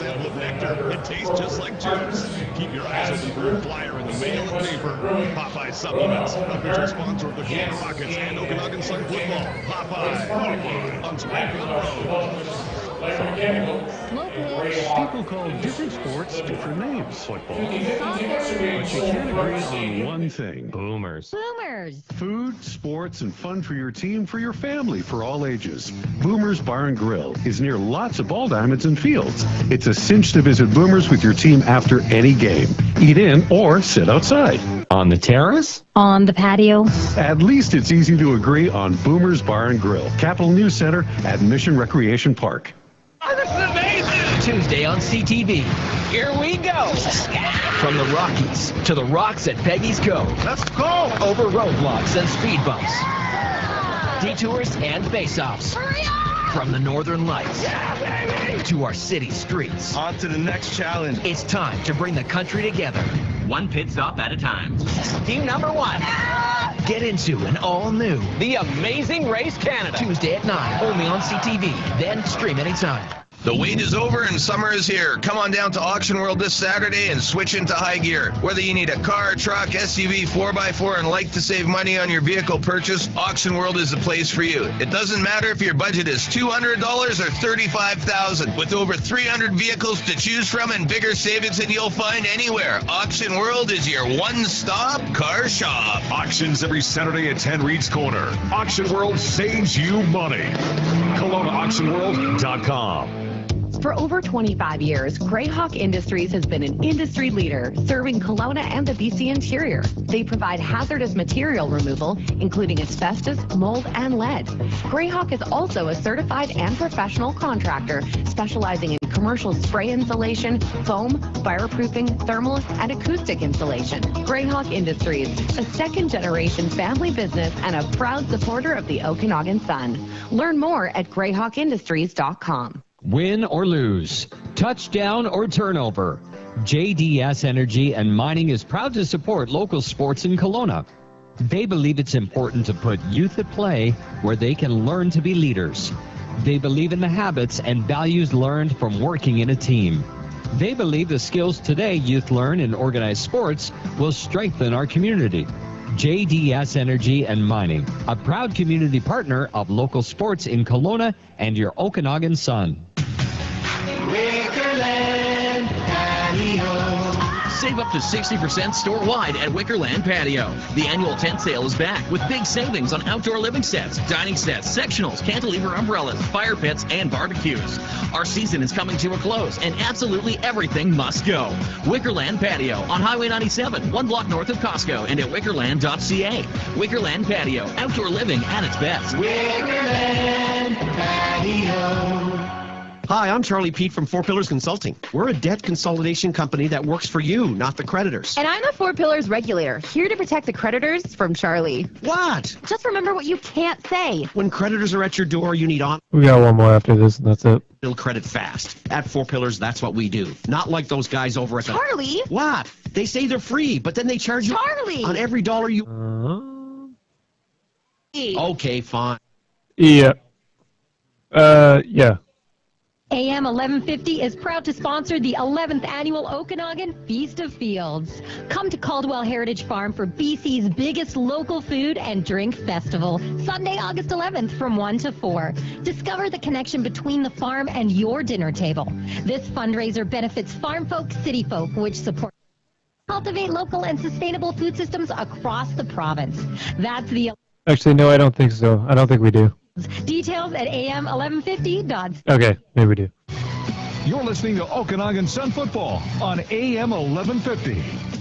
sample of nectar. It tastes just like juice. Keep your eyes open for a flyer in the mail and paper. Popeye Supplements, official sponsor of the Kelowna Rockets and Okanagan Sun football. Popeye on Springfield Road. Larry People call different sports different names. Football. But you can't agree on one thing. Boomers. Boomers. Food, sports, and fun for your team, for your family, for all ages. Boomer's Bar and Grill is near lots of ball diamonds and fields. It's a cinch to visit Boomer's with your team after any game. Eat in or sit outside. On the terrace? On the patio. At least it's easy to agree on Boomer's Bar and Grill, Capital News Center at Mission Recreation Park. Tuesday on CTV. Here we go. From the Rockies to the rocks at Peggy's Cove. Let's go. Over roadblocks and speed bumps. Detours and face-offs. From the Northern Lights to our city streets. On to the next challenge. It's time to bring the country together. One pit stop at a time. Team number one. Get into an all-new The Amazing Race Canada. Tuesday at 9, only on CTV. Then stream anytime. The wait is over and summer is here. Come on down to Auction World this Saturday and switch into high gear. Whether you need a car, truck, SUV, 4x4 and like to save money on your vehicle purchase, Auction World is the place for you. It doesn't matter if your budget is $200 or $35,000. With over 300 vehicles to choose from and bigger savings than you'll find anywhere, Auction World is your one-stop car shop. Auctions every Saturday at 10 Reid's Corner. Auction World saves you money. KelownaAuctionWorld.com. For over 25 years, Greyhawk Industries has been an industry leader serving Kelowna and the BC interior. They provide hazardous material removal, including asbestos, mold, and lead. Greyhawk is also a certified and professional contractor specializing in commercial spray insulation, foam, fireproofing, thermal, and acoustic insulation. Greyhawk Industries, a second generation family business and a proud supporter of the Okanagan Sun. Learn more at greyhawkindustries.com. Win or lose, touchdown or turnover. JDS Energy and Mining is proud to support local sports in Kelowna. They believe it's important to put youth at play where they can learn to be leaders. They believe in the habits and values learned from working in a team. They believe the skills today youth learn in organized sports will strengthen our community. JDS Energy and Mining, a proud community partner of local sports in Kelowna and your Okanagan Sun. Save up to 60% store-wide at Wickerland Patio. The annual tent sale is back with big savings on outdoor living sets, dining sets, sectionals, cantilever umbrellas, fire pits, and barbecues. Our season is coming to a close, and absolutely everything must go. Wickerland Patio on Highway 97, one block north of Costco, and at wickerland.ca. Wickerland Patio, outdoor living at its best. Wickerland Patio. Hi, I'm Charlie Pete from Four Pillars Consulting. We're a debt consolidation company that works for you, not the creditors. And I'm a Four Pillars regulator, here to protect the creditors from Charlie. What? Just remember what you can't say. When creditors are at your door, you need on We got one more after this, and that's it. Build credit fast. At Four Pillars, that's what we do. Not like those guys over at the. Charlie? What? They say they're free, but then they charge you Charlie! on every dollar you. Uh, Okay, fine. yeah. Uh, yeah. AM 1150 is proud to sponsor the 11th annual Okanagan Feast of Fields. Come to Caldwell Heritage Farm for BC's biggest local food and drink festival, Sunday, August 11th from 1 to 4. Discover the connection between the farm and your dinner table. This fundraiser benefits farm folk, city folk, which support cultivate local and sustainable food systems across the province. That's the Actually, no, I don't think so. I don't think we do. Details at am1150.ca. Okay, maybe we do. You're listening to Okanagan Sun Football on AM 1150.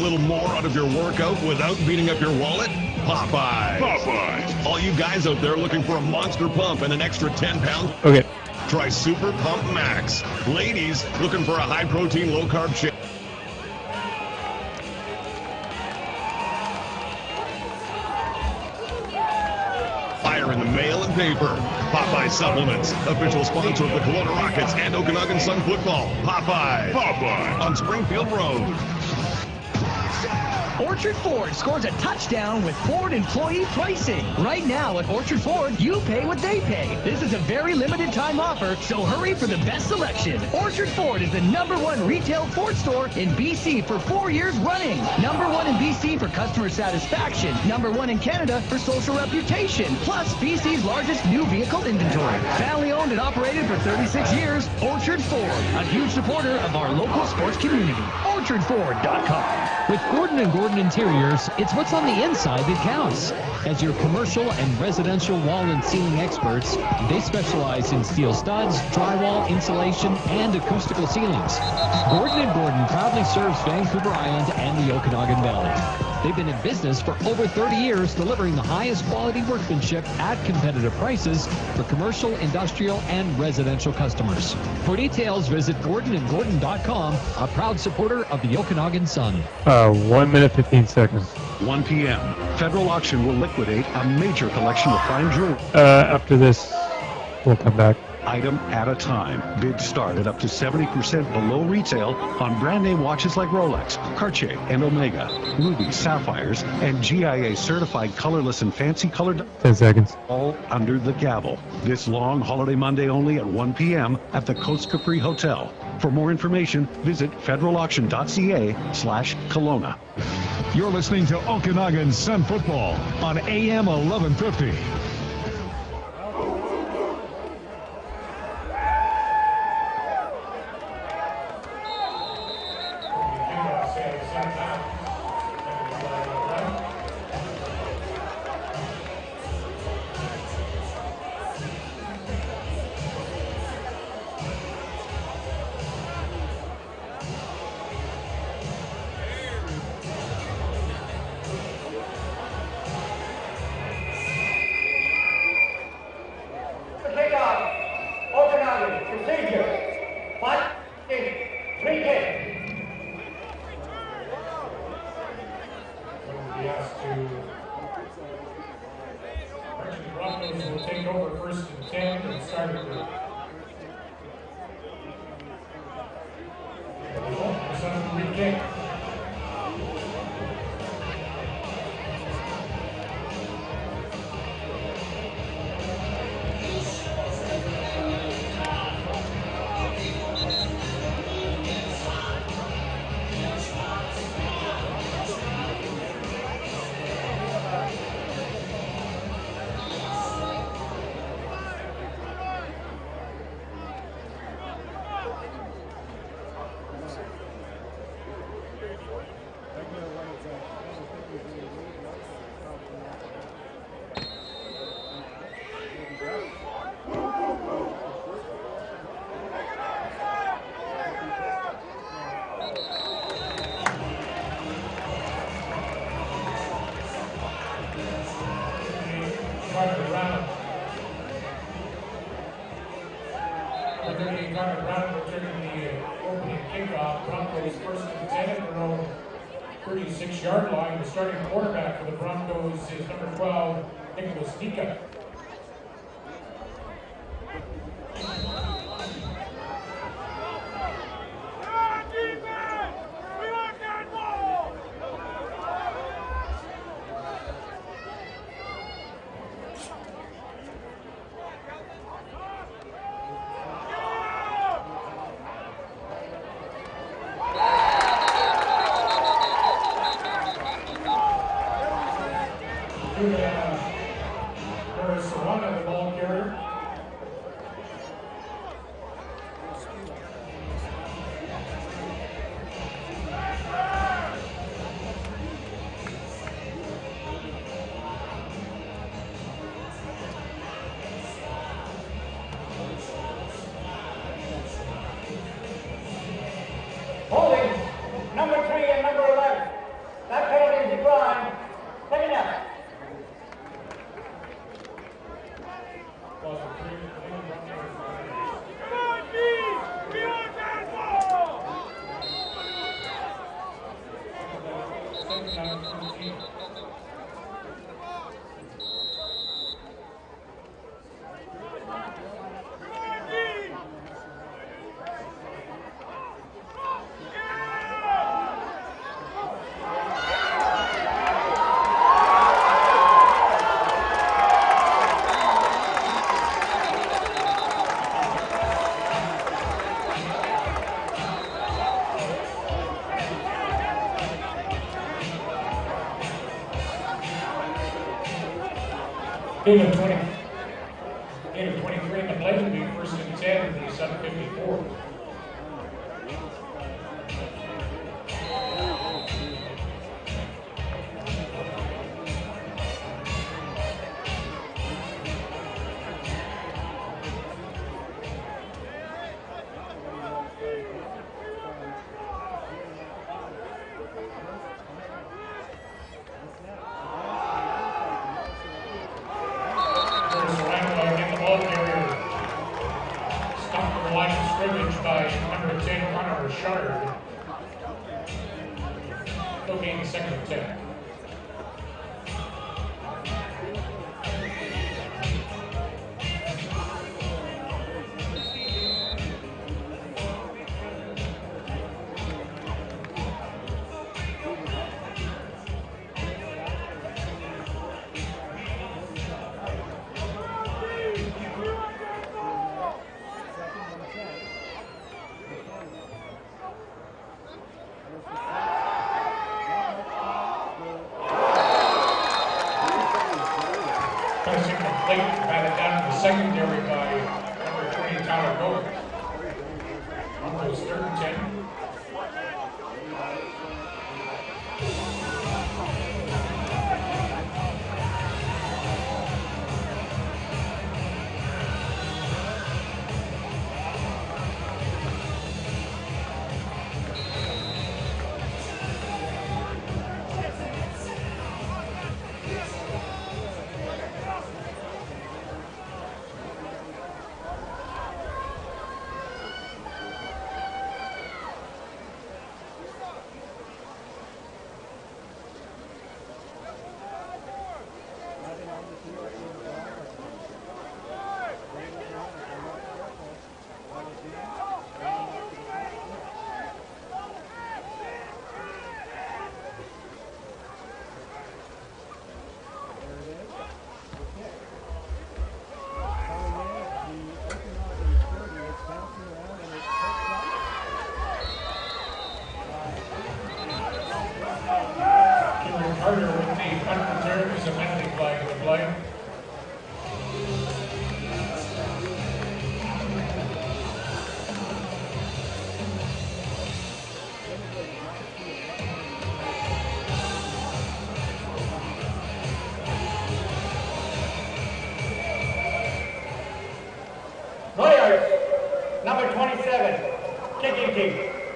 Little more out of your workout without beating up your wallet? Popeyes. Popeyes. All you guys out there looking for a monster pump and an extra 10 pounds? Okay. Try Super Pump Max. Ladies looking for a high protein, low carb shake? Fire in the mail and paper. Popeye Supplements, official sponsor of the Kelowna Rockets and Okanagan Sun Football. Popeye. Popeye. On Springfield Road. Orchard Ford scores a touchdown with Ford employee pricing. Right now at Orchard Ford, you pay what they pay. This is a very limited time offer, so hurry for the best selection. Orchard Ford is the number one retail Ford store in BC for four years running. Number one in BC for customer satisfaction. Number one in Canada for social reputation. Plus BC's largest new vehicle inventory. Family owned and operated for 36 years, Orchard Ford, a huge supporter of our local sports community. OrchardFord.com. With Gordon and Gordon Interiors, it's what's on the inside that counts. As your commercial and residential wall and ceiling experts, they specialize in steel studs, drywall, insulation, and acoustical ceilings. Gordon and Gordon proudly serves Vancouver Island and the Okanagan Valley. They've been in business for over 30 years, delivering the highest quality workmanship at competitive prices for commercial, industrial, and residential customers. For details, visit gordonandgordon.com, a proud supporter of the Okanagan Sun. Uh, one minute, 15 seconds. 1 p.m. Federal auction will liquidate a major collection of fine jewelry. Uh, after this, we'll come back. Item at a time. Bids start at up to 70% below retail on brand name watches like Rolex, Cartier, and Omega, rubies, sapphires, and GIA certified colorless and fancy colored 10 seconds. all under the gavel. This long holiday Monday only at 1 p.m. at the Coast Capri Hotel. For more information, visit federalauction.ca slash Kelowna. You're listening to Okanagan Sun Football on AM 1150. 12, Nicholas Nika.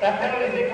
Team.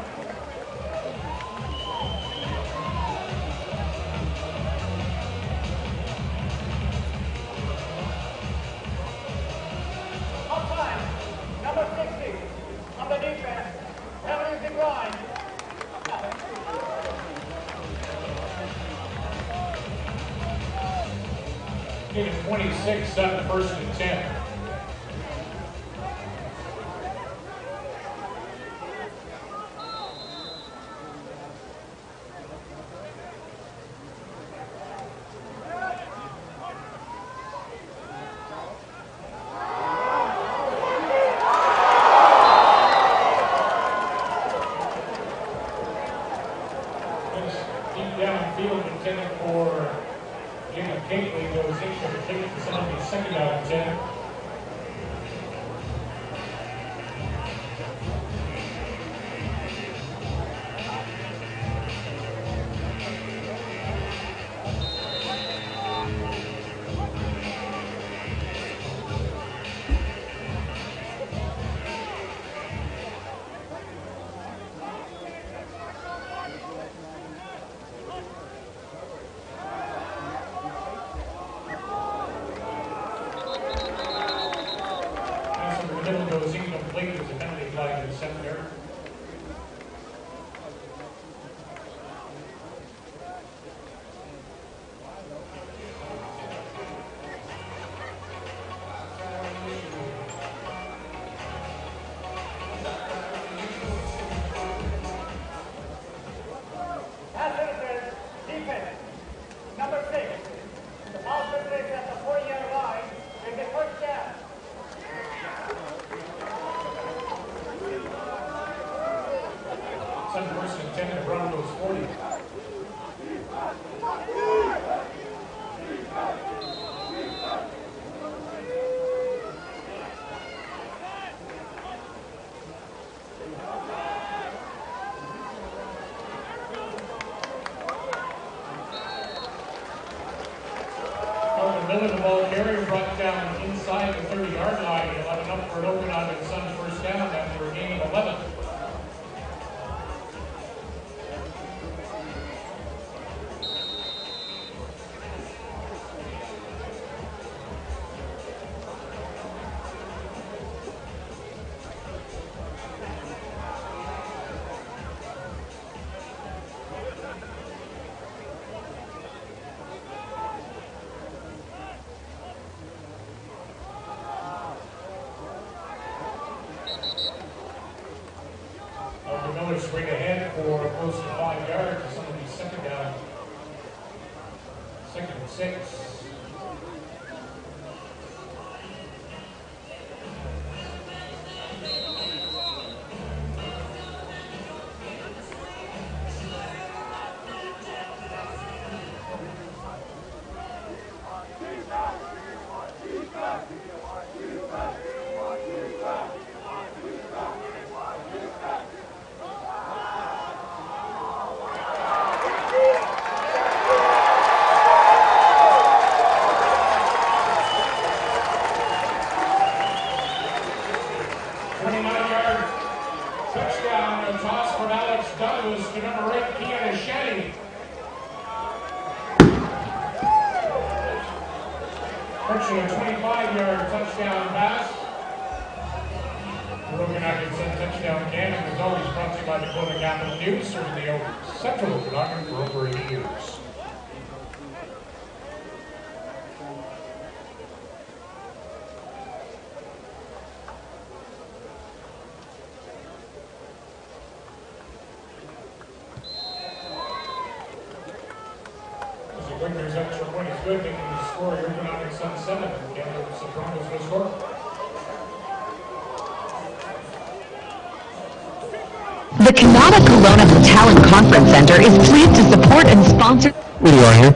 Conference Center is pleased to support and sponsor. What do you want here?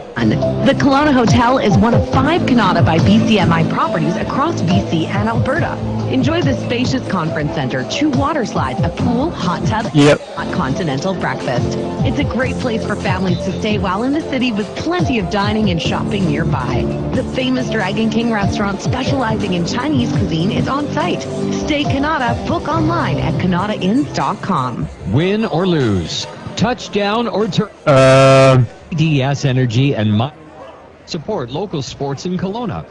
The Kelowna Hotel is one of five Canada by BCMI properties across BC and Alberta. Enjoy the spacious conference center, two water slides, a pool, hot tub, Yep. and continental breakfast. It's a great place for families to stay while in the city with plenty of dining and shopping nearby. The famous Dragon King restaurant specializing in Chinese cuisine is on site. Stay Canada, book online at canadainns.com. Win or lose, touchdown or turn. Um, DS Energy and my support local sports in Kelowna.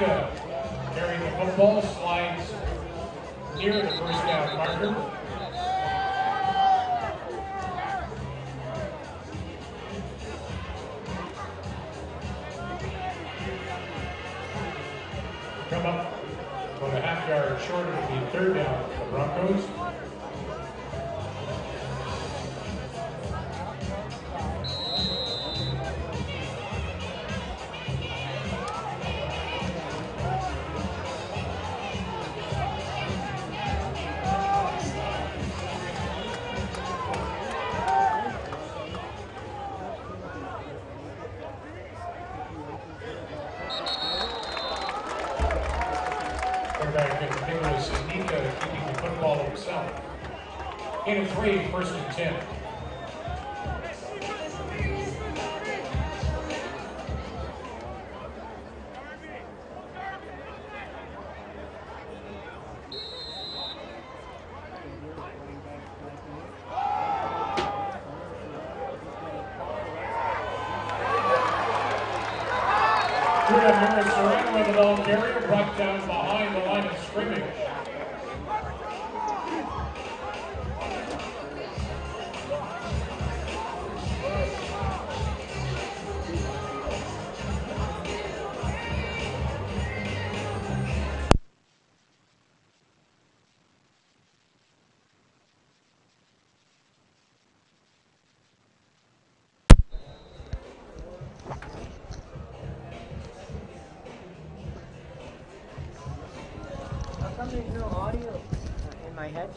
Nicholas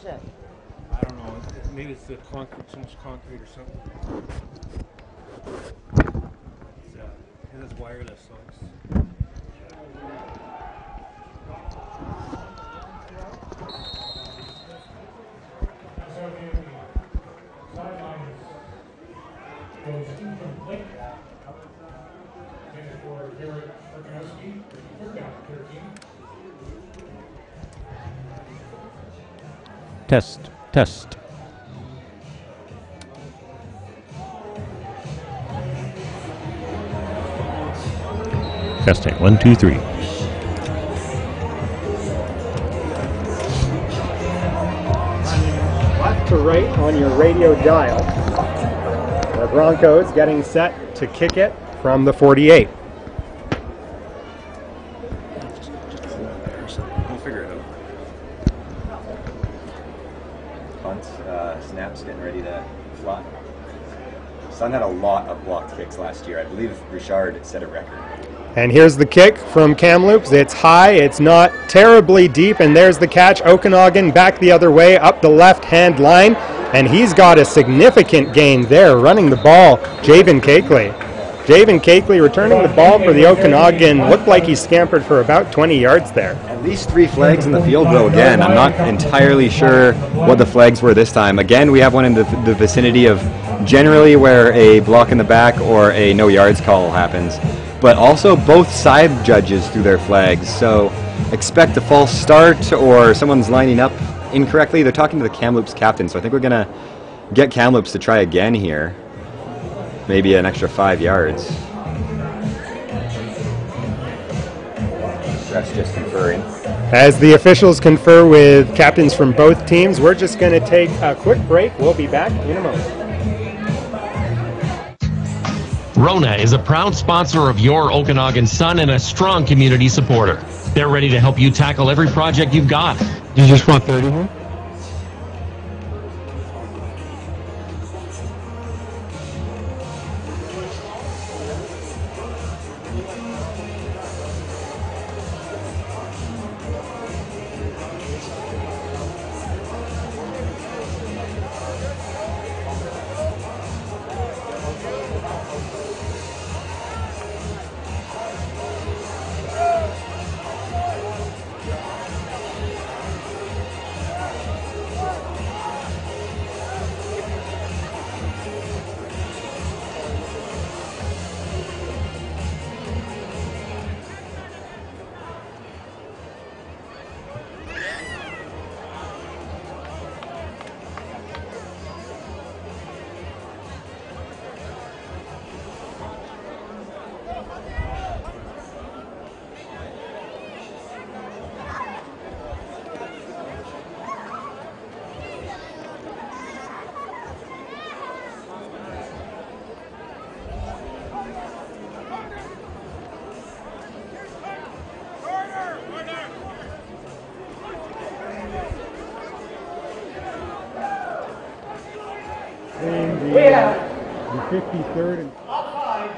headset? I don't know. Maybe it's the concrete, so much concrete or something. It's, uh, and it's wireless, so it's. Sidelines goes incomplete. Intended for Garrett Perkowski, third down, 13. Test, test. Testing. One, two, three. left to right on your radio dial. The Broncos getting set to kick it from the 48. We'll figure it out. Punt, uh, snaps getting ready to fly. Sun had a lot of blocked kicks last year. I believe Richard set a record. And here's the kick from Kamloops. It's high, it's not terribly deep, and there's the catch. Okanagan back the other way up the left hand line, and he's got a significant gain there running the ball. Javen Cakeley. Javen Cakeley returning the ball for the Okanagan. Looked like he scampered for about 20 yards there. At least three flags in the field, though. Again, I'm not entirely sure what the flags were this time. Again, we have one in the, the vicinity of generally where a block in the back or a no yards call happens. But also, both side judges threw their flags. So expect a false start or someone's lining up incorrectly. They're talking to the Kamloops captain, so I think we're going to get Kamloops to try again here. Maybe an extra five yards. That's just conferring. As the officials confer with captains from both teams, we're just going to take a quick break. We'll be back in a moment. Rona is a proud sponsor of your Okanagan Sun and a strong community supporter. They're ready to help you tackle every project you've got. You just want 30 here? 53rd and offside,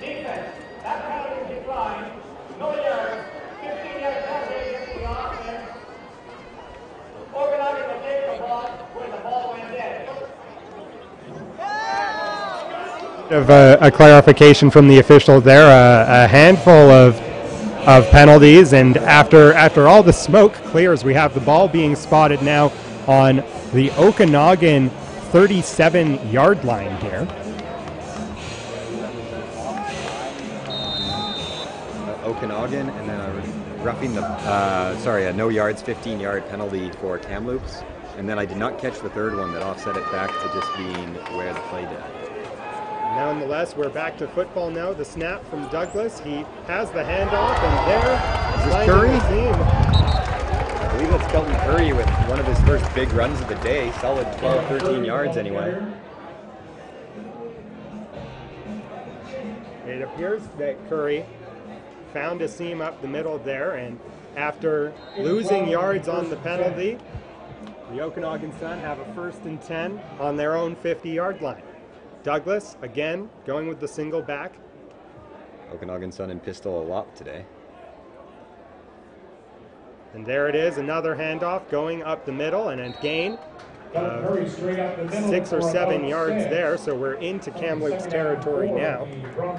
defense, that penalty decline, no yards, 15 yards penalty against the offense. Okanagan will take the ball when the ball went dead. of a, a clarification from the official there, a, a handful of of penalties, and after after all the smoke clears, we have the ball being spotted now on the Okanagan 37 yard line here. Uh, and then a roughing the, uh, sorry, a no yards, 15 yard penalty for Kamloops. And then I did not catch the third one that offset it back to just being where the play did. Nonetheless, we're back to football now. The snap from Douglas. He has the handoff, and there Is this Curry? I believe that's Kelton Curry with one of his first big runs of the day. Solid 12, 13 yards anyway. It appears that Curry found a seam up the middle there, and after losing yards on the penalty, the Okanagan Sun have a first and 10 on their own 50 yard line. Douglas, again, going with the single back. Okanagan Sun and pistol a lot today. And there it is, another handoff going up the middle and a gain. Got Curry straight up the middle six or seven yards there, so we're into Kamloops territory now.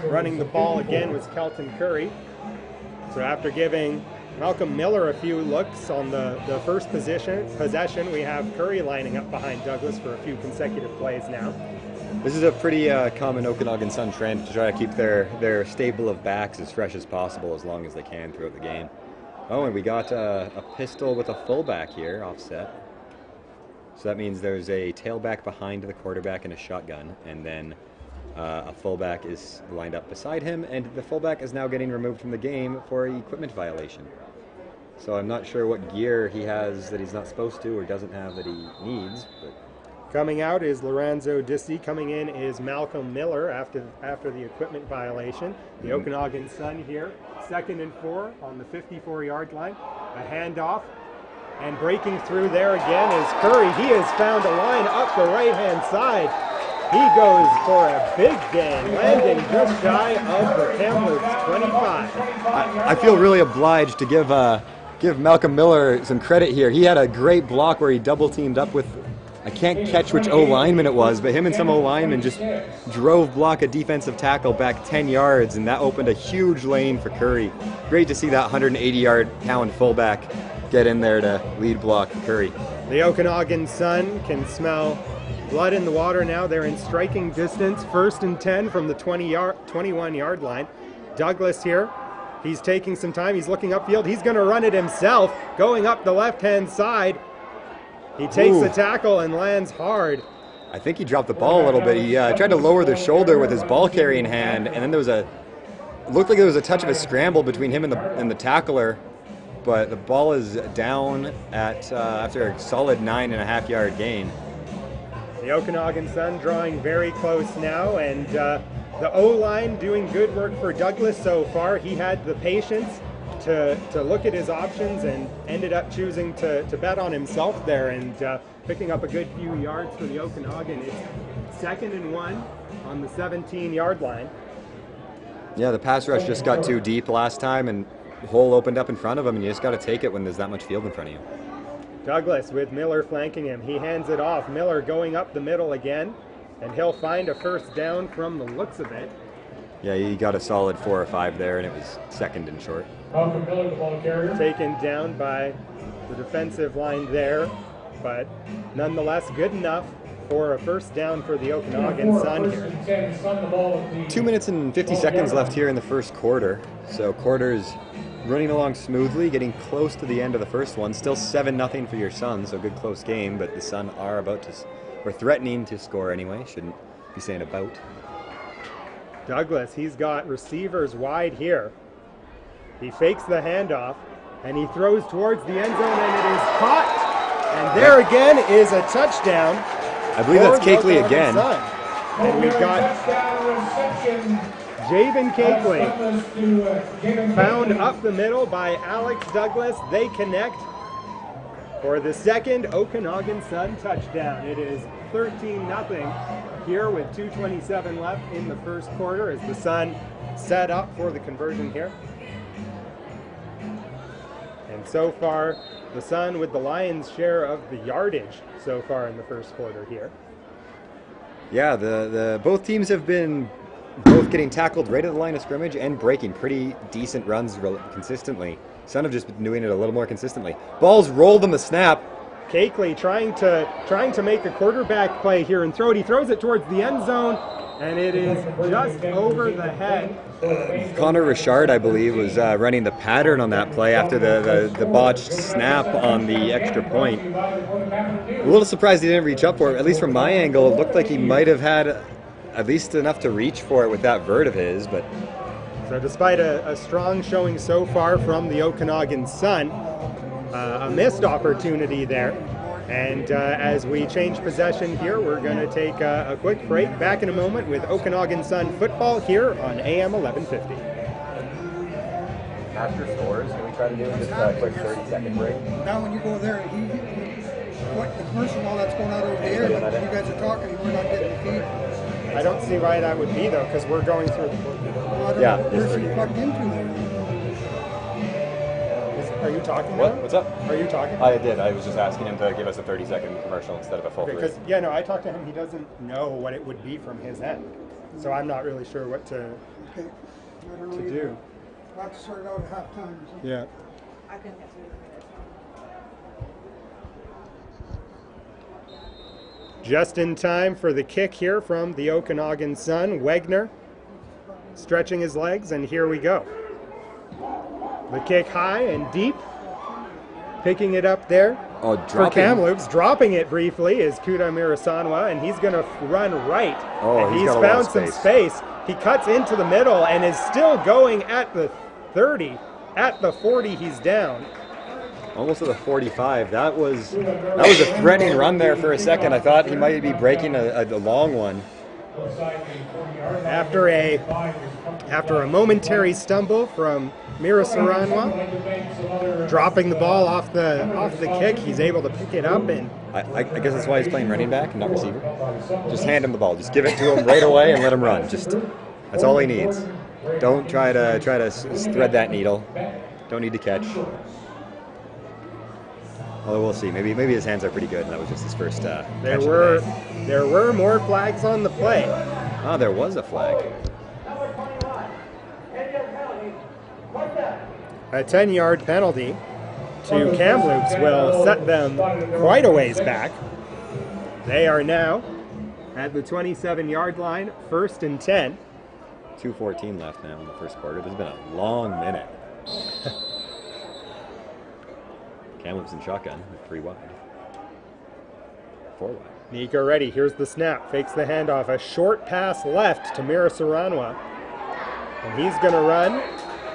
Running the ball again was Kelton Curry. So after giving Malcolm Miller a few looks on the, the first position possession, we have Curry lining up behind Douglas for a few consecutive plays now. This is a pretty uh, common Okanagan Sun trend to try to keep their, their stable of backs as fresh as possible as long as they can throughout the game. Oh, and we got uh, a pistol with a fullback here, offset. So that means there's a tailback behind the quarterback and a shotgun, and then uh, a fullback is lined up beside him, and the fullback is now getting removed from the game for an equipment violation. So I'm not sure what gear he has that he's not supposed to or doesn't have that he needs, but Coming out is Lorenzo Dissi. Coming in is Malcolm Miller after after the equipment violation. The Mhm. Okanagan Sun here, second and four on the 54-yard line. A handoff, and breaking through there again is Curry. He has found a line up the right-hand side. He goes for a big gain, landing just shy of the Kamloops 25. I, I feel really obliged to give uh, give Malcolm Miller some credit here. He had a great block where he double teamed up with. I can't catch which O lineman it was, but him and some O lineman just drove block a defensive tackle back 10 yards, and that opened a huge lane for Curry. Great to see that 180 yard pound fullback get in there to lead block Curry. The Okanagan Sun can smell blood in the water now. They're in striking distance, first and 10 from the 20 yard, 21 yard line. Douglas here. He's taking some time. He's looking upfield. He's going to run it himself, going up the left hand side. He takes Ooh. the tackle and lands hard. I think he dropped the ball a little bit. He uh, tried to lower the shoulder with his ball carrying hand, and then there was a looked like there was a touch of a scramble between him and the and the tackler, but the ball is down at uh, after a solid nine and a half yard gain. The Okanagan Sun drawing very close now, and uh, the O line doing good work for Douglas so far. He had the patience to, to look at his options and ended up choosing to, to bet on himself there and uh, picking up a good few yards for the Okanagan. It's second and one on the 17 yard line. Yeah, the pass rush just got too deep last time, and hole opened up in front of him, and you just got to take it when there's that much field in front of you. Douglas with Miller flanking him. He hands it off. Miller going up the middle again, and he'll find a first down from the looks of it. Yeah, he got a solid four or five there, and it was second and short. Malcolm Miller, the ball carrier. Taken down by the defensive line there, but nonetheless good enough for a first down for the Okanagan Sun here. and 10, Sun the ball at the Two minutes and 50 seconds left here in the first quarter. So quarter's running along smoothly, getting close to the end of the first one. Still 7 nothing for your Sun, so good close game, but the Sun are about to, or threatening to score anyway. Shouldn't be saying about. Douglas, he's got receivers wide here. He fakes the handoff and he throws towards the end zone and it is caught. And there again is a touchdown. I believe that's the Cakeley Okanagan again. Sun. And we've got Touchdown reception. Javen Javen found up the middle by Alex Douglas. They connect. for the second Okanagan Sun touchdown. It is 13 0 here with 2.27 left in the first quarter as the Sun set up for the conversion here. And so far, the Sun with the Lions' share of the yardage so far in the first quarter here. Yeah, the, the both teams have been both getting tackled right at the line of scrimmage and breaking pretty decent runs consistently. Sun have just been doing it a little more consistently. Balls rolled on the snap. Cakeley trying to trying to make a quarterback play here and throw it. He throws it towards the end zone, and it is just over the head. Connor Richard, I believe, was uh, running the pattern on that play after the, the, the botched snap on the extra point. A little surprised he didn't reach up for it. At least from my angle, it looked like he might have had at least enough to reach for it with that vert of his, but So despite a, a strong showing so far from the Okanagan Sun, uh, a missed opportunity there. And uh, as we change possession here, we're going to take a, a quick break. Back in a moment with Okanagan Sun football here on AM 1150. after scores, can we try to do just a quick 30 second break? Now when you go there, he, what, the commercial all that's going out over the air, but you guys are talking, we're not getting the feed. I don't see why that would be though, because we're going through. Well, I don't Yeah, know what it's person you pretty- plugged into there. Is, are you talking? What? What's up? Are you talking? I did. I was just asking him to give us a 30 second commercial instead of a full Because three. yeah, no, I talked to him. He doesn't know what it would be from his end, so I'm not really sure what to Okay. I don't to either. do. We'll to sort it out at halftime or something. Yeah. I can Just in time for the kick here from the Okanagan Sun. Wegner stretching his legs, and here we go. The kick high and deep. Picking it up there Oh, for dropping. Kamloops. Dropping it briefly is Kuda Mirasanwa, and he's going to run right. Oh, and he's he's got found some space. space. He cuts into the middle and is still going at the 30. At the 40, he's down. Almost to the 45. That was that was a threatening run there for a second. I thought he might be breaking a, a, long one. After a after a momentary stumble from Mira Saranwa, dropping the ball off the off the kick, he's able to pick it up and I, I, I guess that's why he's playing running back and not receiver. Just hand him the ball. Just give it to him right away and let him run. Just that's all he needs. Don't try to try to thread that needle. Don't need to catch. Although we'll see. Maybe maybe his hands are pretty good, and that was just his first. Uh, there the were day. there were more flags on the play. Oh, there was a flag. A 10 yard penalty to Kamloops will set them quite a ways back. They are now at the 27 yard line, first and 10. 2:14 left now in the first quarter. There's been a long minute. Kamloops and shotgun, three wide, four wide. Nico ready. Here's the snap. Fakes the handoff. A short pass left to Mira Saranwa. And he's going to run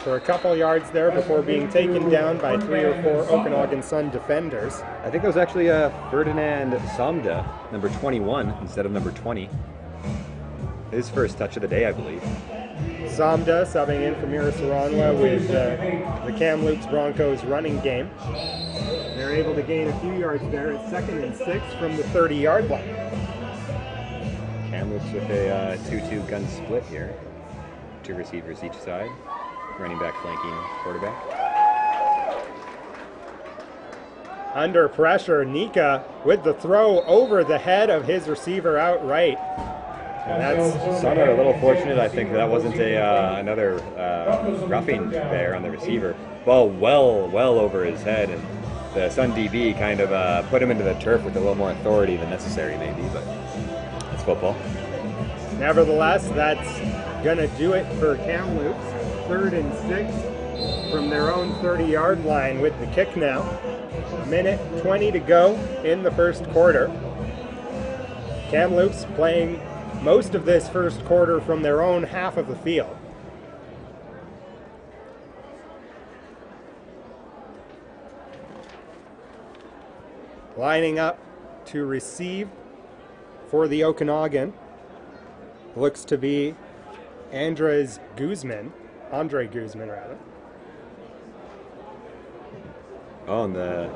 for a couple yards there before being taken down by three or four Okanagan Sun defenders. I think that was actually uh, Ferdinand Samda, number 21 instead of number 20. His first touch of the day, I believe. Samda subbing in for Mira Saranwa with uh, the Kamloops Broncos running game. They're able to gain a few yards there. at second and six from the 30 yard line. Kamloops with a uh, 2-2 gun split here. Two receivers each side. Running back flanking quarterback. Under pressure, Nika with the throw over the head of his receiver outright. And that's a little fortunate. I think that wasn't a uh, another uh, roughing there on the receiver. Ball well, well over his head, and the Sun DB kind of uh, put him into the turf with a little more authority than necessary, maybe. But it's football. Nevertheless, that's going to do it for Kamloops. Third and six from their own 30 yard line with the kick now. Minute 20 to go in the first quarter. Kamloops playing most of this first quarter from their own half of the field. Lining up to receive for the Okanagan looks to be Andres Guzman, Andre Guzman rather. Oh, and the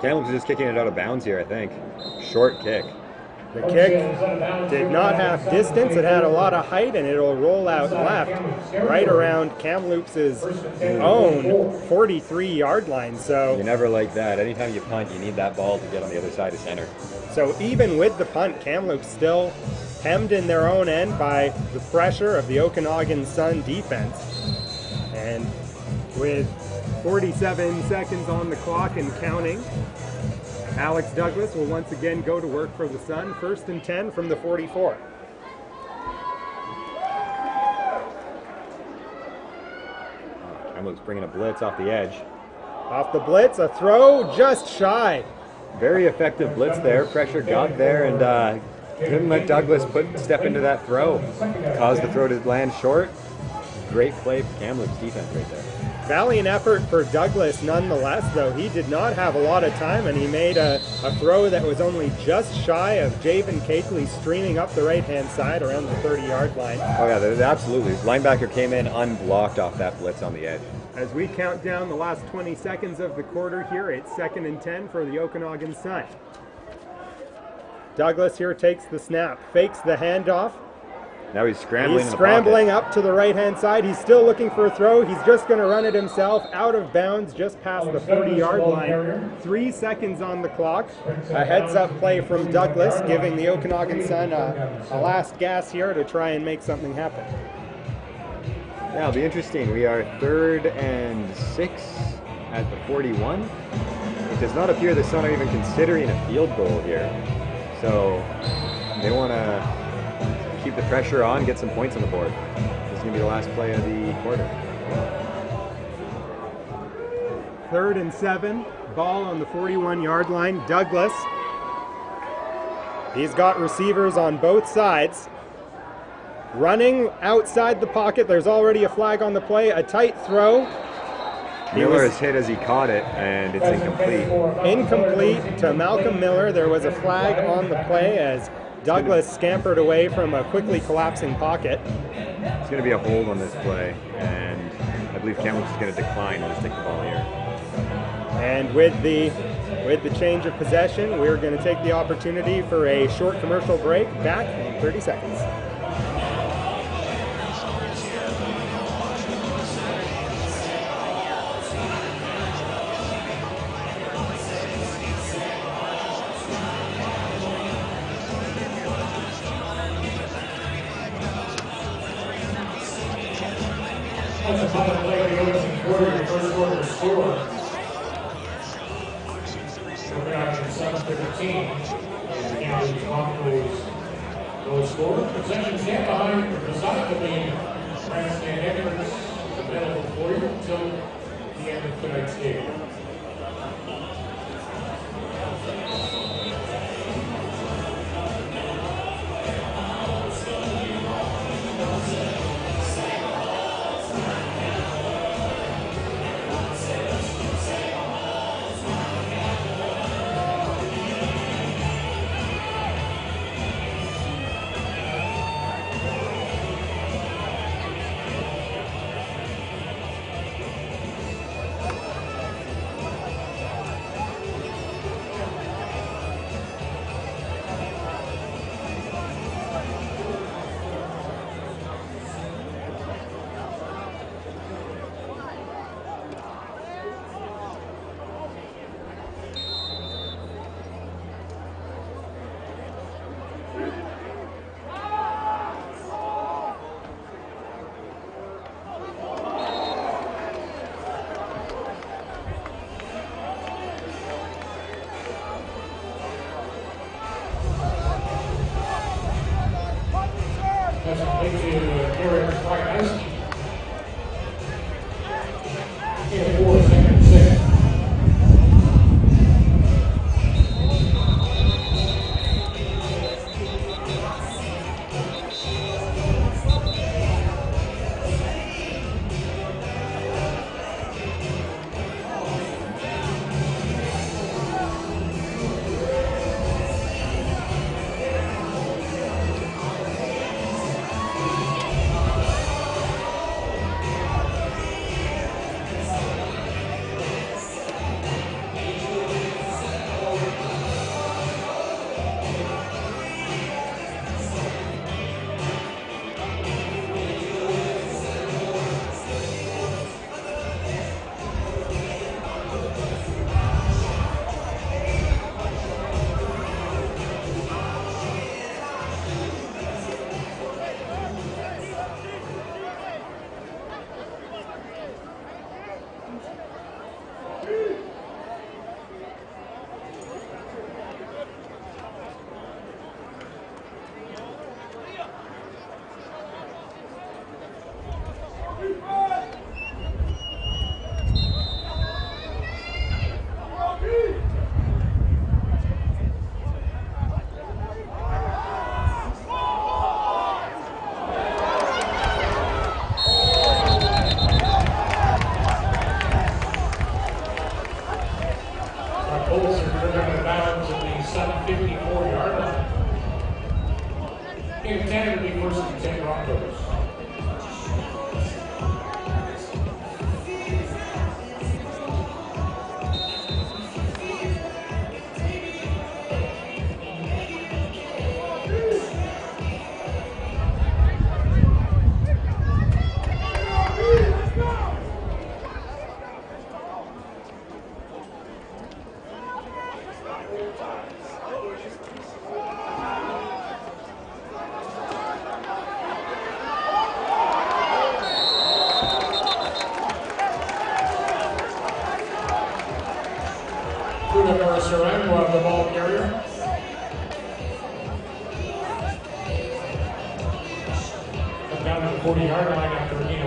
Kamloops is just kicking it out of bounds here, I think. Short kick. The kick did not have distance. It had a lot of height, and it'll roll out left, right around Kamloops' own 43-yard line. So You never like that. Anytime you punt, you need that ball to get on the other side of center. So even with the punt, Kamloops still hemmed in their own end by the pressure of the Okanagan Sun defense. And with 47 seconds on the clock and counting, Alex Douglas will once again go to work for the Sun, first and 10 from the 44. Kamloops bringing a blitz off the edge. Off the blitz, a throw just shy. Very effective blitz there. Pressure got there and uh, didn't let Douglas put step into that throw. Caused the throw to land short. Great play for Kamloops defense right there. Valiant effort for Douglas nonetheless, though. He did not have a lot of time and he made a, a throw that was only just shy of Javen Cakeley streaming up the right hand side around the 30 yard line. Oh yeah, absolutely. Linebacker came in unblocked off that blitz on the edge. As we count down the last 20 seconds of the quarter here, it's second and 10 for the Okanagan Sun. Douglas here takes the snap, fakes the handoff. Now he's scrambling. He's scrambling up to the right hand side. He's still looking for a throw. He's just going to run it himself out of bounds just past the 40 yard line. Three seconds on the clock. A heads up play from Douglas, giving the Okanagan Sun a, a last gas here to try and make something happen. Yeah, it'll be interesting. We are third and six at the 41. It does not appear the Sun are even considering a field goal here. So they want to keep the pressure on, get some points on the board. This is going to be the last play of the quarter. Third and seven. Ball on the 41 yard line. Douglas. He's got receivers on both sides. Running outside the pocket. There's already a flag on the play. A tight throw. He Miller was- is hit as he caught it, and it's incomplete. Incomplete to Malcolm Miller. There was a flag on the play as Douglas scampered away from a quickly collapsing pocket. It's going to be a hold on this play, and I believe Kamloops is going to decline and just take the ball here. And with the with the change of possession, we're going to take the opportunity for a short commercial break. Back in 30 seconds.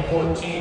14,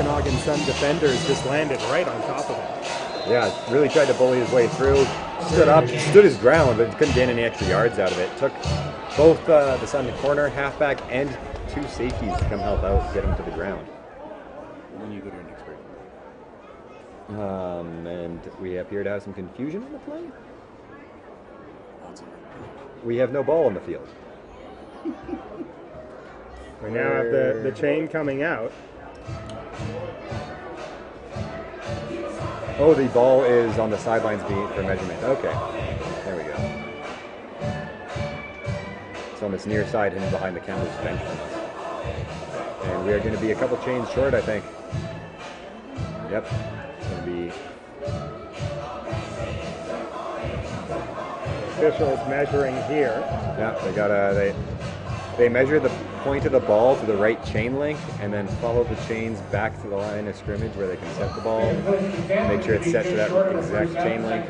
Okanagan Sun defenders just landed right on top of him. Yeah, really tried to bully his way through. Stood up, stood his ground, but couldn't gain any extra yards out of it. Took both uh, the Sun corner, halfback, and two safeties to come help out, get him to the ground. When you go to your next break. Um, and we appear to have some confusion on the play. We have no ball on the field. We now have the, the chain coming out. Oh, the ball is on the sidelines being for measurement. Okay, there we go. It's on this near side hidden behind the Kamloops bench. And we are going to be a couple chains short, I think. Yep, it's going to be Officials measuring here. Yeah, they got a they they measure the point of the ball to the right chain link, and then follow the chains back to the line of scrimmage where they can set the ball. Make sure it's set to that exact chain link.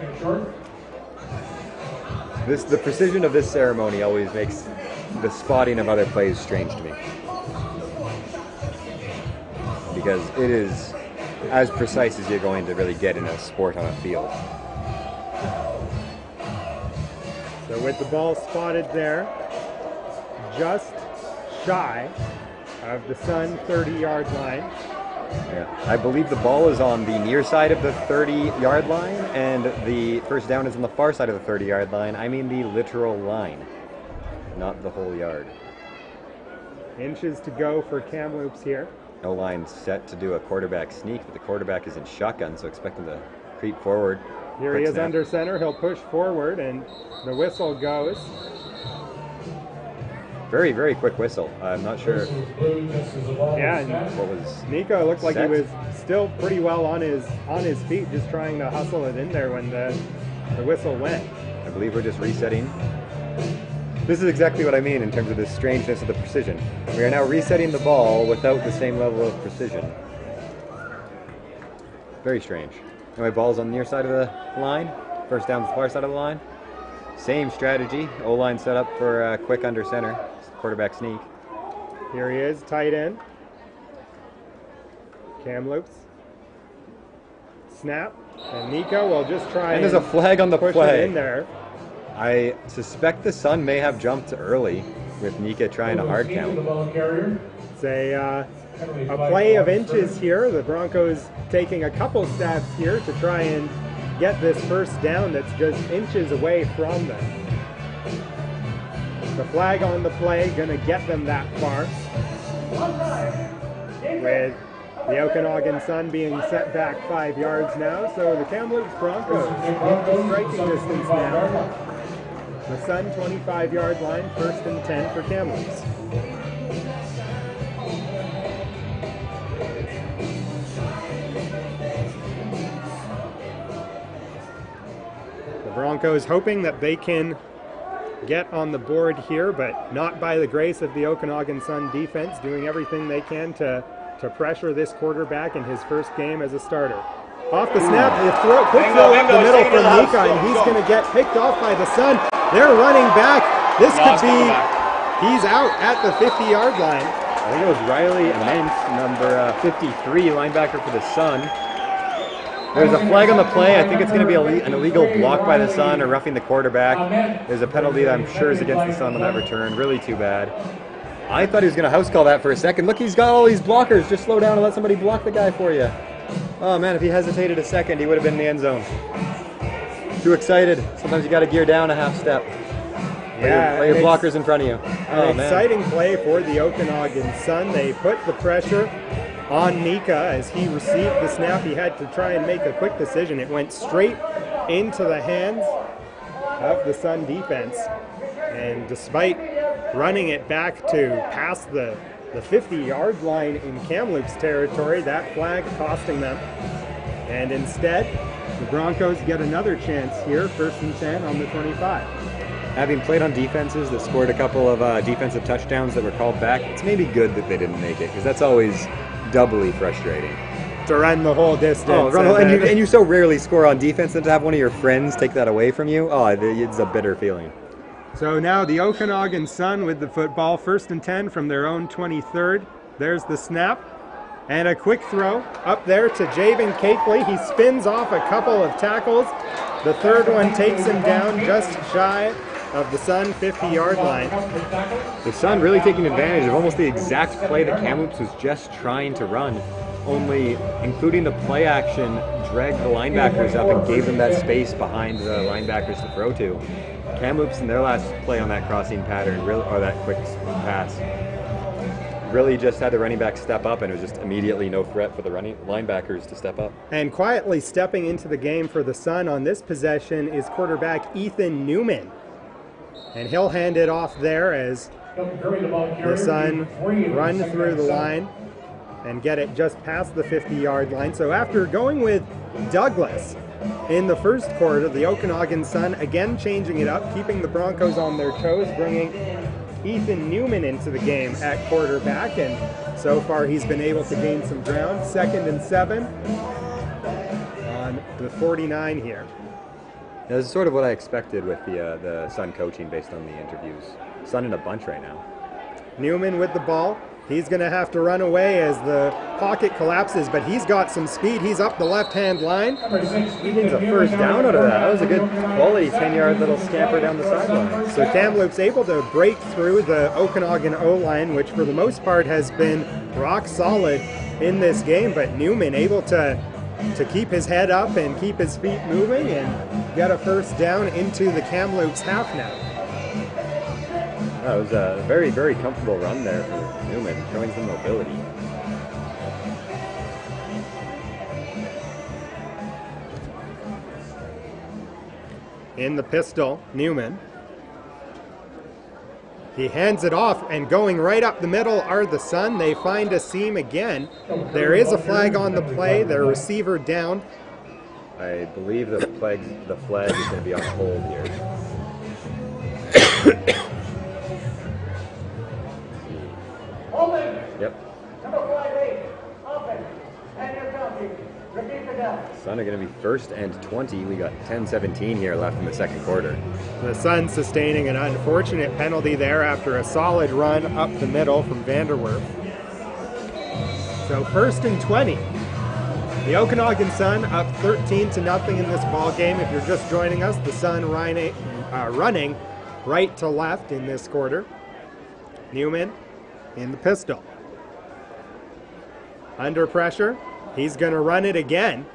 This the precision of this ceremony always makes the spotting of other plays strange to me because it is as precise as you're going to really get in a sport on a field. So with the ball spotted there, just shy of the Sun 30 yard line. Yeah. I believe the ball is on the near side of the 30 yard line, and the first down is on the far side of the 30 yard line. I mean the literal line, not the whole yard. Inches to go for Kamloops here. No line set to do a quarterback sneak, but the quarterback is in shotgun, so expect him to creep forward. Here Quick he is snap. under center. He'll push forward, and the whistle goes. Very, very quick whistle. I'm not sure Yeah, and what was. Nico looked like he was still pretty well on his on his feet, just trying to hustle it in there when the the whistle went. I believe we're just resetting. This is exactly what I mean in terms of the strangeness of the precision. We are now resetting the ball without the same level of precision. Very strange. Anyway, ball's on the near side of the line. First down the far side of the line. Same strategy. O line set up for a quick under center. Quarterback sneak. Here he is, tight end. Kamloops. Snap. And Nico will just try And there's a flag on the push play. it in there. I suspect the Sun may have jumped early with Nika trying to hard count. It's a, uh, a play of inches here. The Broncos taking a couple steps here to try and get this first down that's just inches away from them. The flag on the play gonna get them that far. With the Okanagan Sun being set back five yards now, so the Kamloops Broncos striking distance now. The Sun 25-yard line, first and 10 for Kamloops. The Broncos hoping that they can get on the board here, but not by the grace of the Okanagan Sun defense, doing everything they can to, to pressure this quarterback in his first game as a starter. Off the snap, the throw, quick Bingo, throw up the middle take it from to the house. Nika, and he's going to get picked off by the Sun. They're running back. This Lost could be, he's out at the 50 yard line. I think it was Riley Immense, number uh, 53, linebacker for the Sun. There's a flag on the play. I think it's going to be an illegal block by the Sun or roughing the quarterback. There's a penalty that I'm sure is against the Sun on that return. Really too bad. I thought he was going to house call that for a second. Look, he's got all these blockers. Just slow down and let somebody block the guy for you. Oh man, if he hesitated a second, he would have been in the end zone. Too excited. Sometimes you got to gear down a half step. Lay your- Yeah, lay your blockers in front of you. Oh An man. exciting play for the Okanagan Sun. They put the pressure on Nika as he received the snap. He had to try and make a quick decision. It went straight into the hands of the Sun defense. And despite running it back to past the, the 50 yard line in Kamloops territory, that flag costing them. And instead, the Broncos get another chance here, first and 10 on the 25. Having played on defenses that scored a couple of uh, defensive touchdowns that were called back, it's maybe good that they didn't make it because that's always doubly frustrating. To run the whole oh, distance. Oh, run- and, then- you, and you so rarely score on defense, and to have one of your friends take that away from you, oh, it's a bitter feeling. So now the Okanagan Sun with the football, first and 10 from their own 23rd. There's the snap. And a quick throw up there to Javen Cakeley. He spins off a couple of tackles. The third one takes him down just shy of the Sun 50 yard line. The Sun really taking advantage of almost the exact play that Kamloops was just trying to run, only including the play action, dragged the linebackers up and gave them that space behind the linebackers to throw to. Kamloops in their last play on that crossing pattern, or that quick pass, really just had the running back step up, and it was just immediately no threat for the running linebackers to step up. And quietly stepping into the game for the Sun on this possession is quarterback Ethan Newman. And he'll hand it off there as the Sun run through the line and get it just past the 50 yard line. So after going with Douglas in the first quarter, the Okanagan Sun again changing it up, keeping the Broncos on their toes, bringing Ethan Newman into the game at quarterback. And so far he's been able to gain some ground. Second and seven on the 49 here. Yeah, this is sort of what I expected with the uh, the Sun coaching based on the interviews. Sun in a bunch right now. Newman with the ball. He's going to have to run away as the pocket collapses, but he's got some speed. He's up the left hand line. He gains a first down out of that. That was a good quality 10 yard little scamper down the sideline. So Kamloops able to break through the Okanagan O line, which for the most part has been rock solid in this game, but Newman able to to keep his head up and keep his feet moving and get a first down into the Kamloops half now. That was a very, very comfortable run there for Newman, showing some mobility. in the pistol, Newman. He hands it off, and going right up the middle are the Sun. They find a seam again. There is a flag on the play. Their receiver down. I believe the flag, the flag is going to be on hold here. Sun are going to be first and 20. We got 10-17 here left in the second quarter. The Sun sustaining an unfortunate penalty there after a solid run up the middle from Vanderwerf. So first and 20. The Okanagan Sun up 13 to nothing in this ball game. If you're just joining us, the Sun running, uh, running right to left in this quarter. Newman in the pistol. Under pressure, he's going to run it again.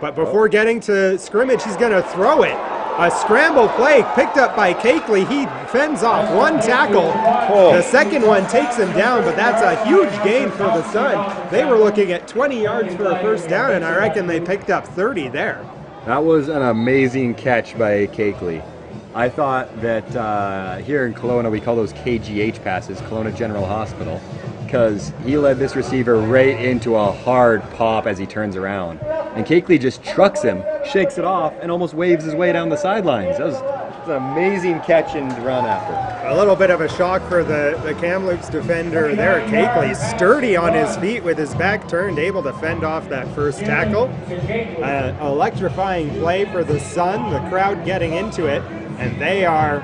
But before getting to scrimmage, he's going to throw it. A scramble play picked up by Cakeley. He fends off one tackle. Oh. The second one takes him down, but that's a huge gain for the Sun. They were looking at 20 yards for a first down, and I reckon they picked up 30 there. That was an amazing catch by Cakeley. I thought that uh, here in Kelowna we call those KGH passes, Kelowna General Hospital, because he led this receiver right into a hard pop as he turns around. And Cakeley just trucks him, shakes it off, and almost waves his way down the sidelines. That was, that was an amazing catch and run after. A little bit of a shock for the, the Kamloops defender there. Cakeley sturdy on his feet with his back turned, able to fend off that first tackle. Uh, electrifying play for the Sun, the crowd getting into it, and they are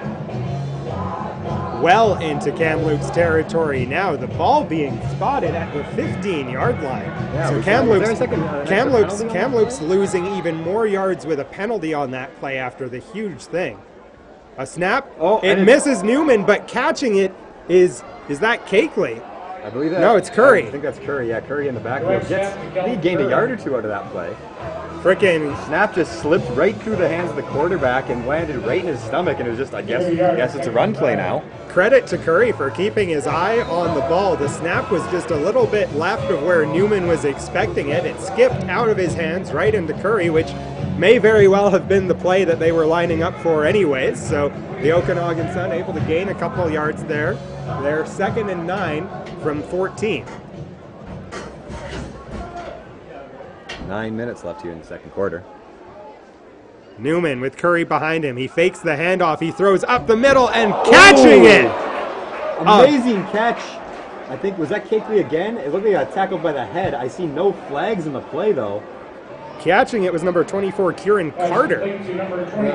well into Kamloops territory now. The ball being spotted at the 15 yard line. Yeah, so was there- was Kamloops, second, uh, Kamloops, penalty on that? Kamloops losing even more yards with a penalty on that play after the huge thing. A snap. Oh, it it- misses Newman, but catching it is is that Cakeley? I believe that. No, it's Curry. I think that's Curry. Yeah, Curry in the backfield. Gets, he gained a yard or two out of that play. Frickin' snap just slipped right through the hands of the quarterback and landed right in his stomach. And it was just, I guess, I guess it's a run play now. Credit to Curry for keeping his eye on the ball. The snap was just a little bit left of where Newman was expecting it. It skipped out of his hands right into Curry, which may very well have been the play that they were lining up for anyways. So the Okanagan Sun able to gain a couple yards there. They're second and nine from 14. Nine minutes left here in the second quarter. Newman with Curry behind him. He fakes the handoff. He throws up the middle and catching it. Uh, Amazing catch. I think, was that Cakeley again? It looked like he got tackled by the head. I see no flags in the play, though. Catching it was number 24, Kieran Carter.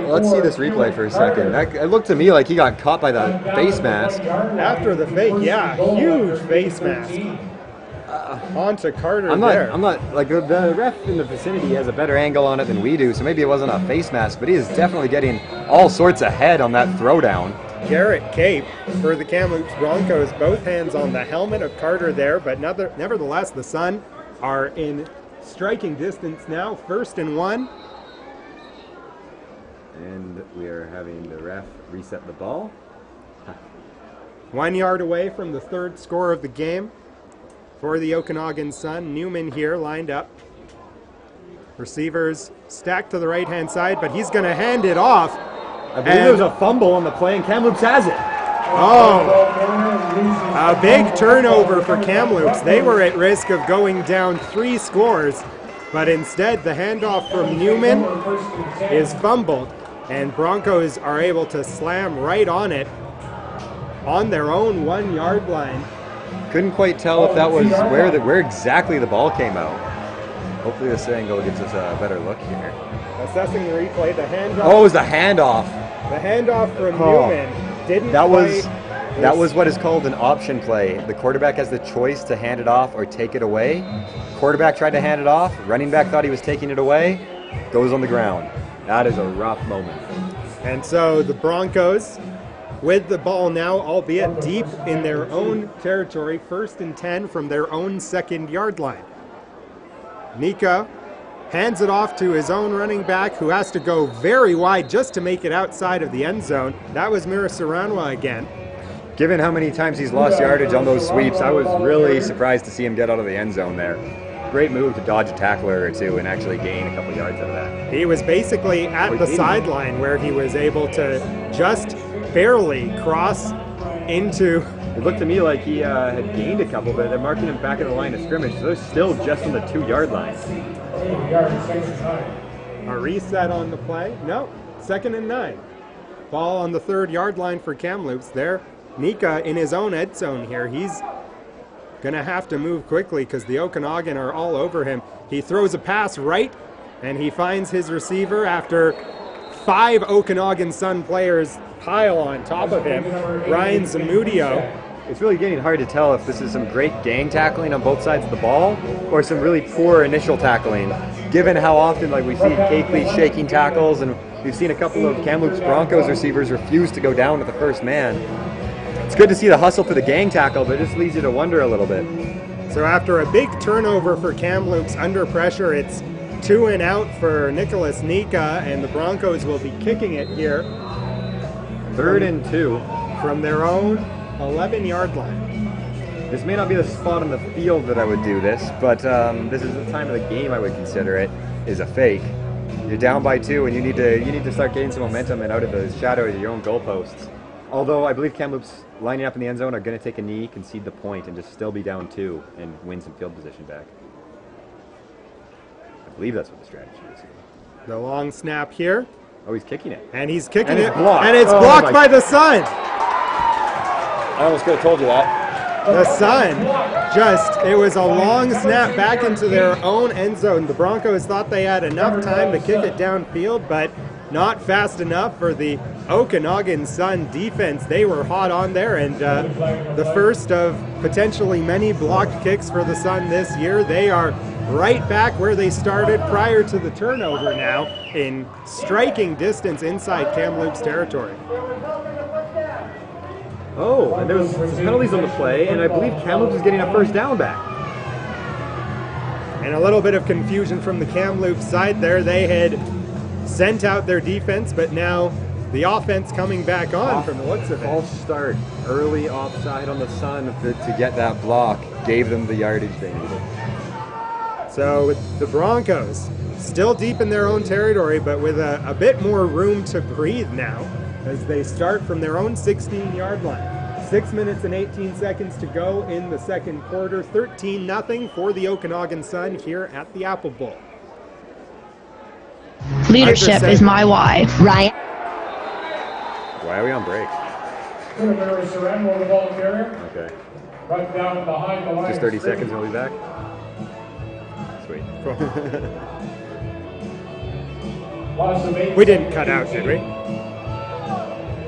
Let's see this replay for a second. That, it looked to me like he got caught by the face mask. After the fake, yeah, huge face mask. Uh, Onto Carter I'm not. there. I'm not like the, the ref in the vicinity has a better angle on it than we do, so maybe it wasn't a face mask, but he is definitely getting all sorts ahead on that throwdown. Garrett Cape for the Kamloops Broncos, both hands on the helmet of Carter there, but nevertheless, the Sun are in striking distance now, first and one. And we are having the ref reset the ball. One yard away from the third score of the game for the Okanagan Sun. Newman here lined up. Receivers stacked to the right hand side, but he's going to hand it off. I believe there was a fumble on the play, and Kamloops has it. Oh, a big turnover for Kamloops. They were at risk of going down three scores, but instead the handoff from Newman is fumbled, and Broncos are able to slam right on it on their own one yard line. Couldn't quite tell if that was where the, where exactly the ball came out. Hopefully, this angle gives us a better look here. Assessing the replay, the handoff. Oh, it was the handoff. The handoff from Oh. Newman didn't That was that was what is called an option play. The quarterback has the choice to hand it off or take it away. Quarterback tried to hand it off. Running back thought he was taking it away. Goes on the ground. That is a rough moment. And so the Broncos, with the ball now, albeit deep in their own territory, first and 10 from their own second yard line. Nika hands it off to his own running back, who has to go very wide just to make it outside of the end zone. That was Mira Saranwa again. Given how many times he's lost yardage on those sweeps, I was really surprised to see him get out of the end zone there. Great move to dodge a tackler or two and actually gain a couple yards out of that. He was basically at the sideline where he was able to just barely cross into. It looked to me like he uh, had gained a couple, but they're marking him back at the line of scrimmage, so they're still just on the two yard line. A reset on the play? No, second and nine. Ball on the third yard line for Kamloops. There, Nika in his own end zone here. He's going to have to move quickly because the Okanagan are all over him. He throws a pass right, and he finds his receiver after five Okanagan Sun players pile on top of him. Ryan Zamudio. It's really getting hard to tell if this is some great gang tackling on both sides of the ball or some really poor initial tackling, given how often like we see Cakeley shaking tackles and we've seen a couple of Kamloops Broncos receivers refuse to go down to the first man. It's good to see the hustle for the gang tackle, but it just leads you to wonder a little bit. So after a big turnover for Kamloops under pressure, it's two and out for Nicholas Nika, and the Broncos will be kicking it here. Third and two. From their own 11 yard line. This may not be the spot on the field that I would do this, but um, this is the time of the game I would consider it is a fake. You're down by two, and you need to you need to start gaining some momentum and out of the shadow of your own goalposts. Although I believe Kamloops lining up in the end zone are going to take a knee, concede the point, and just still be down two and win some field position back. I believe that's what the strategy is. The long snap here. Oh, he's kicking it. And he's kicking And it. it's blocked. And it's Oh blocked by the Sun. I almost could have told you that. The Sun just, it was a long snap back into their own end zone. The Broncos thought they had enough time to kick it downfield, but not fast enough for the Okanagan Sun defense. They were hot on there, and uh, the first of potentially many blocked kicks for the Sun this year. They are right back where they started prior to the turnover now, in striking distance inside Kamloops territory. Oh, and there was some penalties on the play, and I believe Kamloops is getting a first down back. And a little bit of confusion from the Kamloops side there. They had sent out their defense, but now the offense coming back on from the looks of it. False start, early offside on the Sun to, to get that block, gave them the yardage they needed. So with the Broncos still deep in their own territory, but with a, a bit more room to breathe now as they start from their own 16 yard line. Six minutes and 18 seconds to go in the second quarter. 13 0 for the Okanagan Sun here at the Apple Bowl. Leadership is my why. Ryan. Why are we on break? Mary Surrender, the ball carrier, Okay. right down behind the line. Just 30 seconds and we'll be back? Sweet. Loss of eight We didn't cut out, did we?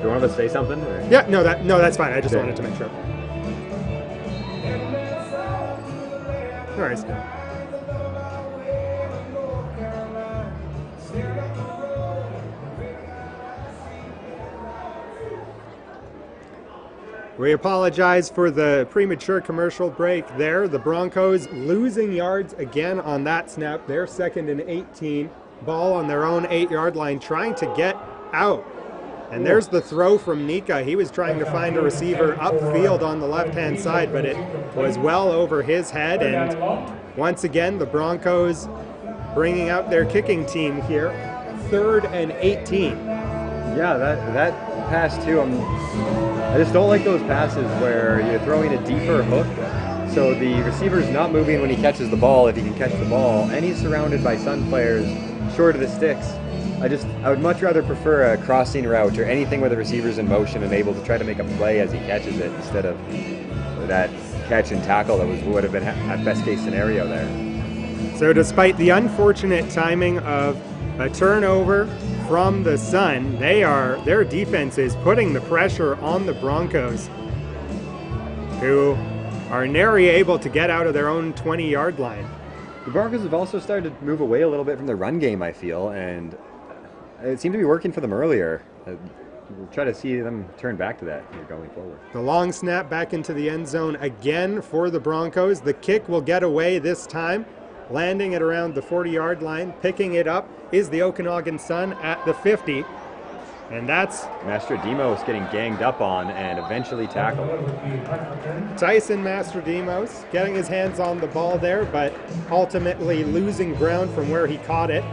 Do one of us say something? or- Yeah, no, that no, that's fine. I just Okay. wanted to make sure. No worries. We apologize for the premature commercial break there. The Broncos losing yards again on that snap. They're second and 18. Ball on their own eight yard line, trying to get out. And there's the throw from Nika. He was trying to find a receiver upfield on the left hand side, but it was well over his head. And once again, the Broncos bringing out their kicking team here. Third and 18. Yeah, that that pass too. I'm, I just don't like those passes where you're throwing a deeper hook. So the receiver's not moving when he catches the ball, if he can catch the ball, and he's surrounded by Sun players short of the sticks. I just I would much rather prefer a crossing route or anything where the receiver's in motion and able to try to make a play as he catches it instead of that catch and tackle that was would have been at best case scenario there. So, despite the unfortunate timing of a turnover from the Sun, they are their defense is putting the pressure on the Broncos, who are nary able to get out of their own 20-yard line. The Broncos have also started to move away a little bit from the run game, I feel, and it seemed to be working for them earlier. Uh, We'll try to see them turn back to that here going forward. The long snap back into the end zone again for the Broncos. The kick will get away this time, landing at around the 40 yard line. Picking it up is the Okanagan Sun at the 50. And that's Mastrodemos getting ganged up on and eventually tackled. Tyson Mastrodemos getting his hands on the ball there, but ultimately losing ground from where he caught it.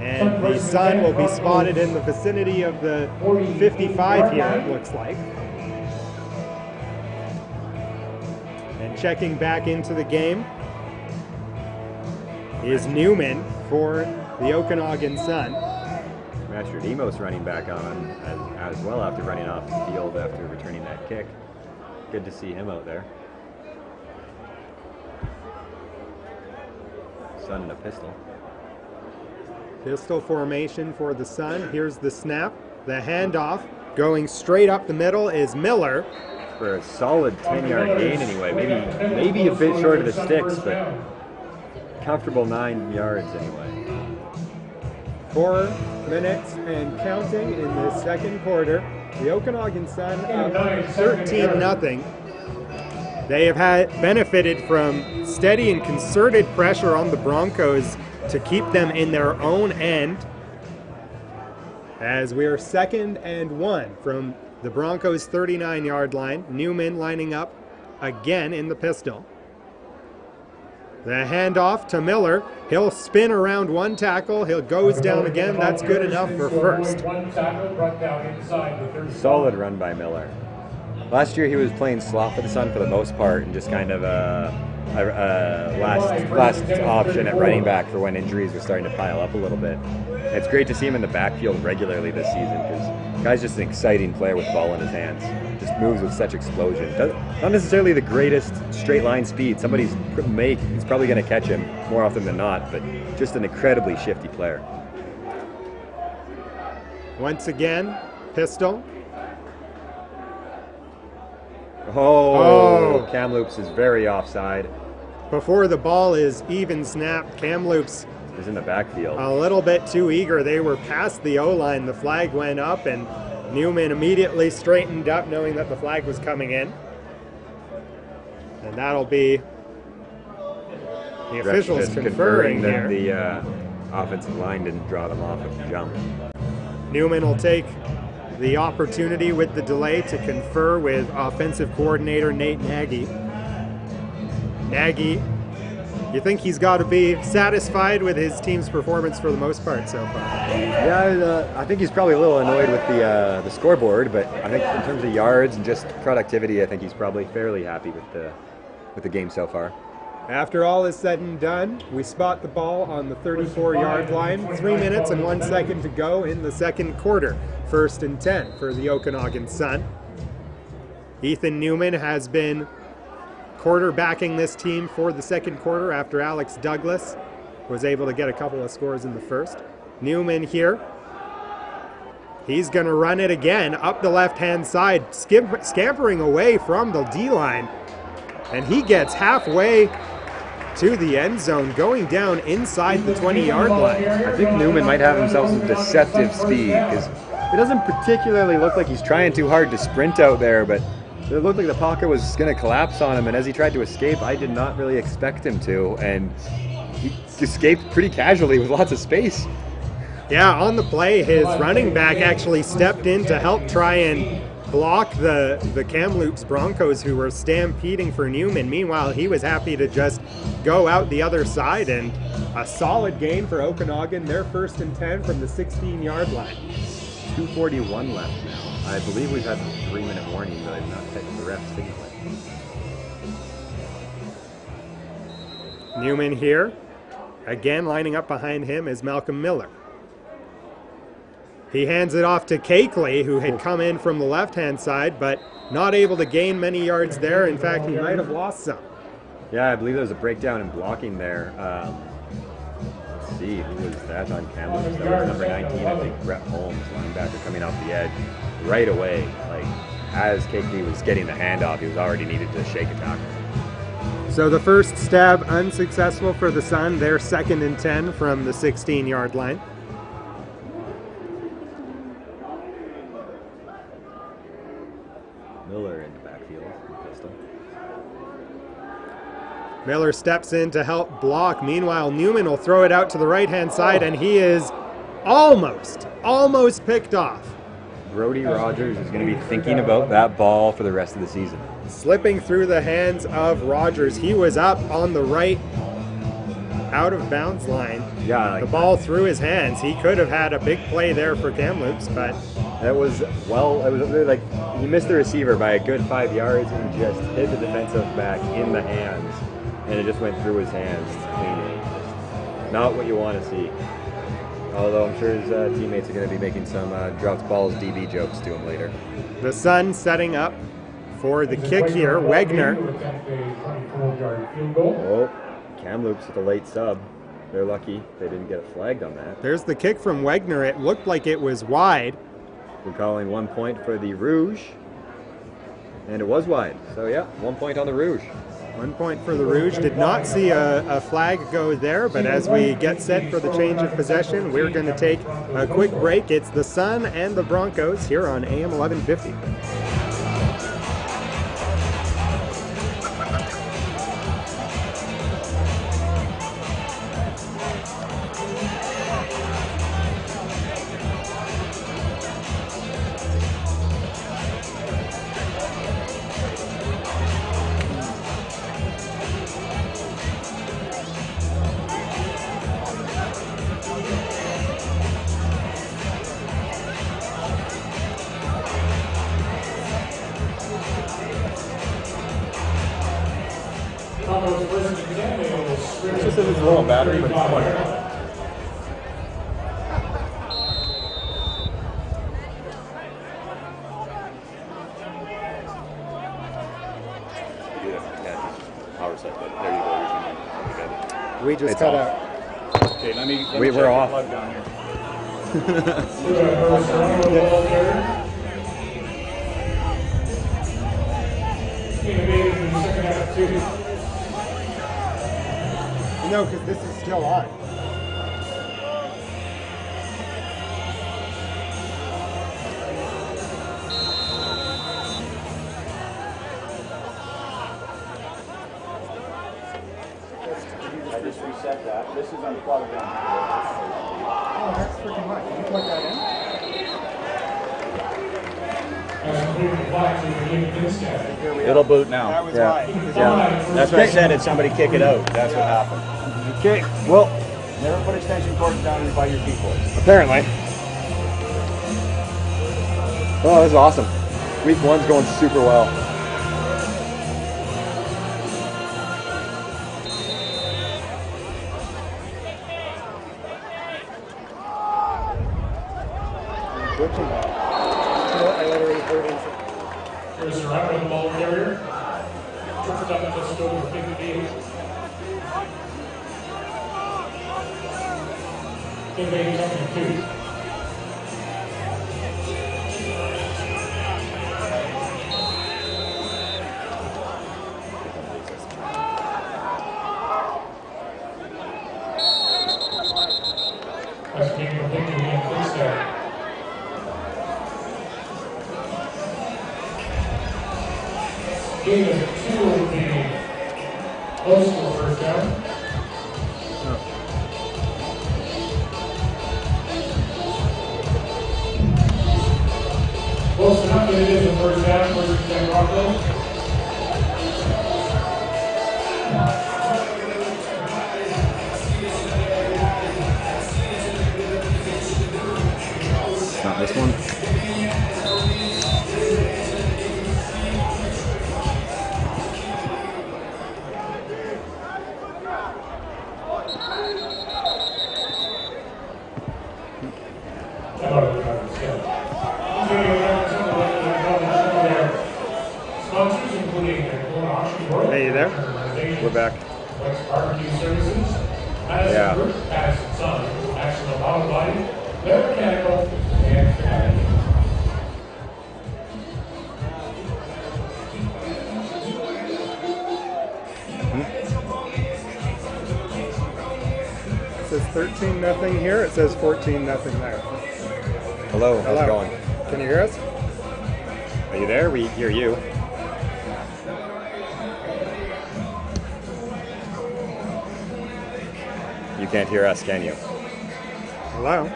And the Sun will be spotted in the vicinity of the 55 here, it looks like. And checking back into the game is Newman for the Okanagan Sun. Mastrodemos running back on as, as well after running off the field after returning that kick. Good to see him out there. Sun and a pistol. Pistol formation for the Sun. Here's the snap. The handoff going straight up the middle is Miller. For a solid 10 yard gain anyway. Maybe maybe a bit short of the sticks, but comfortable nine yards anyway. Four minutes and counting in the second quarter. The Okanagan Sun up 13 nothing. They have had benefited from steady and concerted pressure on the Broncos to keep them in their own end. As we are second and one from the Broncos' 39 yard line, Newman lining up again in the pistol. The handoff to Miller. He'll spin around one tackle. He'll goes down again. That's good enough for first. One tackle brought down inside the 30. Solid run by Miller. Last year he was playing slot for the Sun for the most part and just kind of a, last last option at running back for when injuries were starting to pile up a little bit. It's great to see him in the backfield regularly this season because guy's just an exciting player with ball in his hands. Just moves with such explosion. Not necessarily the greatest straight line speed. Somebody's make is probably going to catch him more often than not, but just an incredibly shifty player. Once again, pistol. Oh, Oh. Kamloops is very offside. Before the ball is even snapped, Kamloops He's in the backfield. a little bit too eager. They were past the O line. The flag went up, and Newman immediately straightened up, knowing that the flag was coming in. And that'll be the officials conferring that here. the uh, offensive line didn't draw them off at the jump. Newman will take the opportunity with the delay to confer with offensive coordinator Nate Nagy. Nagy, you think he's got to be satisfied with his team's performance for the most part so far? Yeah, uh, I think he's probably a little annoyed with the uh, the scoreboard, but I think in terms of yards and just productivity, I think he's probably fairly happy with the with the game so far. After all is said and done, we spot the ball on the 34 yard line. Three minutes and one second to go in the second quarter. First and 10 for the Okanagan Sun. Ethan Newman has been quarterbacking this team for the second quarter after Alex Douglas was able to get a couple of scores in the first. Newman here. He's going to run it again up the left hand side, scampering away from the D line. And he gets halfway to the end zone, going down inside the 20 yard line. I think Newman might have himself some deceptive speed because it doesn't particularly look like he's trying too hard to sprint out there, but it looked like the pocket was going to collapse on him. And as he tried to escape, I did not really expect him to, and he escaped pretty casually with lots of space. Yeah, on the play, his running back actually stepped in to help try and block the, the Kamloops Broncos who were stampeding for Newman. Meanwhile, he was happy to just go out the other side and a solid gain for Okanagan. Their first and 10 from the 16 yard line. 241 left now. I believe we've had a three minute warning, but I've not checked the ref signal. Newman here. Again, lining up behind him is Malcolm Miller. He hands it off to Cakeley, who had come in from the left hand side, but not able to gain many yards there. In fact, he might have lost some. Yeah, I believe there was a breakdown in blocking there. Um, let's see, who was that on Kamloops? That was number 19, I think, Brett Holmes, linebacker, coming off the edge right away. Like, as KK was getting the handoff, he was already needed to shake a tackle. So the first stab unsuccessful for the Sun. They're second and 10 from the 16 yard line. Miller in the backfield, pistol. Miller steps in to help block. Meanwhile, Newman will throw it out to the right hand side, and he is almost, almost picked off. Brody Rogers is going to be thinking about that ball for the rest of the season. Slipping through the hands of Rogers. He was up on the right out of bounds line. Yeah, like the ball through his hands. He could have had a big play there for Kamloops, but That was well. It was like he missed the receiver by a good five yards and just hit the defensive back in the hands, and it just went through his hands cleanly. Not what you want to see. Although I'm sure his uh, teammates are going to be making some uh, dropped balls DB jokes to him later. the Sun setting up for the kick here. Wegner. Oh, Kamloops with a late sub. They're lucky they didn't get it flagged on that. There's the kick from Wegner. It looked like it was wide. We're calling one point for the Rouge, and it was wide. So yeah, one point on the Rouge. One point for the Rouge. Did not see a, a flag go there, but as we get set for the change of possession, we're going to take a quick break. It's the Sun and the Broncos here on AM 1150. somebody kick it out. That's what happened. Okay, well. Never put extension cords down by your feet, decoys. Apparently. Oh, this is awesome. Week one's going super well. 13 nothing here. It says 14 nothing there. Hello, how's it going? Can you hear us? Are you there? We hear you. You can't hear us, can you? Hello?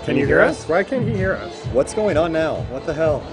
Can, can you, you hear, hear us? us? Why can't he hear us? What's going on now? What the hell?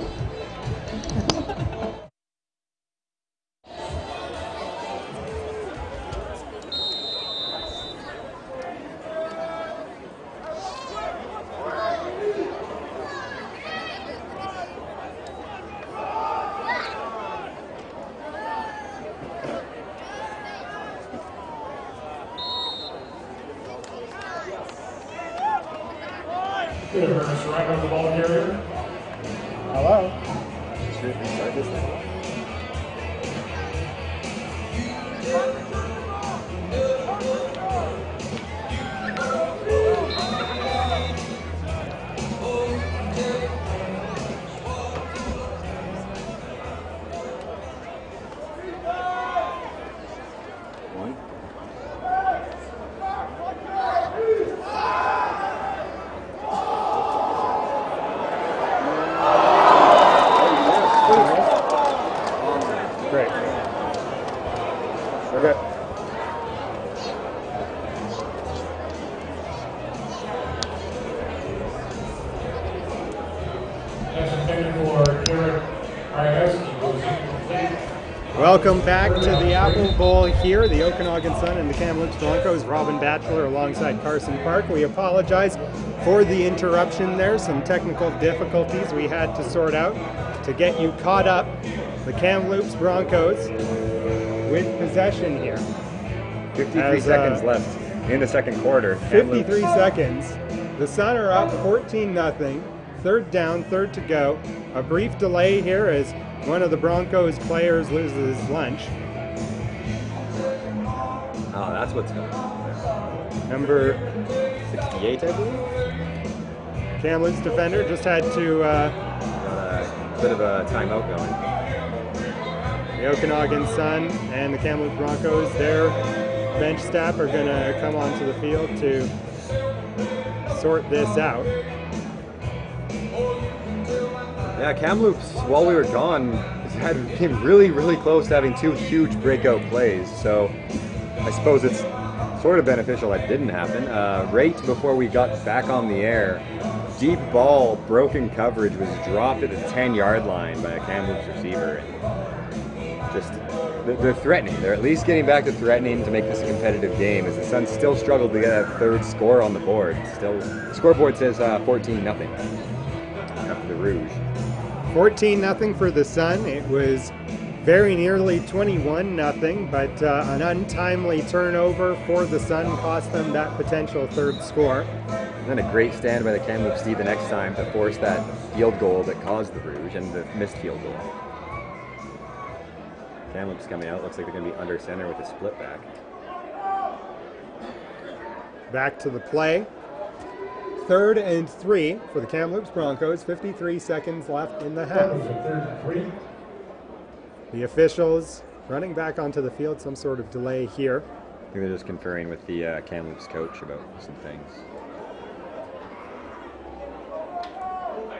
Welcome back to the Apple Bowl here, the Okanagan Sun and the Kamloops Broncos. Robin Batchelor alongside Carson Park. We apologize for the interruption there, some technical difficulties we had to sort out to get you caught up. The Kamloops Broncos with possession here. 53 As, uh, seconds uh, left in the second quarter. 53 seconds. The Sun are up 14 0. Third down, third to go. A brief delay here is one of the Broncos players loses lunch. Oh, that's what's going on. Number 68, I believe. Kamloops defender just had to uh, Got a bit of a timeout going. the Okanagan Sun and the Kamloops Broncos. Their bench staff are going to come onto the field to sort this out. Yeah, Kamloops, while we were gone, had been really, really close to having two huge breakout plays. So I suppose it's sort of beneficial that didn't happen. Uh, right before we got back on the air, deep ball, broken coverage was dropped at the 10 yard line by a Kamloops receiver. And just, they're- they're threatening. They're at least getting back to threatening to make this a competitive game as the Suns still struggled to get a third score on the board. Still, the scoreboard says uh, 14 nothing after the Rouge. 14 nothing for the Sun. It was very nearly 21 nothing, but uh, an untimely turnover for the Sun cost them that potential third score. And then a great stand by the Kamloops D the next time to force that field goal that caused the Rouge and the missed field goal. Kamloops coming out. Looks like they're going to be under center with a split back. Back to the play. Third and three for the Kamloops Broncos. 53 seconds left in the half. The officials running back onto the field. Some sort of delay here. I think they're just conferring with the uh, Kamloops coach about some things.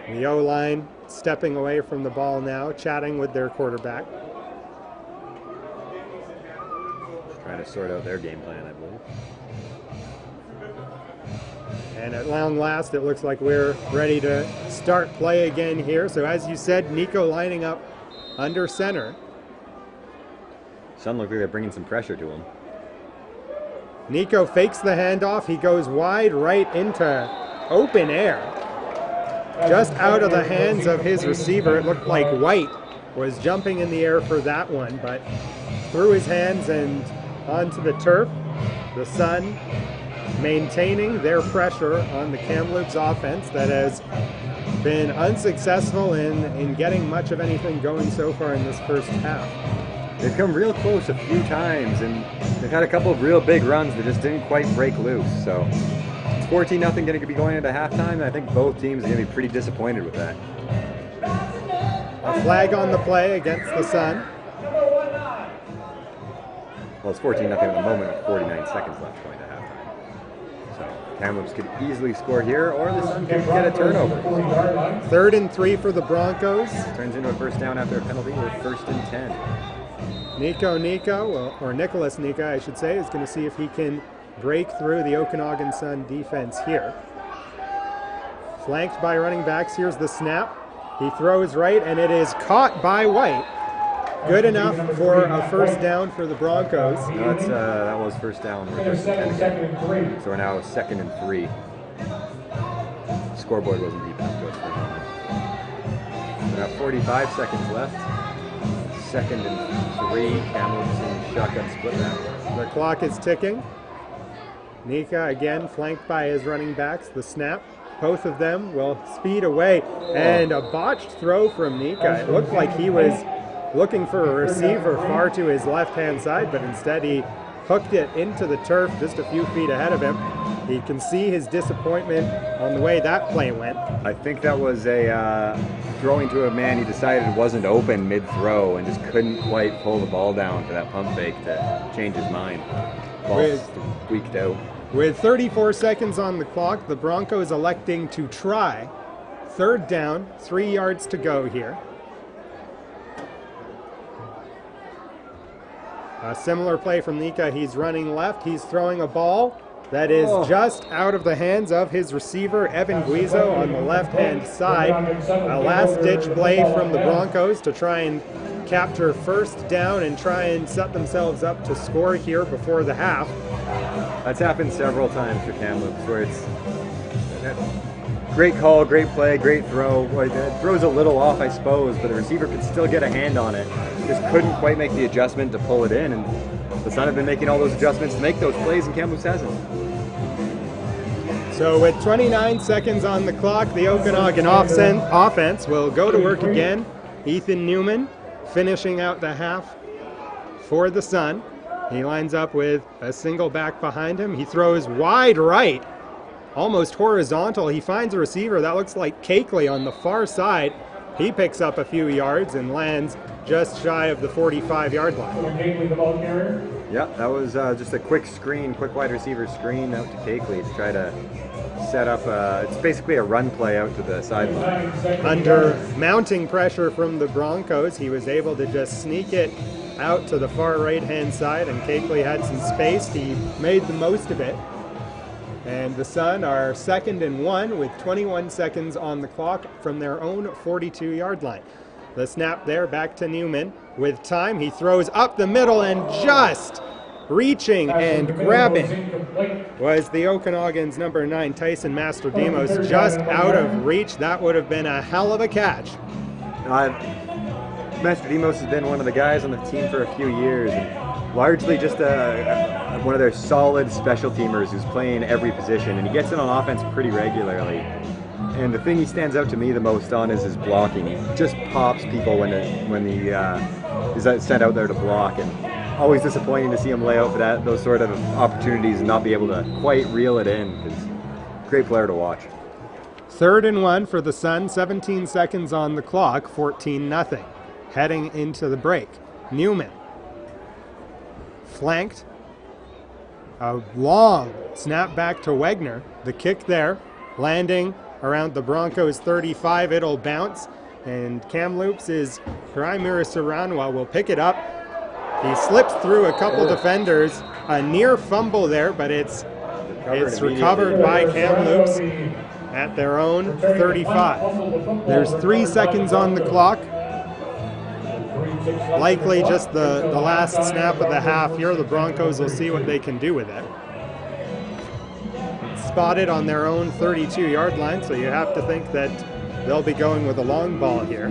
The O line stepping away from the ball now, chatting with their quarterback. Trying to sort out their game plan, And at long last, it looks like we're ready to start play again here. So, as you said, Nico lining up under center. Sun look like they're bringing some pressure to him. Nico fakes the handoff. He goes wide right into open air. Just out of the hands of his receiver. It looked like White was jumping in the air for that one, but through his hands and onto the turf. The Sun maintaining their pressure on the Kamloops offense that has been unsuccessful in, in getting much of anything going so far in this first half. They've come real close a few times, and they've had a couple of real big runs that just didn't quite break loose. So it's 14 nothing going to be going into halftime, and I think both teams are going to be pretty disappointed with that. A flag on the play against the Sun. Well, it's 14 nothing at the moment with 49 seconds left going to halftime. So Kamloops could easily score here, or the Sun could get a turnover. Third and three for the Broncos. Turns into a first down after a penalty, or first and 10. Nico Nico, or Nicholas Nika, I should say, is going to see if he can break through the Okanagan Sun defense here. Flanked by running backs. Here's the snap. He throws right, and it is caught by White. Good enough for a first down for the Broncos. No, that's, uh, that was first down. We're Second, second and three. So we're now second and three. Scoreboard wasn't deep enough to us for. We have 45 seconds left. Second and three. In shotgun split now. The clock is ticking. Nika again flanked by his running backs. The snap. Both of them will speed away. And a botched throw from Nika. It looked like he was looking for a receiver far to his left hand side, but instead he hooked it into the turf just a few feet ahead of him. He can see his disappointment on the way that play went. I think that was a uh, throwing to a man he decided wasn't open mid throw and just couldn't quite pull the ball down for that pump fake to change his mind. Ball With- squeaked out. With 34 seconds on the clock, the Broncos electing to try. Third down, three yards to go here. A similar play from Nika. He's running left. He's throwing a ball that is Oh. just out of the hands of his receiver, Evan Guizo, on the left hand side. A last ditch play from the Broncos to try and capture first down and try and set themselves up to score here before the half. That's happened several times for Kamloops where it's great call, great play, great throw. It throws a little off, I suppose, but the receiver could still get a hand on it. Just couldn't quite make the adjustment to pull it in, and the Sun have been making all those adjustments to make those plays, and Kamloops hasn't. So with 29 seconds on the clock, the Okanagan offense will go to work again. Ethan Newman finishing out the half for the Sun. He lines up with a single back behind him. He throws wide right, almost horizontal. He finds a receiver that looks like Cakeley on the far side. He picks up a few yards and lands just shy of the 45 yard line. Cakeley, the ball carrier. Yeah, that was uh, just a quick screen, quick wide receiver screen out to Cakeley to try to set up. Uh, it's basically a run play out to the sideline. Under mounting pressure from the Broncos, he was able to just sneak it out to the far right hand side, and Cakeley had some space. He made the most of it. And the Sun are second and one with 21 seconds on the clock from their own 42 yard line. The snap there back to Newman. With time, he throws up the middle and just reaching and grabbing was the Okanagan's number nine, Tyson Mastrodemos, just out of reach. That would have been a hell of a catch. Uh, Mastrodemos has been one of the guys on the team for a few years, and largely just a, a, one of their solid special teamers who's playing every position, and he gets in on offense pretty regularly. And the thing he stands out to me the most on is his blocking. He just pops people when it, when he uh, is sent out there to block, and always disappointing to see him lay out for that those sort of opportunities and not be able to quite reel it in. Because great player to watch. Third and one for the Sun, 17 seconds on the clock, 14 nothing. Heading into the break. Newman flanked. A long snap back to Wegner. The kick there, landing around the Broncos 35. It'll bounce. And Kamloops is Primera Saranwa will pick it up. He slips through a couple defenders. A near fumble there, but it's it's recovered by Kamloops at their own 35. There's three seconds on the clock. Likely just the, the last snap of the half here. The Broncos will see what they can do with it. Spotted on their own 32 yard line, so you have to think that they'll be going with a long ball here.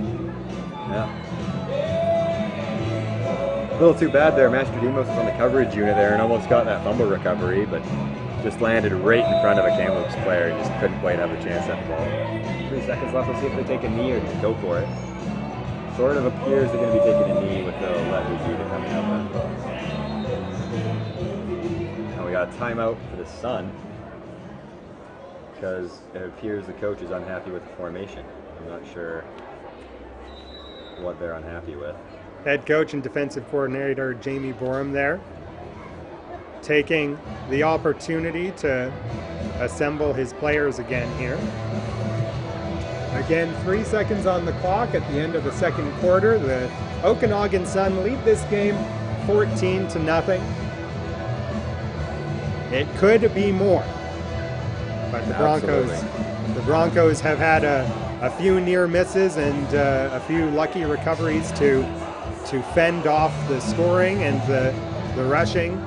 Yeah. A little too bad there. Mastrodemos was on the coverage unit there and almost got that fumble recovery, but just landed right in front of a Kamloops player and just couldn't quite have a chance at the ball. Three seconds left. Let's see if they take a knee or go for it. Sort of appears they're going to be taking a knee with the Letley Judah coming up. And we got a timeout for the Sun because it appears the coach is unhappy with the formation. I'm not sure what they're unhappy with. Head coach and defensive coordinator Jamie Boreham there, taking the opportunity to assemble his players again here. Again, three seconds on the clock at the end of the second quarter. The Okanagan Sun lead this game 14 to nothing. It could be more, but the Broncos, Absolutely. the Broncos have had a, a few near misses and uh, a few lucky recoveries to to fend off the scoring and the the rushing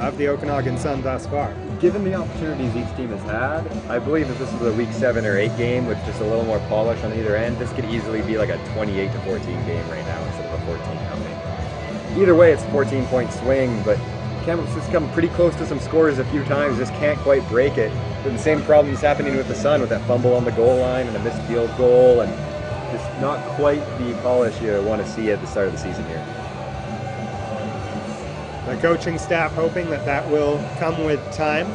of the Okanagan Sun thus far. Given the opportunities each team has had, I believe if this was a week seven or eight game with just a little more polish on either end, this could easily be like a 28 to 14 game right now instead of a 14 nothing. Either way, it's a 14 point swing, but Kamloops has come pretty close to some scores a few times, just can't quite break it. But the same problems happening with the Sun with that fumble on the goal line and a missed field goal and just not quite the polish you want to see at the start of the season here. The coaching staff hoping that that will come with time.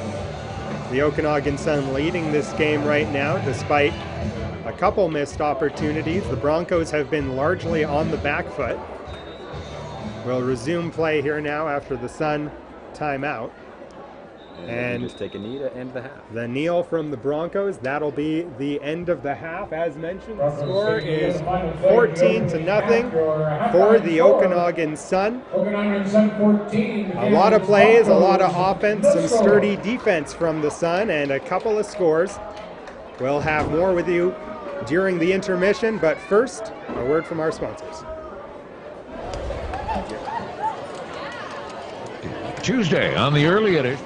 The Okanagan Sun leading this game right now, despite a couple missed opportunities. The Broncos have been largely on the back foot. We'll resume play here now after the Sun timeout. And, And just take a knee to end the half. the kneel from the Broncos, that'll be the end of the half. As mentioned, the score is 14 to nothing for the Okanagan Sun. Okanagan Sun 14. A lot of plays, a lot of offense, some sturdy defense from the Sun, and a couple of scores. We'll have more with you during the intermission, but first, a word from our sponsors. Tuesday on the early edition.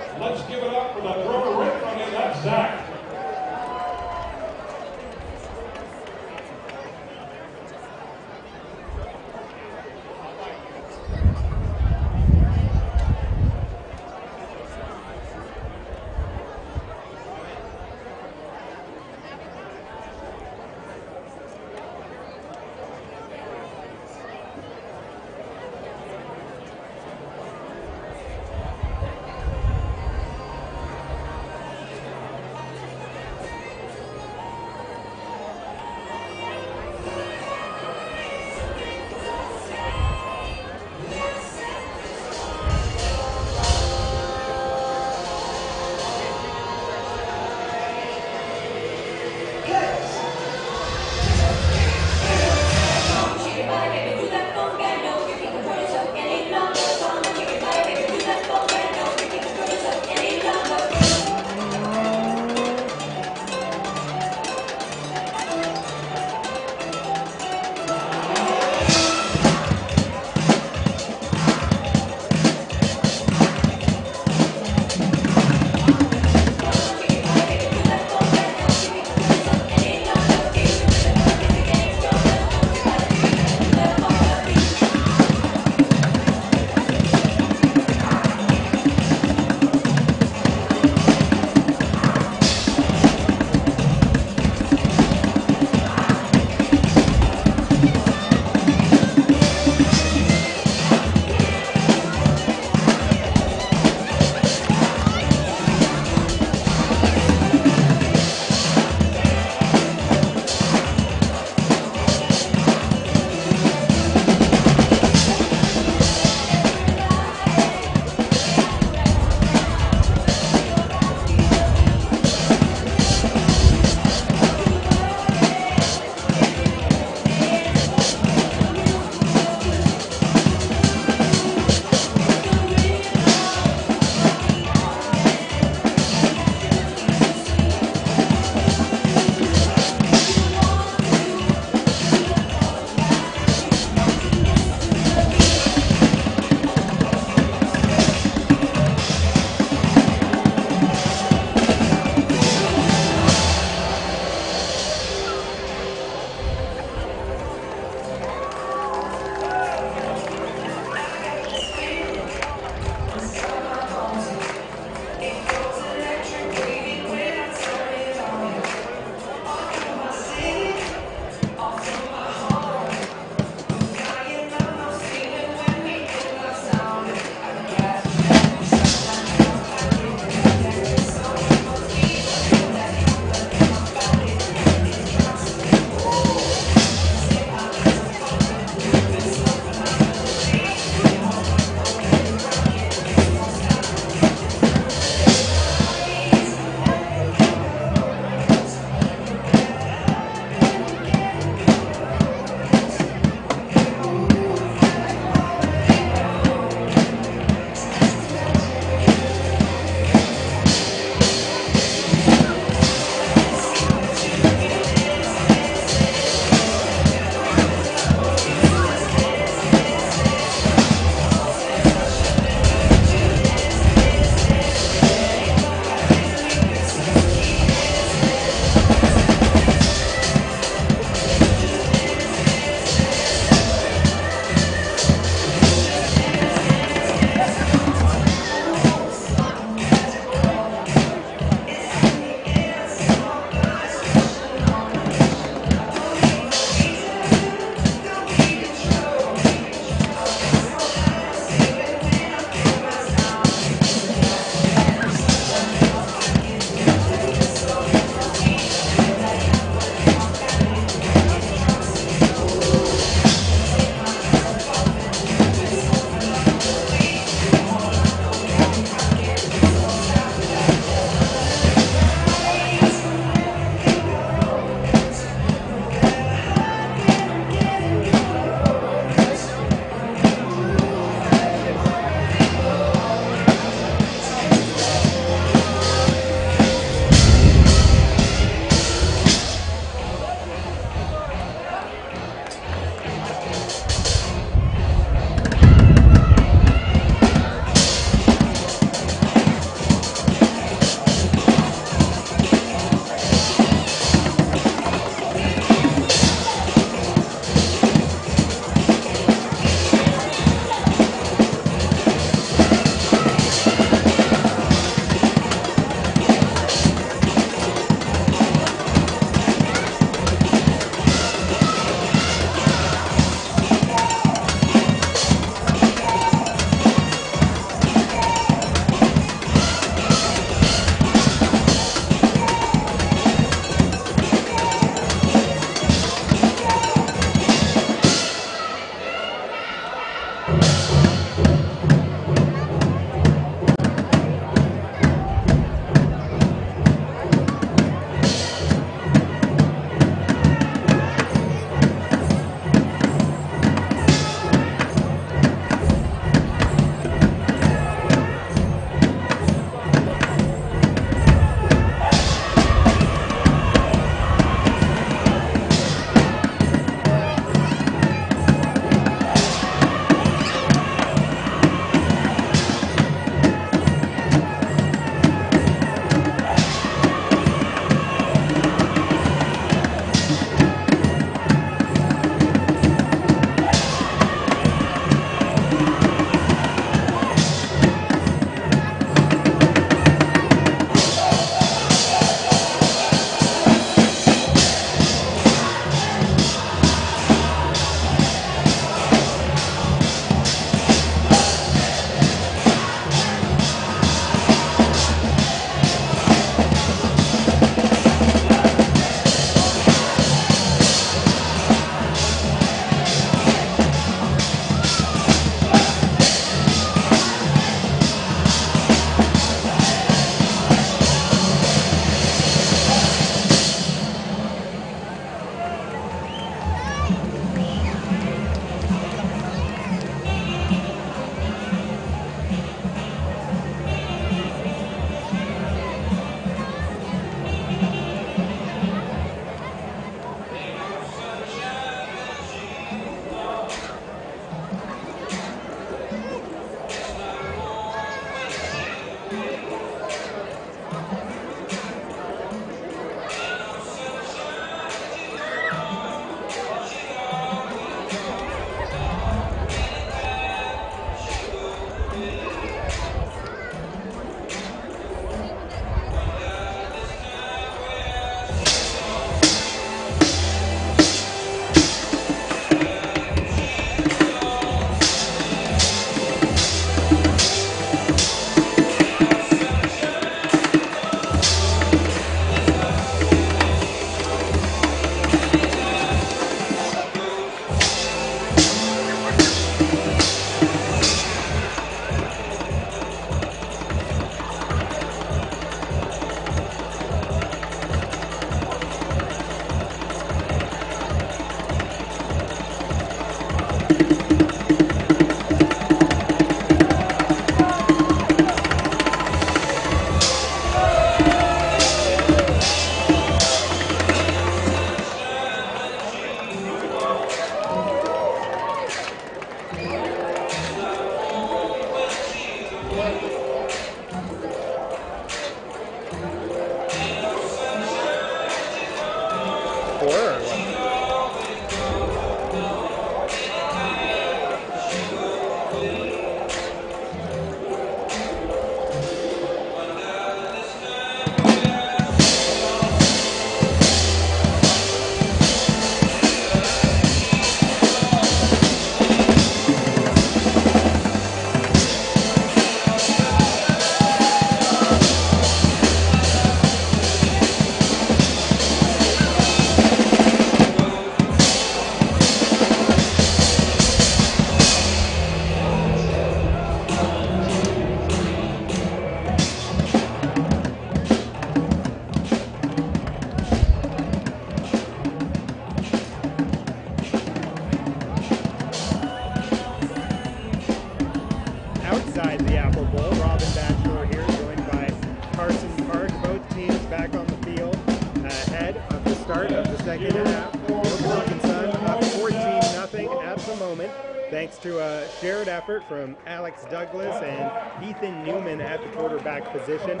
From Alex Douglas and Ethan Newman at the quarterback position.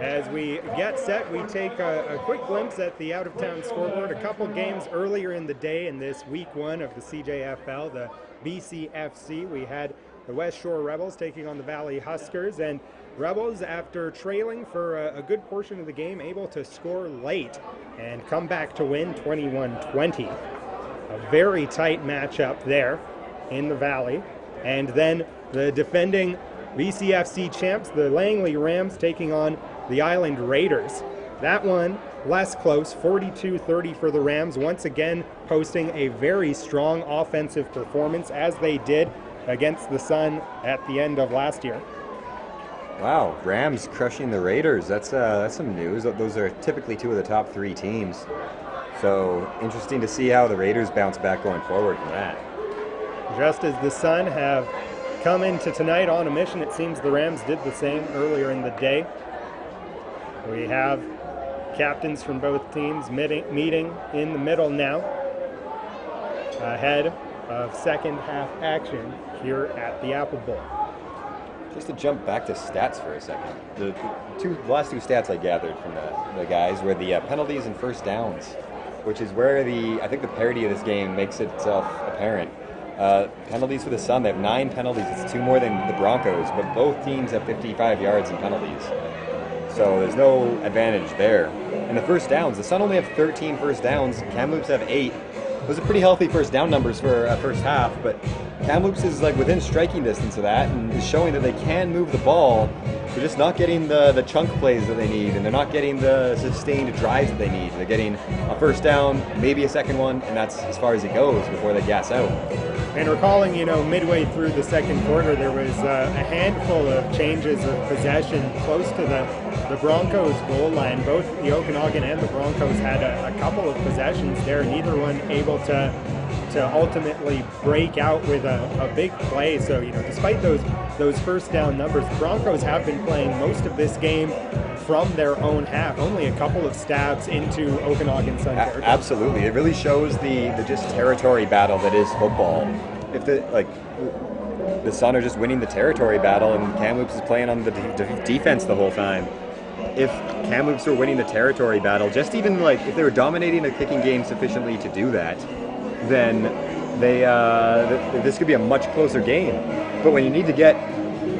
As we get set, we take a, a quick glimpse at the out of town scoreboard. A couple games earlier in the day in this week one of the CJFL, the BCFC, we had the West Shore Rebels taking on the Valley Huskers. And Rebels, after trailing for a, a good portion of the game, able to score late and come back to win 21 20. A very tight matchup there in the Valley. And then the defending BCFC champs, the Langley Rams, taking on the Island Raiders. That one less close, 42 30 for the Rams, once again posting a very strong offensive performance as they did against the Sun at the end of last year. Wow, Rams crushing the Raiders. That's uh, that's some news. Those are typically two of the top three teams. So interesting to see how the Raiders bounce back going forward from that. Just as the Sun have come into tonight on a mission, it seems the Rams did the same earlier in the day. We have captains from both teams meeting, in the middle now, ahead of second half action here at the Apple Bowl. Just to jump back to stats for a second, the, two last two stats I gathered from the, the guys were the uh, penalties and first downs, which is where the I think the parity of this game makes itself apparent. Uh, penalties for the Sun, they have nine penalties. It's two more than the Broncos, but both teams have 55 yards in penalties. So there's no advantage there. And the first downs, the Sun only have 13 first downs. Kamloops have eight. Those are pretty healthy first down numbers for a first half, but Kamloops is like within striking distance of that and is showing that they can move the ball. They're just not getting the, the chunk plays that they need, and they're not getting the sustained drives that they need. They're getting a first down, maybe a second one, and that's as far as it goes before they gas out. And recalling, you know, midway through the second quarter, there was uh, a handful of changes of possession close to the, the Broncos goal line. Both the Okanagan and the Broncos had a, a couple of possessions there, neither one able to to ultimately break out with a, a big play. So, you know, despite those those first down numbers, the Broncos have been playing most of this game from their own half. Only a couple of stabs into Okanagan Sun territory. absolutely, it really shows the, the just territory battle that is football. If the like the Sun are just winning the territory battle, and Kamloops is playing on the de- de- defense the whole time. If Kamloops were winning the territory battle, just even like if they were dominating the kicking game sufficiently to do that, then they uh, th- this could be a much closer game. But when you need to get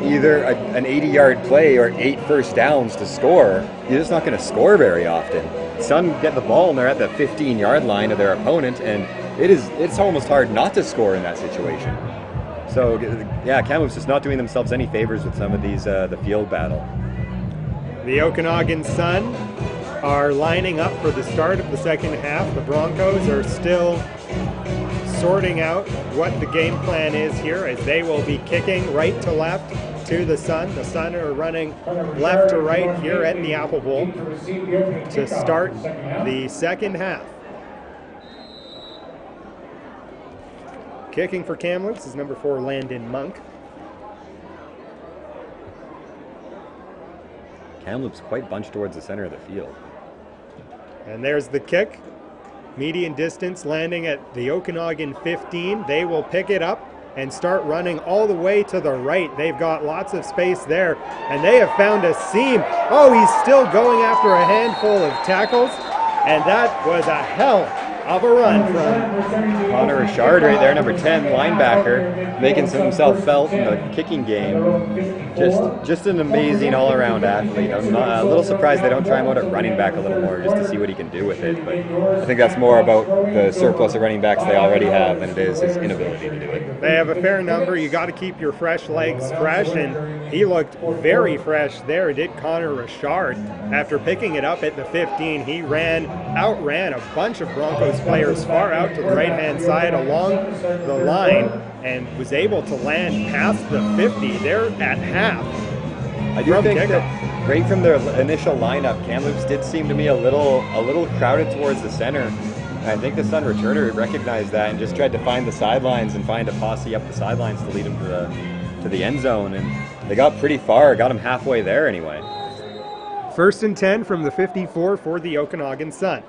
either a, an 80-yard play or eight first downs to score, you're just not going to score very often. Sun get the ball and they're at the 15-yard line of their opponent, and it is it's almost hard not to score in that situation. So yeah, Kamloops is not doing themselves any favors with some of these uh, the field battle. The Okanagan Sun are lining up for the start of the second half. The Broncos are still sorting out what the game plan is here as they will be kicking right to left to the Sun. The Sun are running left to right here at the Apple Bowl to start the second half. Kicking for Kamloops is number four, Landon Monk. Kamloops quite bunched towards the center of the field. And there's the kick. Median distance landing at the Okanagan 15. They will pick it up and start running all the way to the right. They've got lots of space there, and they have found a seam. Oh, he's still going after a handful of tackles, and that was a hell of a run from Connor Richard right there, number 10 linebacker, making himself felt in the kicking game. Just just an amazing all-around athlete. I'm not, a little surprised they don't try him out at running back a little more just to see what he can do with it. But I think that's more about the surplus of running backs they already have than it is his inability to do it. They have a fair number. You got to keep your fresh legs fresh, and he looked very fresh there. Did Connor Richard after picking it up at the 15? He ran, outran a bunch of Broncos players far out to the right-hand side along the line, and was able to land past the 50 there at half. I do think that right from their initial lineup, Kamloops did seem to me a little a little crowded towards the center. I think the Sun returner recognized that and just tried to find the sidelines and find a posse up the sidelines to lead him to the to the end zone. And they got pretty far, got him halfway there anyway. First and 10 from the 54 for the Okanagan Sun.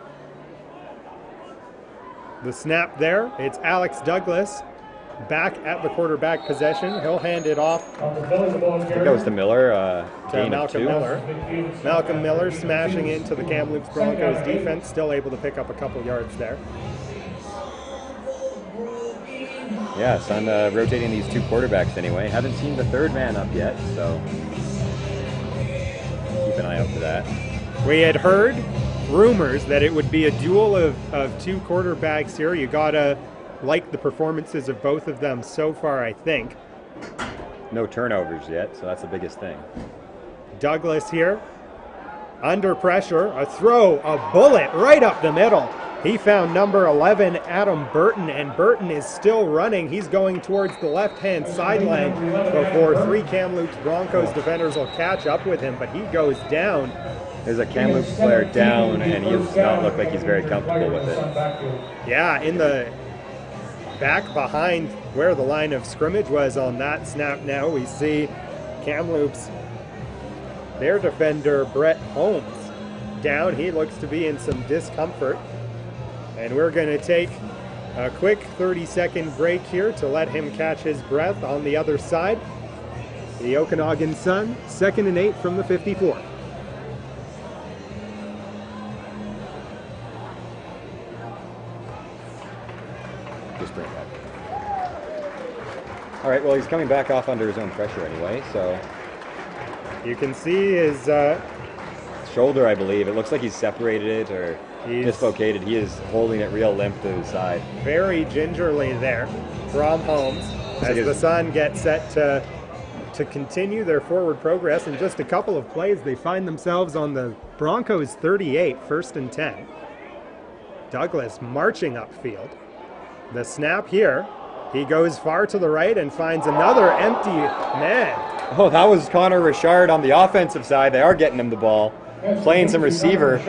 The snap there, it's Alex Douglas back at the quarterback possession. He'll hand it off I think that was to Miller. Uh, to Malcolm. Miller. Malcolm Miller smashing into the Kamloops Broncos defense, still able to pick up a couple yards there. Yeah, Sun uh, rotating these two quarterbacks anyway. Haven't seen the third man up yet, so keep an eye out for that. We had heard rumors that it would be a duel of, of two quarterbacks here. You gotta like the performances of both of them so far, I think. No turnovers yet, so that's the biggest thing. Douglas here, under pressure, a throw, a bullet right up the middle. He found number 11, Adam Burton, and Burton is still running. He's going towards the left hand sideline before three Kamloops Broncos defenders will catch up with him, but he goes down. There's a Kamloops player down, and he does not look like he's very comfortable with it. Yeah, in the back behind where the line of scrimmage was on that snap now, we see Kamloops, their defender, Brett Holmes, down. He looks to be in some discomfort. And we're going to take a quick 30 second break here to let him catch his breath on the other side. The Okanagan Sun, second and eight from the 54. All right, well, he's coming back off under his own pressure anyway, so. You can see his uh, shoulder, I believe. It looks like he's separated it or dislocated. He is holding it real limp to his side. very gingerly there from Holmes as the Sun gets set to to continue their forward progress. In just a couple of plays, they find themselves on the Broncos 38, first and 10. Douglas marching upfield. The snap here. He goes far to the right and finds another empty man. Oh, that was Connor Richard on the offensive side. They are getting him the ball. Playing some receiver.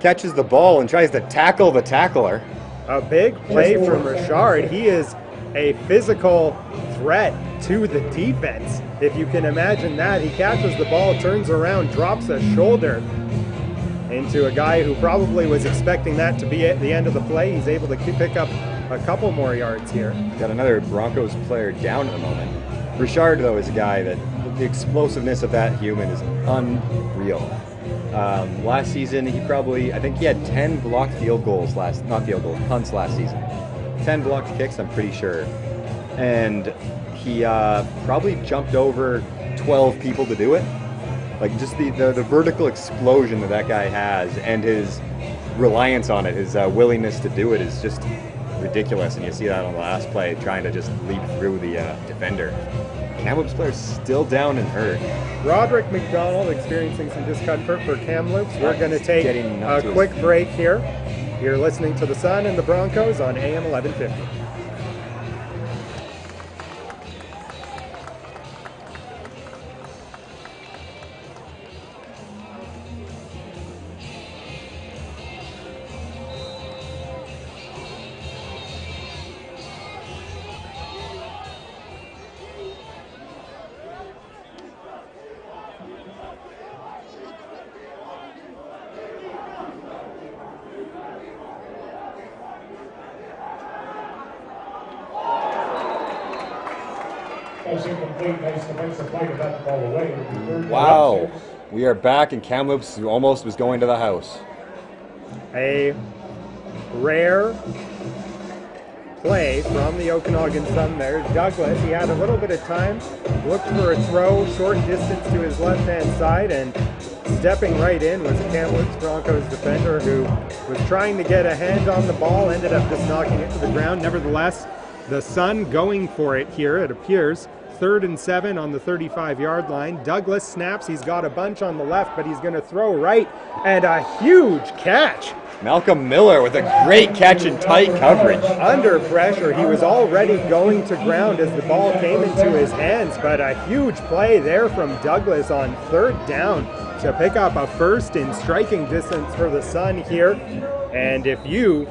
Catches the ball and tries to tackle the tackler. A big play from Richard. He is a physical threat to the defense. If you can imagine that, he catches the ball, turns around, drops a shoulder into a guy who probably was expecting that to be at the end of the play. He's able to pick up a couple more yards here. Got another Broncos player down at the moment. Richard, though, is a guy that the explosiveness of that human is unreal. Um, last season, he probably, I think he had 10 blocked field goals last, not field goals, punts last season. 10 blocked kicks, I'm pretty sure. And he uh, probably jumped over 12 people to do it. Like just the, the, the vertical explosion that that guy has and his reliance on it, his uh, willingness to do it is just ridiculous. And you see that on the last play, trying to just leap through the uh, defender. Kamloops player's still down and hurt. Roderick McDonald experiencing some discomfort for Kamloops. We're going to take a quick break here. You're listening to the Sun and the Broncos on AM 1150. Are back, and Kamloops almost was going to the house. A rare play from the Okanagan Sun there. Douglas, he had a little bit of time, looked for a throw, short distance to his left hand side, and stepping right in was Kamloops Broncos defender who was trying to get a hand on the ball, ended up just knocking it to the ground. Nevertheless, the Sun going for it here, it appears. Third and seven on the 35 yard line. Douglas snaps. He's got a bunch on the left, but he's going to throw right. And a huge catch. Malcolm Miller with a great catch and tight coverage. Under pressure, he was already going to ground as the ball came into his hands, but a huge play there from Douglas on third down to pick up a first in striking distance for the Sun here. And if you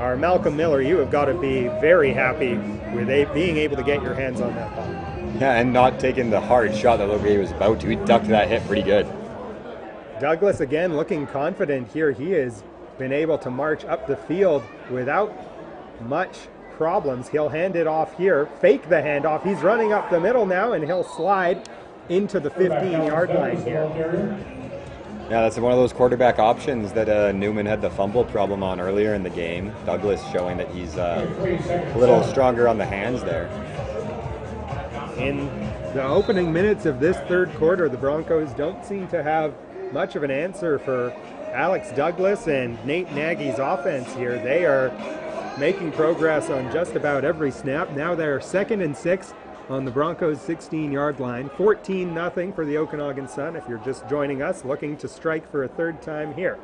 are Malcolm Miller, you have got to be very happy with a, being able to get your hands on that ball. Yeah, and not taking the hard shot that Logray was about to. He ducked that hit pretty good. Douglas again looking confident here. He has been able to march up the field without much problems. He'll hand it off here, fake the handoff. He's running up the middle now, and he'll slide into the 15 yard line here. Yeah, that's one of those quarterback options that uh, Newman had the fumble problem on earlier in the game. Douglas showing that he's uh, a little stronger on the hands there. In the opening minutes of this third quarter, the Broncos don't seem to have much of an answer for Alex Douglas and Nate Nagy's offense here. They are making progress on just about every snap. Now they're second and six on the Broncos 16 yard line. 14 0 for the Okanagan Sun if you're just joining us, looking to strike for a third time here.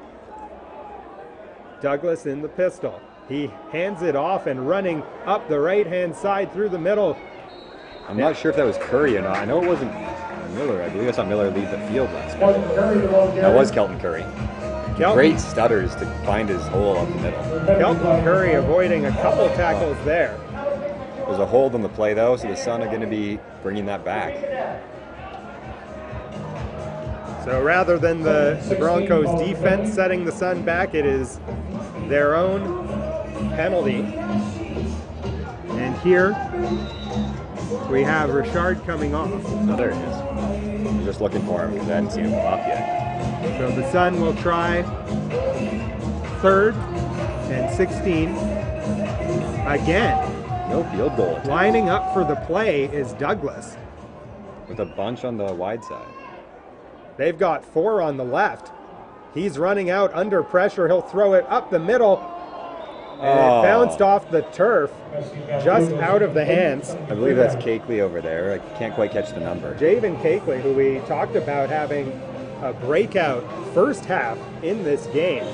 Douglas in the pistol. He hands it off and running up the right hand side through the middle. I'm not sure if that was Curry or not. I know it wasn't Miller. I believe I saw Miller leave the field last week. That was Kelton Curry. Kelton. Great stutters to find his hole up the middle. Kelton Curry avoiding a couple tackles there. There's a hold on the play though, so the Sun are going to be bringing that back. So rather than the, Broncos defense setting the Sun back, it is their own penalty. And here we have Richard coming off. Oh, there he is. I'm just looking for him because I hadn't seen him come up yet. So the Sun will try third and 16 again. No field goal. Lining up for the play is Douglas. With a bunch on the wide side. They've got four on the left. He's running out under pressure. He'll throw it up the middle. And Oh. it bounced off the turf, just out of the hands. I believe that's Cakeley over there. I can't quite catch the number. Javen Cakeley, who we talked about having a breakout first half in this game.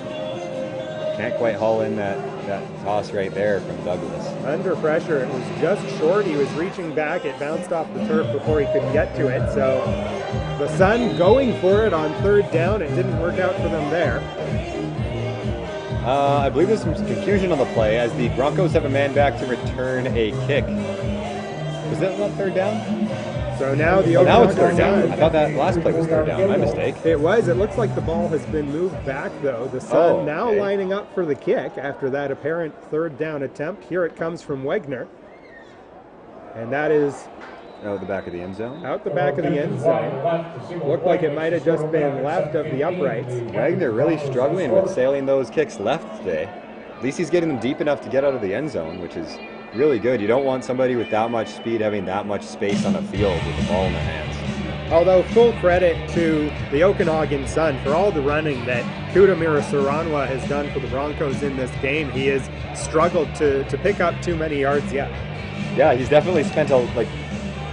Can't quite haul in that, that toss right there from Douglas. Under pressure, it was just short. He was reaching back. It bounced off the turf before he could get to it. So the Sun going for it on third down. It didn't work out for them there. Uh, I believe there's some confusion on the play as the Broncos have a man back to return a kick. Was that not third down? So now the Oh, now it's third down. I thought that last play was third down. My mistake. It was. It looks like the ball has been moved back, though. The Sun Oh, now lining up for the kick after that apparent third down attempt. Here it comes from Wegner. And that is Out the back of the end zone. out the back of the end zone. Looked like it might have just been left of the uprights. Wagner really struggling with sailing those kicks left today. At least he's getting them deep enough to get out of the end zone, which is really good. You don't want somebody with that much speed having that much space on the field with the ball in their hands. Although full credit to the Okanagan Sun for all the running that Kudamira Saranwa has done for the Broncos in this game. He has struggled to, to pick up too many yards yet. Yeah, he's definitely spent a like,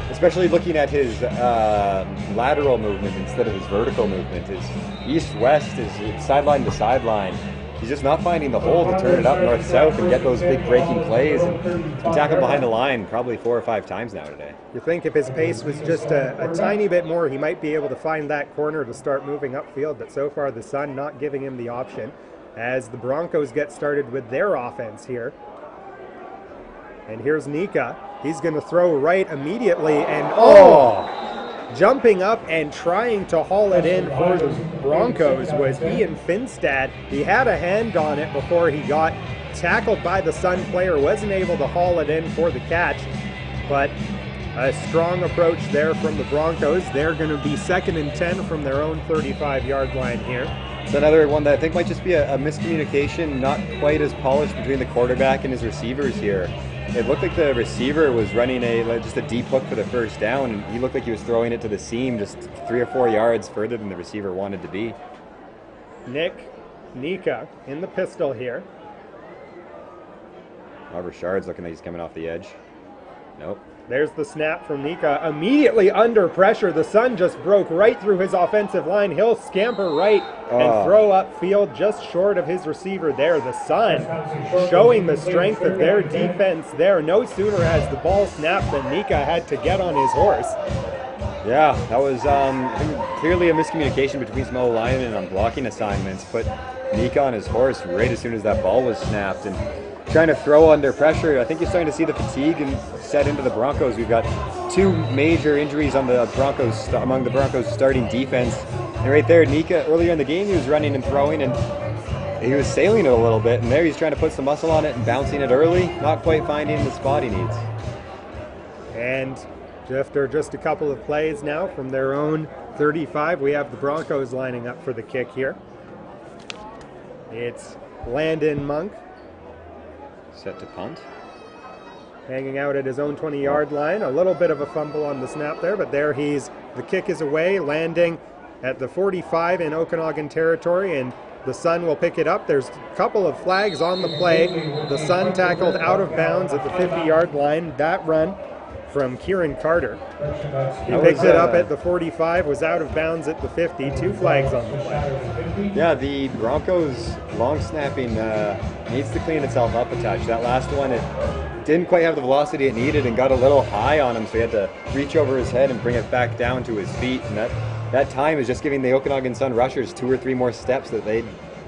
especially looking at his uh, lateral movement instead of his vertical movement. His east-west is sideline to sideline. He's just not finding the hole to turn it up north-south and get those big breaking plays. And he's been tackled behind the line probably four or five times now today. You think if his pace was just a, a tiny bit more, he might be able to find that corner to start moving upfield. But so far, the Sun not giving him the option as the Broncos get started with their offense here. And here's Nika. He's going to throw right immediately, and oh, oh! Jumping up and trying to haul it in for the Broncos was Ian Finstad. He had a hand on it before he got tackled by the Sun player, wasn't able to haul it in for the catch, but A strong approach there from the Broncos. They're going to be second and 10 from their own 35 yard line here. It's another one that I think might just be a, a miscommunication, not quite as polished between the quarterback and his receivers here. It looked like the receiver was running a like, just a deep hook for the first down, and he looked like he was throwing it to the seam just three or four yards further than the receiver wanted to be. Nick Nika in the pistol here. Now Richard's looking like he's coming off the edge. Nope. There's the snap from Nika. Immediately under pressure, the Sun just broke right through his offensive line. He'll scamper right Oh. and throw upfield just short of his receiver there. The Sun showing the strength of their defense there. No sooner has the ball snapped than Nika had to get on his horse. Yeah, that was um, clearly a miscommunication between some O linemen on blocking assignments. Put Nika on his horse right as soon as that ball was snapped and trying to throw under pressure. I think you're starting to see the fatigue and set into the Broncos. We've got two major injuries on the Broncos among the Broncos starting defense. And right there, Nika earlier in the game he was running and throwing and he was sailing it a little bit. And there he's trying to put some muscle on it and bouncing it early, not quite finding the spot he needs. And after just a couple of plays now from their own 35, we have the Broncos lining up for the kick here. It's Landon Monk Set to punt. hanging out at his own 20 yard line. A little bit of a fumble on the snap there, but there he's, the kick is away, landing at the 45 in Okanagan territory, and the Sun will pick it up. There's a couple of flags on the play. The Sun tackled out of bounds at the 50 yard line. That run from Kieran Carter. He That picked was, it up uh, at the 45, was out of bounds at the 50. Two flags on the play. Yeah, the Broncos long snapping uh, needs to clean itself up a touch. That last one, it didn't quite have the velocity it needed and got a little high on him, so he had to reach over his head and bring it back down to his feet. And that, that time is just giving the Okanagan Sun rushers two or three more steps that they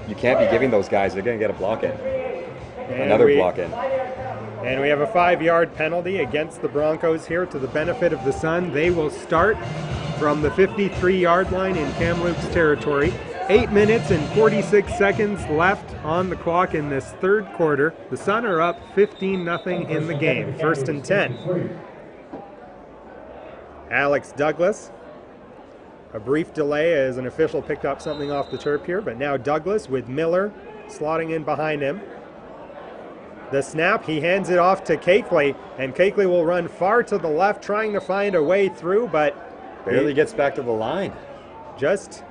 you can't be giving those guys. They're going to get a block in. And Another we- block in. And we have a five yard penalty against the Broncos here to the benefit of the Sun. They will start from the 53 yard line in Kamloops territory. Eight minutes and 46 seconds left on the clock in this third quarter. The Sun are up 15 0 in the game. First and 10. Alex Douglas. A brief delay as an official picked up something off the turf here, but now Douglas with Miller slotting in behind him. The snap, he hands it off to Cakeley, and Cakeley will run far to the left, trying to find a way through, but Barely gets back to the line. just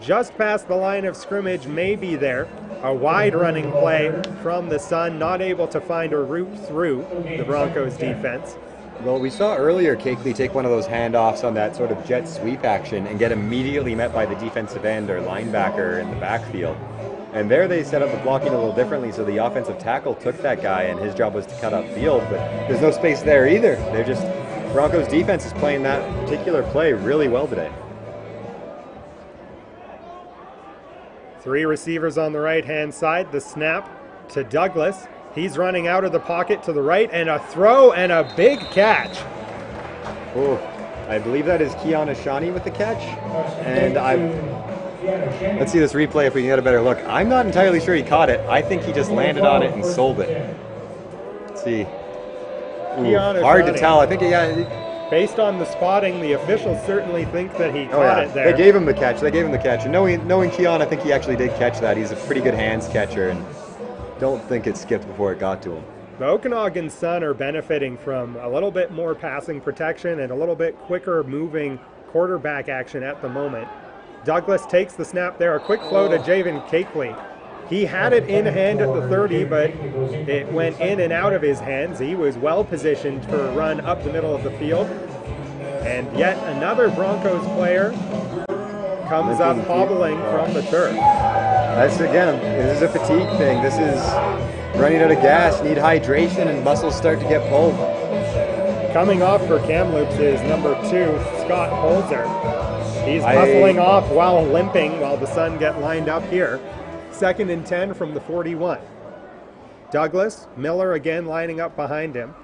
just past the line of scrimmage, maybe there. A wide running play from the Sun, not able to find a route through the Broncos defense. Well, we saw earlier Cakeley take one of those handoffs on that sort of jet sweep action and get immediately met by the defensive end or linebacker in the backfield. And there they set up the blocking a little differently, so the offensive tackle took that guy, and his job was to cut up field. But there's no space there either. They're just Broncos defense is playing that particular play really well today. Three receivers on the right hand side. The snap to Douglas. He's running out of the pocket to the right, and a throw and a big catch. Oh, I believe that is Keon Ashani with the catch, and I. Let's see this replay if we can get a better look. I'm not entirely sure he caught it. I think he just landed on it and sold it. Let's see. Ooh, hard to tell. I think he got. Based on the spotting, the officials certainly think that he Oh yeah, it there. they gave him the catch. They gave him the catch. And knowing knowing Keon, I think he actually did catch that. He's a pretty good hands catcher, and don't think it skipped before it got to him. The Okanagan Sun are benefiting from a little bit more passing protection and a little bit quicker moving quarterback action at the moment. Douglas takes the snap there, a quick flow to Javen Cakeley. He had it in hand at the 30, but it went in and out of his hands. He was well positioned for a run up the middle of the field. And yet another Broncos player comes up hobbling from the turf. That's again, this is a fatigue thing. This is running out of gas, need hydration, and muscles start to get pulled. Coming off for Kamloops is number two, Scott Holzer. He's I- hustling off while limping while the Sun get lined up here. Second and 10 from the 41. Douglas, Miller again lining up behind him.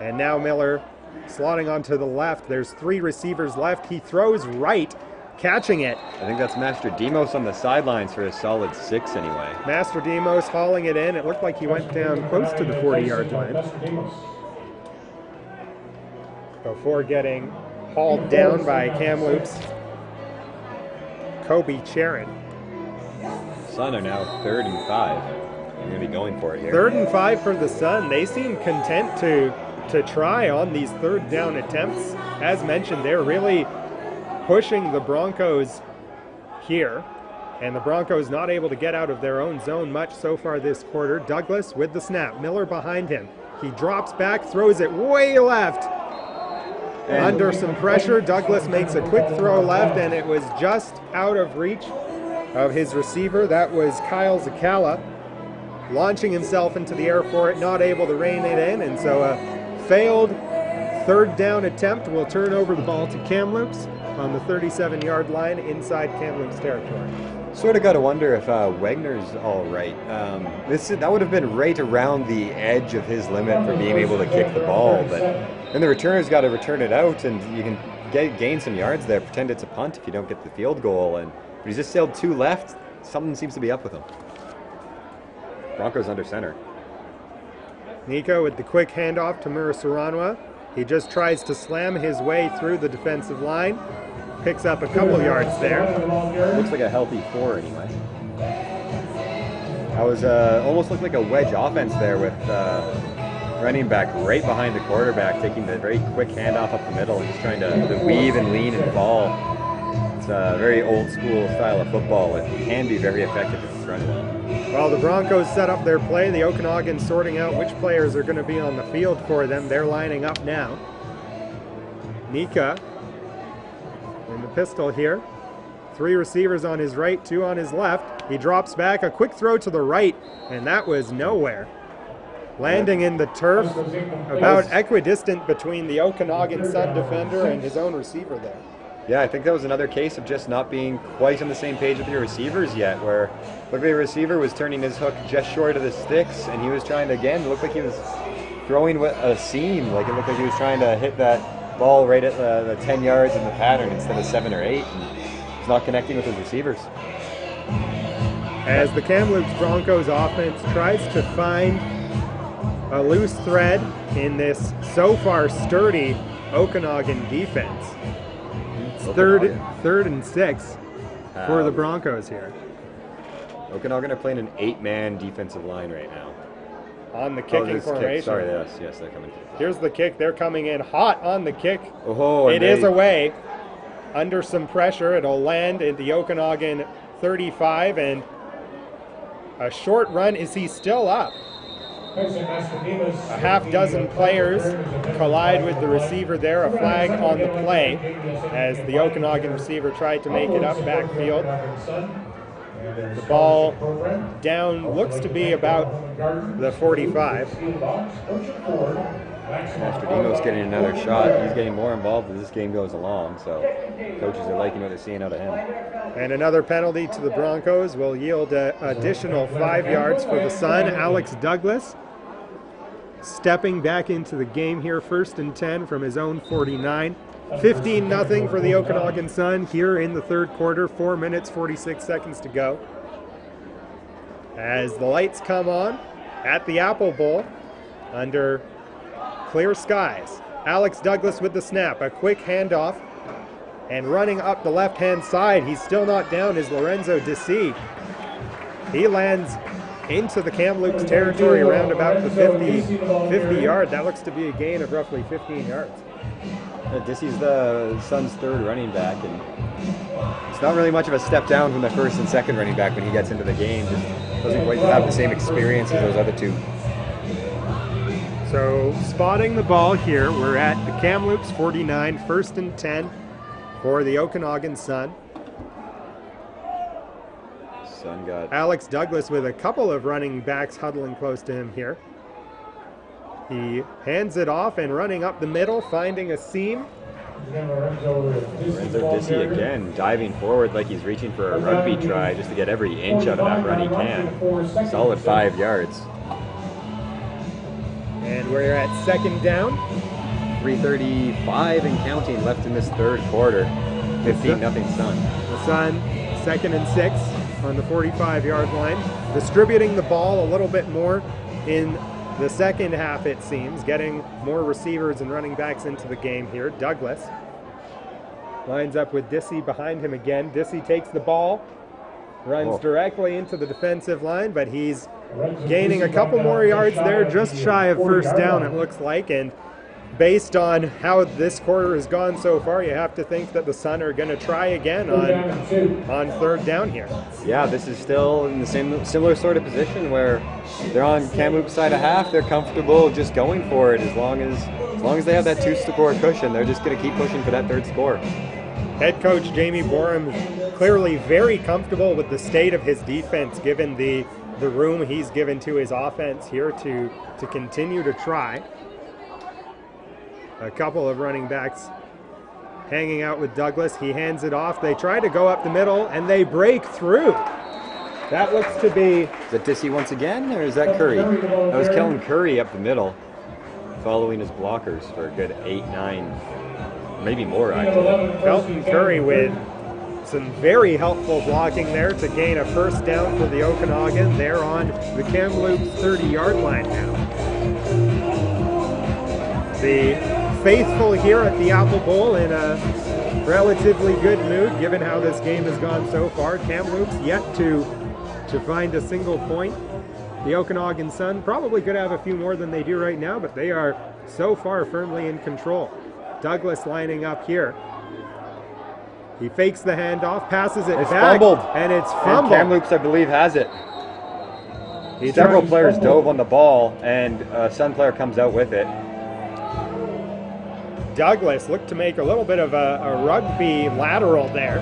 And now Miller slotting onto the left. There's three receivers left. He throws right, catching it. I think that's Mastrodemos on the sidelines for a solid six anyway. Mastrodemos hauling it in. It looked like he went down close to the 40 yard line. before getting hauled down by Kamloops Kobe Charon. Sun are now third and five. They're going to be going for it here. Third and five for the Sun. They seem content to to try on these third down attempts. As mentioned, they're really pushing the Broncos here. And the Broncos not able to get out of their own zone much so far this quarter. Douglas with the snap. Miller behind him. He drops back, throws it way left. And- Under some pressure, Douglas makes a quick throw left, and it was just out of reach of his receiver. That was Kyle Zakala launching himself into the air for it, not able to rein it in, and so a failed third down attempt will turn over the ball to Kamloops on the 37 yard line inside Kamloops territory. Sort of got to wonder if uh, Wagner's all right. Um, this that would have been right around the edge of his limit for being able to kick the ball, but then the returner's got to return it out, and you can get, gain some yards there. Pretend it's a punt if you don't get the field goal, and but he's just sailed two left. Something seems to be up with him. Broncos under center. Nika with the quick handoff to Murasaranwa. He just tries to slam his way through the defensive line, picks up a couple yards there. Looks like a healthy four anyway. That was uh, almost looked like a wedge offense there with uh, running back right behind the quarterback, taking the very quick handoff up the middle and just trying to, to weave and lean and fall. It's a very old school style of football. It can be very effective if it's run well. While the Broncos set up their play, the Okanagan sorting out which players are going to be on the field for them. They're lining up now. Nika in the pistol here. Three receivers on his right, two on his left. He drops back, a quick throw to the right, and that was nowhere. Landing in the turf, about equidistant between the Okanagan Sun defender and his own receiver there. Yeah, I think that was another case of just not being quite on the same page with your receivers yet, where looked like the receiver was turning his hook just short of the sticks, and he was trying to, again, look like he was throwing a seam, like it looked like he was trying to hit that ball right at the, the 10 yards in the pattern instead of 7 or 8, and he's not connecting with his receivers. as the Kamloops Broncos offense tries to find a loose thread in this so far sturdy Okanagan defense. It's third, third and six for the Um, Broncos here. Okanagan are playing an eight-man defensive line right now. On the Oh, kicking this kick. Sorry, yes, yes, they're coming. Here's the kick. They're coming in hot on the kick. Oh, it is they- away. Under some pressure, it'll land at the Okanagan 35 and a short run. Is he still up? A half dozen players collide with the receiver there. A flag on the play as the Okanagan receiver tried to make it up backfield. The ball down looks to be about the 45. Mastrodemos getting another shot. He's getting more involved as this game goes along, so coaches are liking what they're seeing out of him. And another penalty to the Broncos will yield an additional five yards for the Sun. Alex Douglas stepping back into the game here, first and 10 from his own 49. 15 0 for the Okanagan Sun here in the third quarter, 4 minutes 46 seconds to go. As the lights come on at the Apple Bowl under clear skies. Alex Douglas with the snap, a quick handoff, and running up the left hand side, he's still not down, is Lorenzo Desi. He lands into the Kamloops territory around about the 50, 50 yard. That looks to be a gain of roughly 15 yards. Uh, Dissy's the Suns' third running back, and it's not really much of a step down from the first and second running back when he gets into the game. Just doesn't quite have the same experience as those other two. So, spotting the ball here, we're at the Kamloops 49, first and 10 for the Okanagan Sun. Sun got Alex Douglas with a couple of running backs huddling close to him here. He hands it off and running up the middle, finding a seam. Lorenzo Dizzy again diving forward like he's reaching for a rugby try just to get every inch out of that run he can. Solid five yards. And we're at second down. 335 and counting left in this third quarter. Uh, 15 nothing Sun. The Sun, second and six on the 45 yard line, distributing the ball a little bit more in the second half, it seems, getting more receivers and running backs into the game here. Douglas lines up with Dissy behind him again. Dissy takes the ball, runs Oh. directly into the defensive line, but he's gaining a couple more yards there, just shy of first down, it looks like. And based on how this quarter has gone so far, you have to think that the Sun are going to try again on on third down here. Yeah, this is still in the same similar sort of position where they're on Kamloops side of half. They're comfortable just going for it as long as as long as they have that two score cushion. They're just going to keep pushing for that third score. Head coach Jamie Boreham clearly very comfortable with the state of his defense, given the the room he's given to his offense here to to continue to try. A couple of running backs hanging out with Douglas. He hands it off. They try to go up the middle and they break through. That looks to be Is that Dissy once again, or is that Curry? That was Kellen Curry up the middle, following his blockers for a good eight, nine, maybe more actually. Felton Curry with some very helpful blocking there to gain a first down for the Okanagan. They're on the Kamloops 30 yard line now. The faithful here at the Apple Bowl in a relatively good mood given how this game has gone so far. Kamloops yet to to find a single point. The Okanagan Sun probably could have a few more than they do right now, but they are so far firmly in control. Douglas lining up here. He fakes the handoff, passes it It's back, fumbled. and it's fumbled. And fumbled. Kamloops, I believe, has it. He Several players dove on the ball, and a Sun player comes out with it. Douglas looked to make a little bit of a, a rugby lateral there.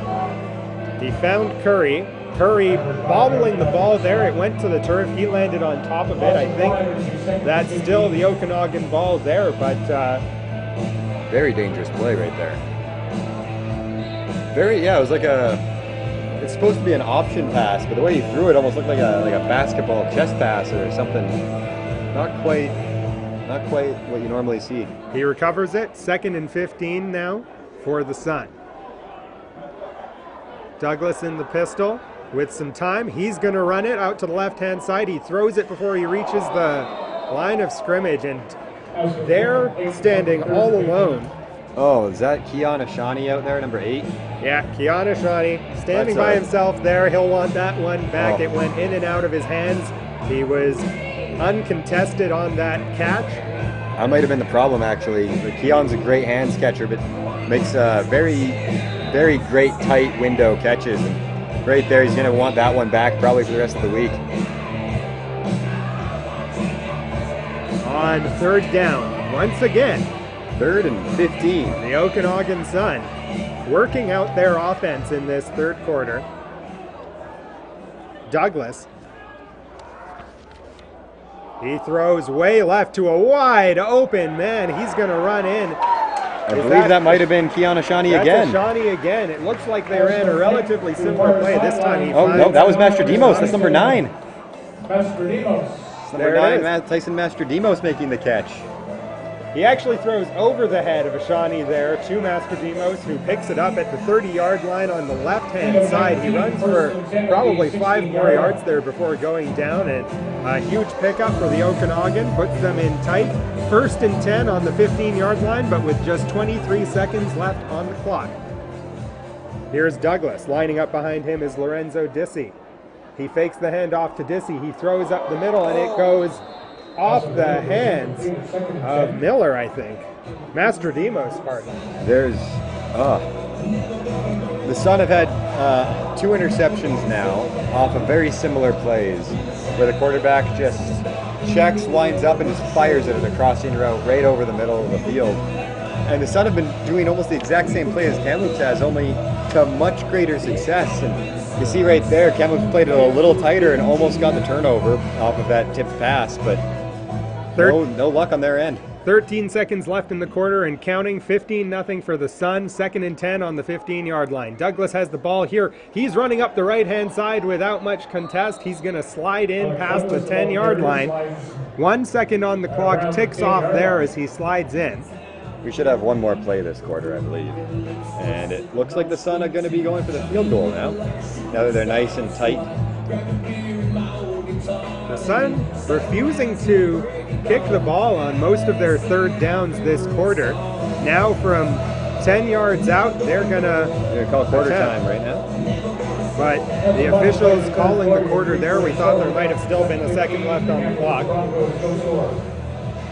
He found Curry. Curry bobbling the ball there. It went to the turf. He landed on top of it. I think that's still the Okanagan ball there, but uh, Very dangerous play right there. Very, yeah, it was like a. It's supposed to be an option pass, but the way he threw it almost looked like a like a basketball chest pass or something. Not quite, not quite what you normally see. he recovers it. Second and 15 now for the Sun. Douglas in the pistol with some time. He's going to run it out to the left hand side. He throws it before he reaches the line of scrimmage, and they're standing all alone. Oh, is that Keon Ashani out there, number eight? Yeah, Keon Ashani standing That's by himself there. He'll want that one back. Oh. It went in and out of his hands. He was uncontested on that catch. I might have been the problem actually. But Keon's a great hands catcher, but makes uh, very, very great tight window catches. And right there, he's going to want that one back probably for the rest of the week. On third down, once again, Third and 15. the Okanagan Sun working out their offense in this third quarter. Douglas. He throws way left to a wide open man. He's going to run in. I believe that, might have been Keon Ashani That's again. a Shawnee again. It looks like they ran a relatively similar play. This time he Oh no, that was Mastrodemos. That's number nine. Mastrodemos. Number There nine, Tyson Mastrodemos making the catch. He actually throws over the head of Ashani there to Master who picks it up at the 30-yard line on the left-hand side. He runs for probably five more yards there before going down, and a huge pickup for the Okanagan puts them in tight. First and 10 on the 15-yard line, but with just 23 seconds left on the clock. Here's Douglas. Lining up behind him is Lorenzo Dissy. He fakes the handoff to Dissy. He throws up the middle, and it oh. goes off the hands of Miller, I think. Mastrodemos, pardon. There's, uh, the Sun have had uh, two interceptions now off of very similar plays, where the quarterback just checks, lines up, and just fires it at a crossing route right over the middle of the field. And the Sun have been doing almost the exact same play as Kamloops has, only to much greater success. And you see right there, Kamloops played it a little tighter and almost got the turnover off of that tipped pass, but no, no luck on their end. 13 seconds left in the quarter and counting 15 nothing for the Sun. Second and 10 on the 15 yard line. Douglas has the ball here. He's running up the right hand side without much contest. He's going to slide in past the 10 yard line. One second on the clock ticks off there as he slides in. We should have one more play this quarter, I believe. And it looks like the Sun are going to be going for the field goal now. Now that they're nice and tight. The Sun refusing to kick the ball on most of their third downs this quarter. Now from 10 yards out, they're gonna. They're call quarter attempt. time right now. But the officials calling the quarter there, we thought there might have still been a second left on the clock.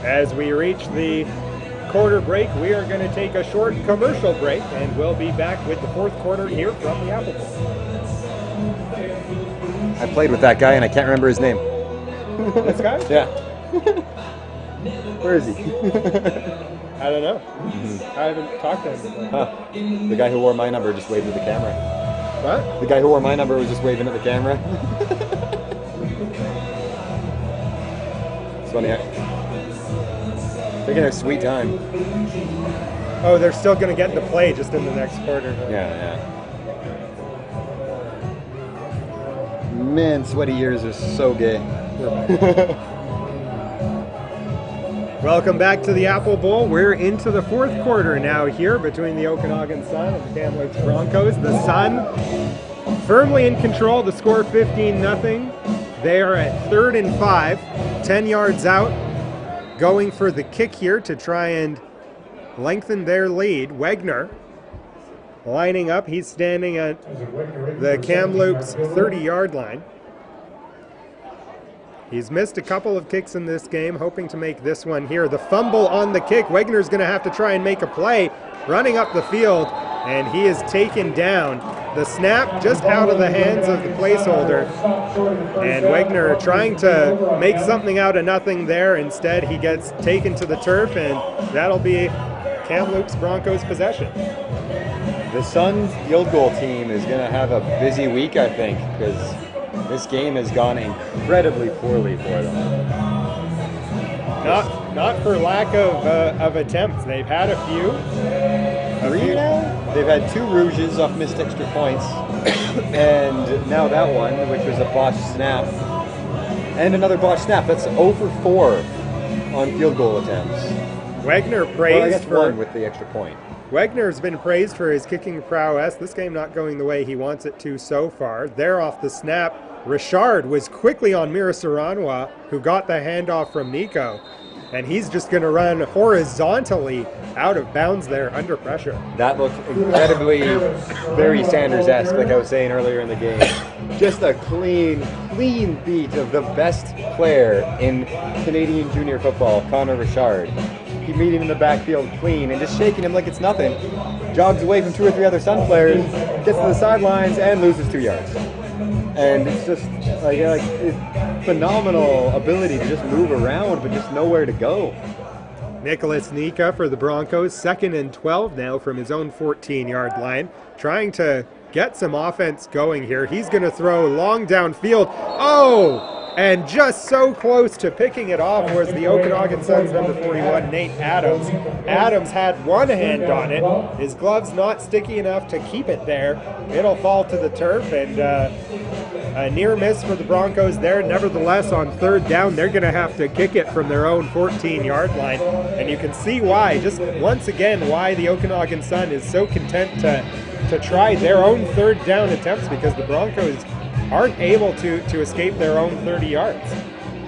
As we reach the quarter break, we are going to take a short commercial break, and we'll be back with the fourth quarter here from the Apple Bowl. I played with that guy and I can't remember his name. this guy? Yeah. Where is he? I don't know. I haven't talked to him. Huh. The guy who wore my number just waved at the camera. What? The guy who wore my number was just waving at the camera. it's funny. I- Taking a sweet time. Oh, they're still going to get the play just in the next quarter. Yeah, yeah. Man, sweaty years are so gay. Welcome back to the Apple Bowl. We're into the fourth quarter now here between the Okanagan Sun and the Kamloops Broncos. The Sun firmly in control. The score 15 0 They are at third and five, 10 yards out, going for the kick here to try and lengthen their lead. Wegner lining up. He's standing at the Kamloops 30 yard line. He's missed a couple of kicks in this game, hoping to make this one here. The fumble on the kick. Wegner's going to have to try and make a play, running up the field, and he is taken down. The snap just out of the hands of the placeholder, and Wegner trying to make something out of nothing there. Instead, he gets taken to the turf, and that'll be Kamloops Broncos possession. The Suns field goal team is going to have a busy week, I think, because this game has gone incredibly poorly for them. Not not for lack of uh, of attempts. They've had a few. A Three few- now? They've had two rouges off missed extra points, and now that one, which was a botched snap, and another botched snap. That's over 4 on field goal attempts. Wegner Well, I guess for one with the extra point. Wegner's been praised for his kicking prowess. This game not going the way he wants it to so far. There off the snap, Richard was quickly on Mira Saranwa, who got the handoff from Nika. And he's just going to run horizontally out of bounds there under pressure. That looked incredibly Barry Sanders-esque, like I was saying earlier in the game. Just a clean, clean beat of the best player in Canadian junior football, Connor Richard. He meet him in the backfield clean and just shaking him like it's nothing. Jogs away from two or three other Sun players, gets to the sidelines and loses two yards. And it's just like, like it's phenomenal ability to just move around, but just nowhere to go. Nicholas Nika for the Broncos, second and 12 now from his own 14 yard line, trying to get some offense going here. He's going to throw long downfield. Oh! And just so close to picking it off was the Okanagan Suns number 41, Nate Adams. Adams had one hand on it. His glove's not sticky enough to keep it there. It'll fall to the turf, and uh, a near miss for the Broncos there. Nevertheless, on third down, they're going to have to kick it from their own 14 yard line. And you can see why, just once again, why the Okanagan Sun is so content to, to try their own third down attempts because the Broncos aren't able to, to escape their own 30 yards.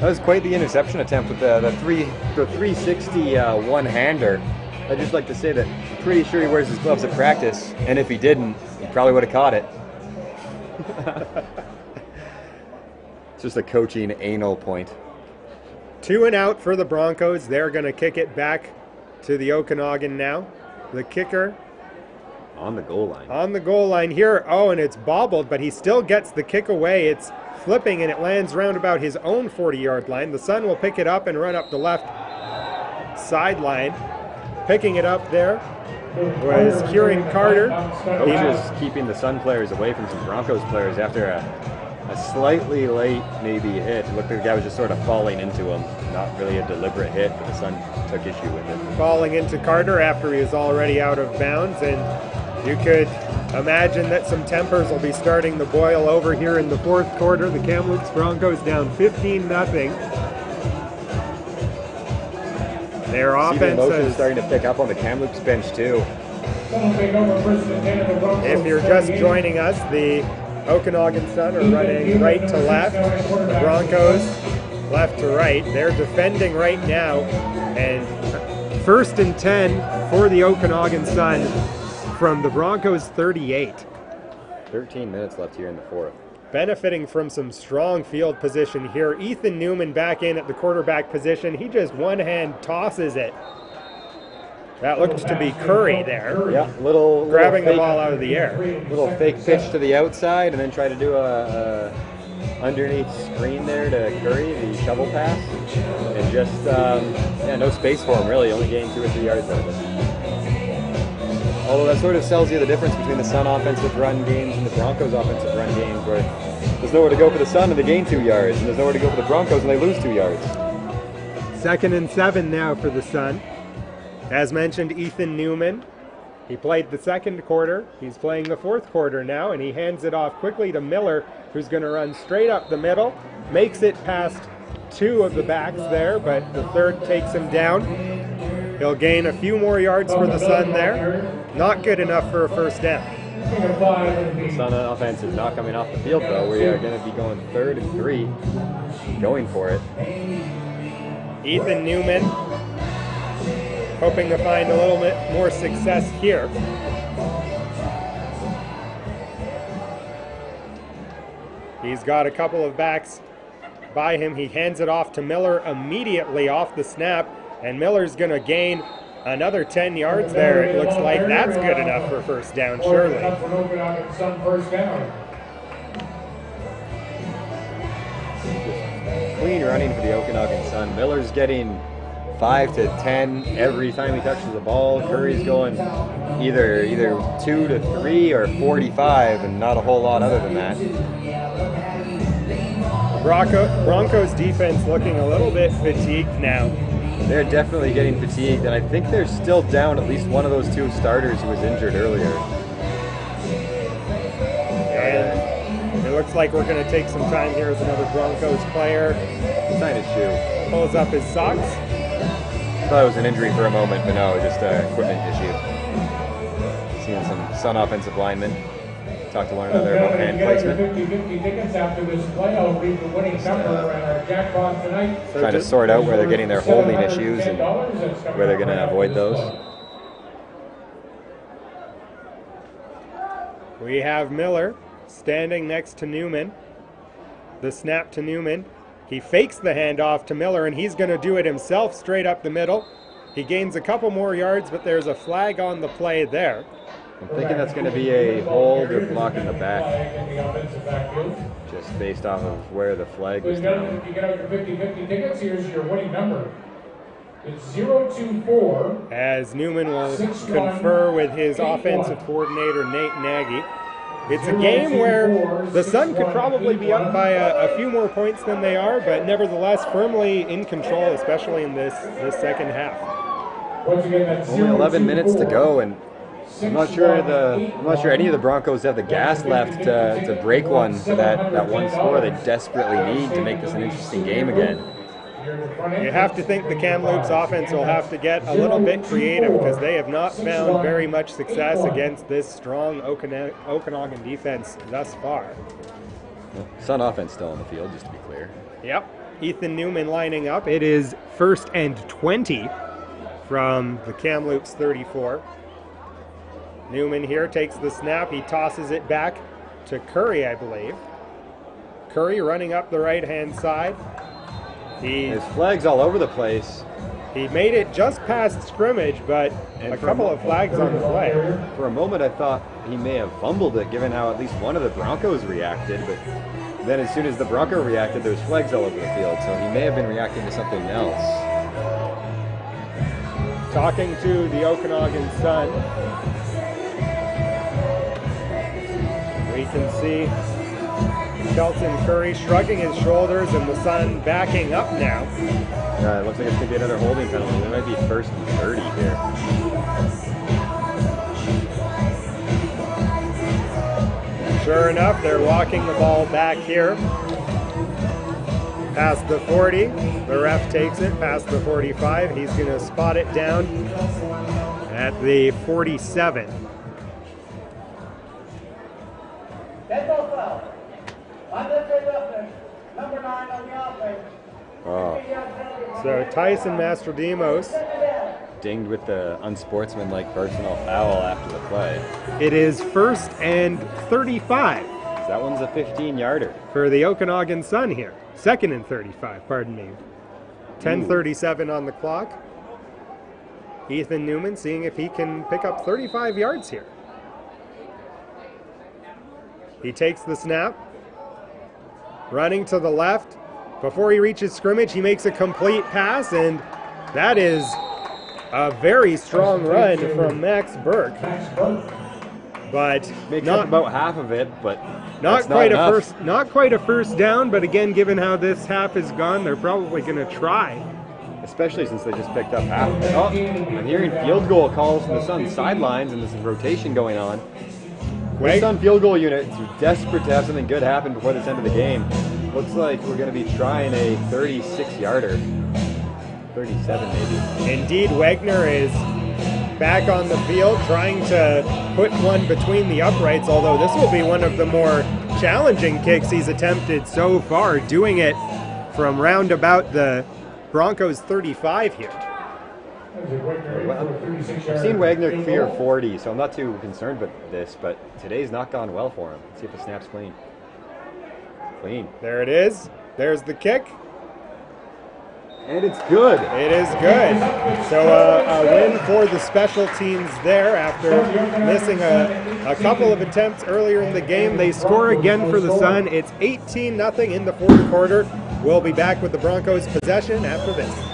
That was quite the interception attempt with the, the three the 360 uh, one hander. I'd just like to say that I'm pretty sure he wears his gloves at practice, and if he didn't, he probably would have caught it. it's just a coaching anal point. Two and out for the Broncos. They're going to kick it back to the Okanagan now. The kicker On the goal line. on the goal line here. Oh, and it's bobbled, but he still gets the kick away. It's flipping and it lands round about his own 40 yard line. The Sun will pick it up and run up the left sideline. Picking it up there was Kieran Carter. Coach is keeping the Sun players away from some Broncos players after a, a slightly late maybe hit. It looked like the guy was just sort of falling into him. Not really a deliberate hit, but the Sun took issue with it. falling into Carter after he was already out of bounds. And you could imagine that some tempers will be starting to boil over here in the fourth quarter. The Kamloops Broncos down 15 nothing. Their offense has starting to pick up on the Kamloops bench too. If you're just joining us, the Okanagan Sun are running right to left. The Broncos left to right. They're defending right now, and first and 10 for the Okanagan Sun from the Broncos 38. 13 minutes left here in the fourth. Benefiting from some strong field position here. Ethan Newman back in at the quarterback position. He just one hand tosses it. That looked to be Curry there. Yeah, little grabbing little the ball out of the air. Little fake pitch to the outside, and then try to do a, a underneath screen there to Curry, the shovel pass, and just um, yeah, no space for him really. Only gained two or three yards out of it. Although that sort of sells you the difference between the Sun offensive run games and the Broncos offensive run games, where there's nowhere to go for the Sun and they gain two yards, and there's nowhere to go for the Broncos and they lose two yards. Second and seven now for the Sun. As mentioned, Ethan Newman. He played the second quarter. He's playing the fourth quarter now, and he hands it off quickly to Miller, who's going to run straight up the middle. Makes it past two of the backs there, but the third takes him down. He'll gain a few more yards for the Sun there. Not good enough for a first down. The Sun offense is not coming off the field though. We are going to be going third and three, going for it. Ethan Newman hoping to find a little bit more success here. He's got a couple of backs by him. He hands it off to Miller immediately off the snap, and Miller's going to gain another 10 yards there. It looks like that's good enough for first down, surely. Up for an Okanagan Sun first down. Clean running for the Okanagan Sun. Miller's getting five to ten every time he touches the ball. Curry's going either either two to three or 45, and not a whole lot other than that. Bronco, Broncos defense looking a little bit fatigued now. They're definitely getting fatigued, and I think they're still down at least one of those two starters who was injured earlier. And it looks like we're going to take some time here as another Broncos player Signed his shoe. pulls up his socks. Thought it was an injury for a moment, but no, just an equipment issue. Seeing some Sun offensive linemen talk to one another about hand placement. 50-50 tickets after this play. I'll read the winning number and our jackpot tonight. Trying to sort out where they're getting their holding issues and where they're going to avoid those. We have Miller standing next to Newman. The snap to Newman. He fakes the handoff to Miller, and he's going to do it himself straight up the middle. He gains a couple more yards, but there's a flag on the play there. I'm thinking that's going to be a hold or block in the back, In the offensive backfield. just based off of where the flag So was you got, down. if you get out your 50-50 tickets, here's your winning number. It's 024. As Newman will Six one, confer with his offensive one. coordinator, Nate Nagy. It's a game where the Sun could probably be up by a, a few more points than they are, but nevertheless firmly in control, especially in this, this second half. Once again, that's Only 11 minutes to go, and I'm not sure the I'm not sure any of the Broncos have the gas left to, to break one for that, that one score they desperately need to make this an interesting game again. You have to think the Kamloops offense will have to get a little bit creative because they have not found very much success against this strong Okana- Okanagan defense thus far. Sun offense still on the field, just to be clear. Yep. Ethan Newman lining up. It is first and 20 from the Kamloops 34. Newman here takes the snap. He tosses it back to Curry, I believe. Curry running up the right hand side. He, There's flags all over the place. he made it just past scrimmage, but And a couple mo- of flags on the play. For a moment, I thought he may have fumbled it, given how at least one of the Broncos reacted. But then, as soon as the Bronco reacted, there was flags all over the field. So he may have been reacting to something else. Talking to the Okanagan Sun. See Shelton Curry shrugging his shoulders and the Sun backing up now. Yeah, it looks like it's going to be another holding penalty. It might be first and 30 here. Sure enough, they're walking the ball back here. Past the 40. The ref takes it past the 45. He's going to spot it down at the 47. Dead ball foul. Undefeated offense. Number nine on the offense. Oh, So Tyson Mastrodemos, dinged with the unsportsmanlike personal foul after the play. it is first and 35 That one's a 15 yarder. for the Okanagan Sun here. Second and 35, pardon me. 10:37 on the clock. Ethan Newman seeing if he can pick up 35 yards here. He takes the snap, running to the left. Before he reaches scrimmage, he makes a complete pass, and that is a very strong run from Max Burke. But Makes not about half of it, but not that's quite enough. a first, not quite a first down. But again, given how this half is gone, they're probably going to try. Especially since they just picked up half. Oh, I'm hearing field goal calls from the Suns sidelines, and there's a rotation going on. The Sun field goal unit is desperate to have something good happen before this end of the game. Looks like we're going to be trying a 36 yarder. 37 maybe. Indeed, Wagner is back on the field trying to put one between the uprights. Although this will be one of the more challenging kicks he's attempted so far, doing it from round about the Broncos 35 here. I've seen Wagner clear 40, so I'm not too concerned with this, but today's not gone well for him. Let's see if the snap's clean. Clean. There it is. There's the kick. And it's good. It is good. So uh, a win for the special teams there after missing a, a couple of attempts earlier in the game. They score again for the Sun. It's 18 0 in the fourth quarter. We'll be back with the Broncos possession after this.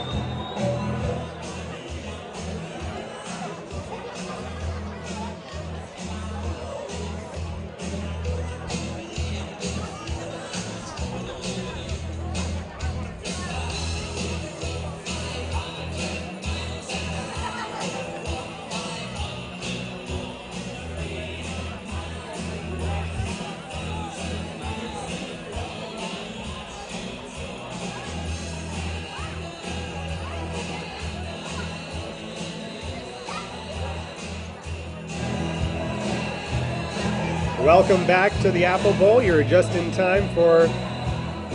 Welcome back to the Apple Bowl. You're just in time for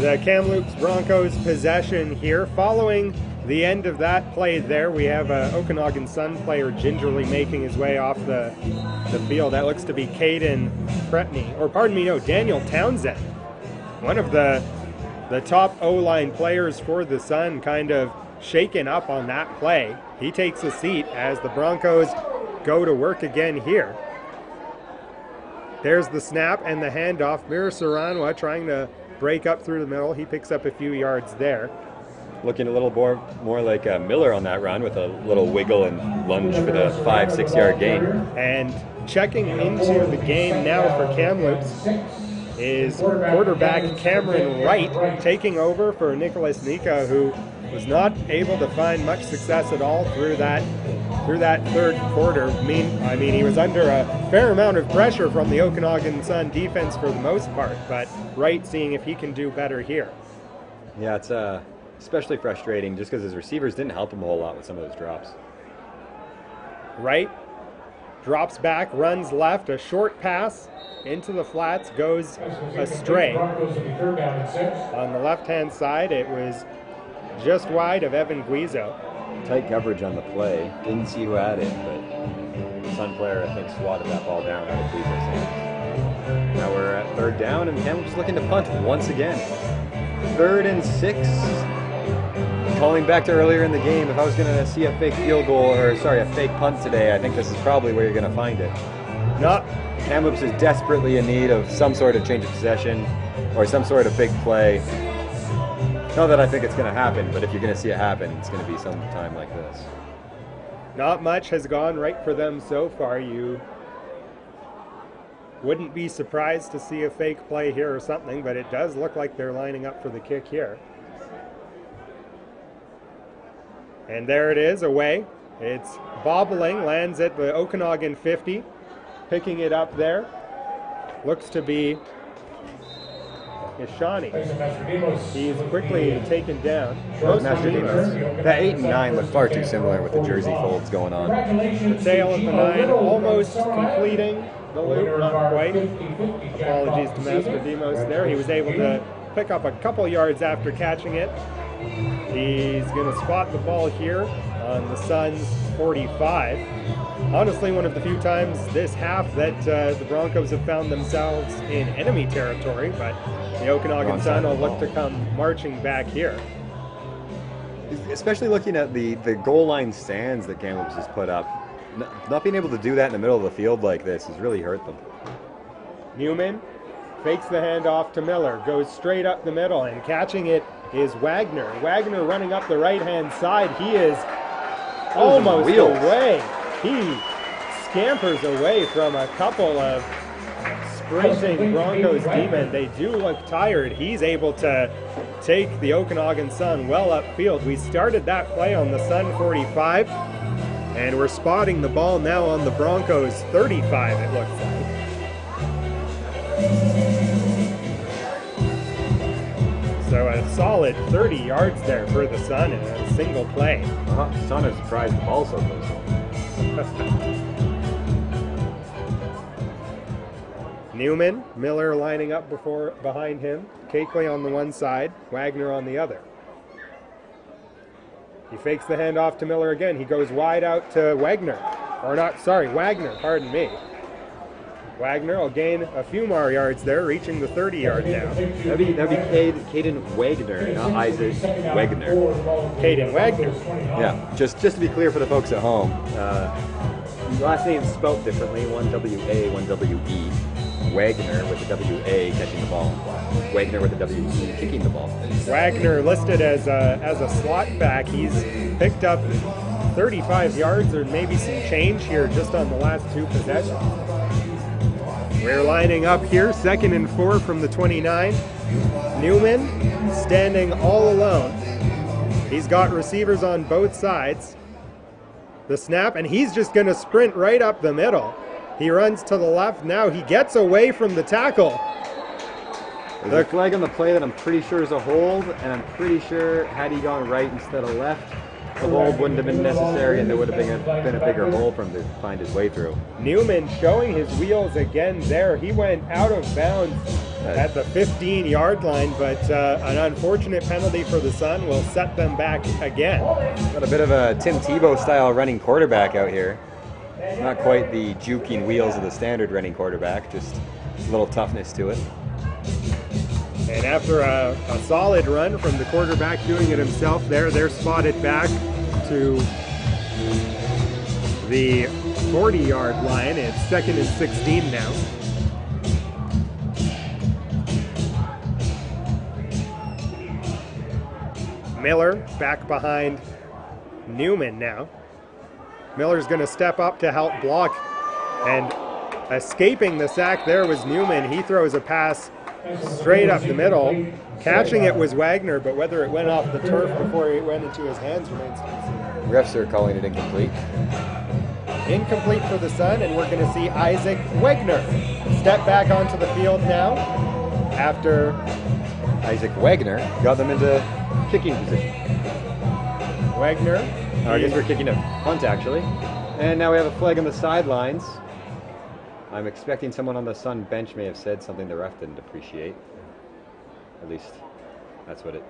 the Kamloops Broncos possession here. Following the end of that play there, we have a Okanagan Sun player gingerly making his way off the, the field. That looks to be Caden Pretney, or pardon me, no, Daniel Townsend. One of the the top O-line players for the Sun kind of shaken up on that play. He takes a seat as the Broncos go to work again here. There's the snap and the handoff. Mira Saranwa trying to break up through the middle. He picks up a few yards there. Looking a little more, more like uh, Miller on that run with a little wiggle and lunge for the five, six yard gain. And checking into the game now for Kamloops is quarterback Cameron Wright taking over for Nicholas Nika, who was not able to find much success at all through that through that third quarter. Mean, I mean, he was under a fair amount of pressure from the Okanagan Sun defense for the most part, but Wright seeing if he can do better here. Yeah, it's uh, especially frustrating just because his receivers didn't help him a whole lot with some of those drops. Wright drops back, runs left, a short pass into the flats, goes astray. On the left hand side, it was just wide of Evan Guizo. Tight coverage on the play. Didn't see who had it, but Sun player, I think, swatted that ball down out of Cleveland's hands. Now we're at third down, and Kamloops looking to punt once again. Third and six. Calling back to earlier in the game, if I was going to see a fake field goal, or sorry, a fake punt today, I think this is probably where you're going to find it. Not Kamloops is desperately in need of some sort of change of possession or some sort of big play. Not that I think it's going to happen, but if you're going to see it happen, it's going to be sometime like this. Not much has gone right for them so far. You wouldn't be surprised to see a fake play here or something, but it does look like they're lining up for the kick here. And there it is, away. It's bobbling, lands at the Okanagan 50, picking it up there. Looks to be Ashani. He's quickly taken down. Mastrodemos. That 8 and 9 look far too similar with the jersey folds going on. The tail of the nine almost completing the loop, not quite. Apologies to Mastrodemos there. He was able to pick up a couple yards after catching it. He's going to spot the ball here on the Suns 45. Honestly, one of the few times this half that uh, the Broncos have found themselves in enemy territory, but the Okanagan Sun will look to come marching back here. Especially looking at the, the goal line stands that Kamloops has put up. N- Not being able to do that in the middle of the field like this has really hurt them. Newman fakes the handoff to Miller, goes straight up the middle, and catching it is Wagner. Wagner running up the right hand side. He is almost away. He scampers away from a couple of sprinting Broncos D-men. They do look tired. He's able to take the Okanagan Sun well upfield. We started that play on the Sun 45, and we're spotting the ball now on the Broncos 35, it looks like. So a solid 30 yards there for the Sun in a single play. Uh-huh. Sun is surprised the ball so close. Newman, Miller lining up before behind him, Cakeley on the one side, Wagner on the other. He fakes the handoff to Miller again. He goes wide out to Wagner. Or not, sorry, Wagner, pardon me. Wagner will gain a few more yards there, reaching the 30 yard now. That'd be, that'd be Cade, Caden Wagner, not Isaac Wegner. Caden Wagner. Yeah, just just to be clear for the folks at home, uh, last name spelled differently, one W-A, one W-E. Wagner with the W-A catching the ball. Wagner with the W-E kicking the ball. Wagner listed as a, as a slot back. He's picked up 35 yards or maybe some change here just on the last two possessions. We're lining up here, second and four from the 29. Newman standing all alone. He's got receivers on both sides. The snap, and he's just going to sprint right up the middle. He runs to the left. Now he gets away from the tackle. There's a flag on the play that I'm pretty sure is a hold, and I'm pretty sure had he gone right instead of left, the hold wouldn't have been necessary, and there would have been a, been a bigger hole for him to find his way through. Newman showing his wheels again there. He went out of bounds at the 15 yard line, but uh, an unfortunate penalty for the Sun will set them back again. Got a bit of a Tim Tebow style running quarterback out here. Not quite the juking wheels of the standard running quarterback, just a little toughness to it. And after a, a solid run from the quarterback doing it himself there, they're spotted back to the 40 yard line. It's second and 16 now. Miller back behind Newman now. Miller's going to step up to help block. And escaping the sack there was Newman. He throws a pass straight up the middle. Catching it was Wagner, but whether it went off the turf before it went into his hands remains to be seen. Refs are calling it incomplete. Incomplete for the Sun, and we're going to see Isaac Wegner step back onto the field now after Isaac Wagner got them into kicking position. Wagner. I guess we're kicking a punt actually. And now we have a flag on the sidelines. I'm expecting someone on the Sun bench may have said something the ref didn't appreciate. At least that's what it.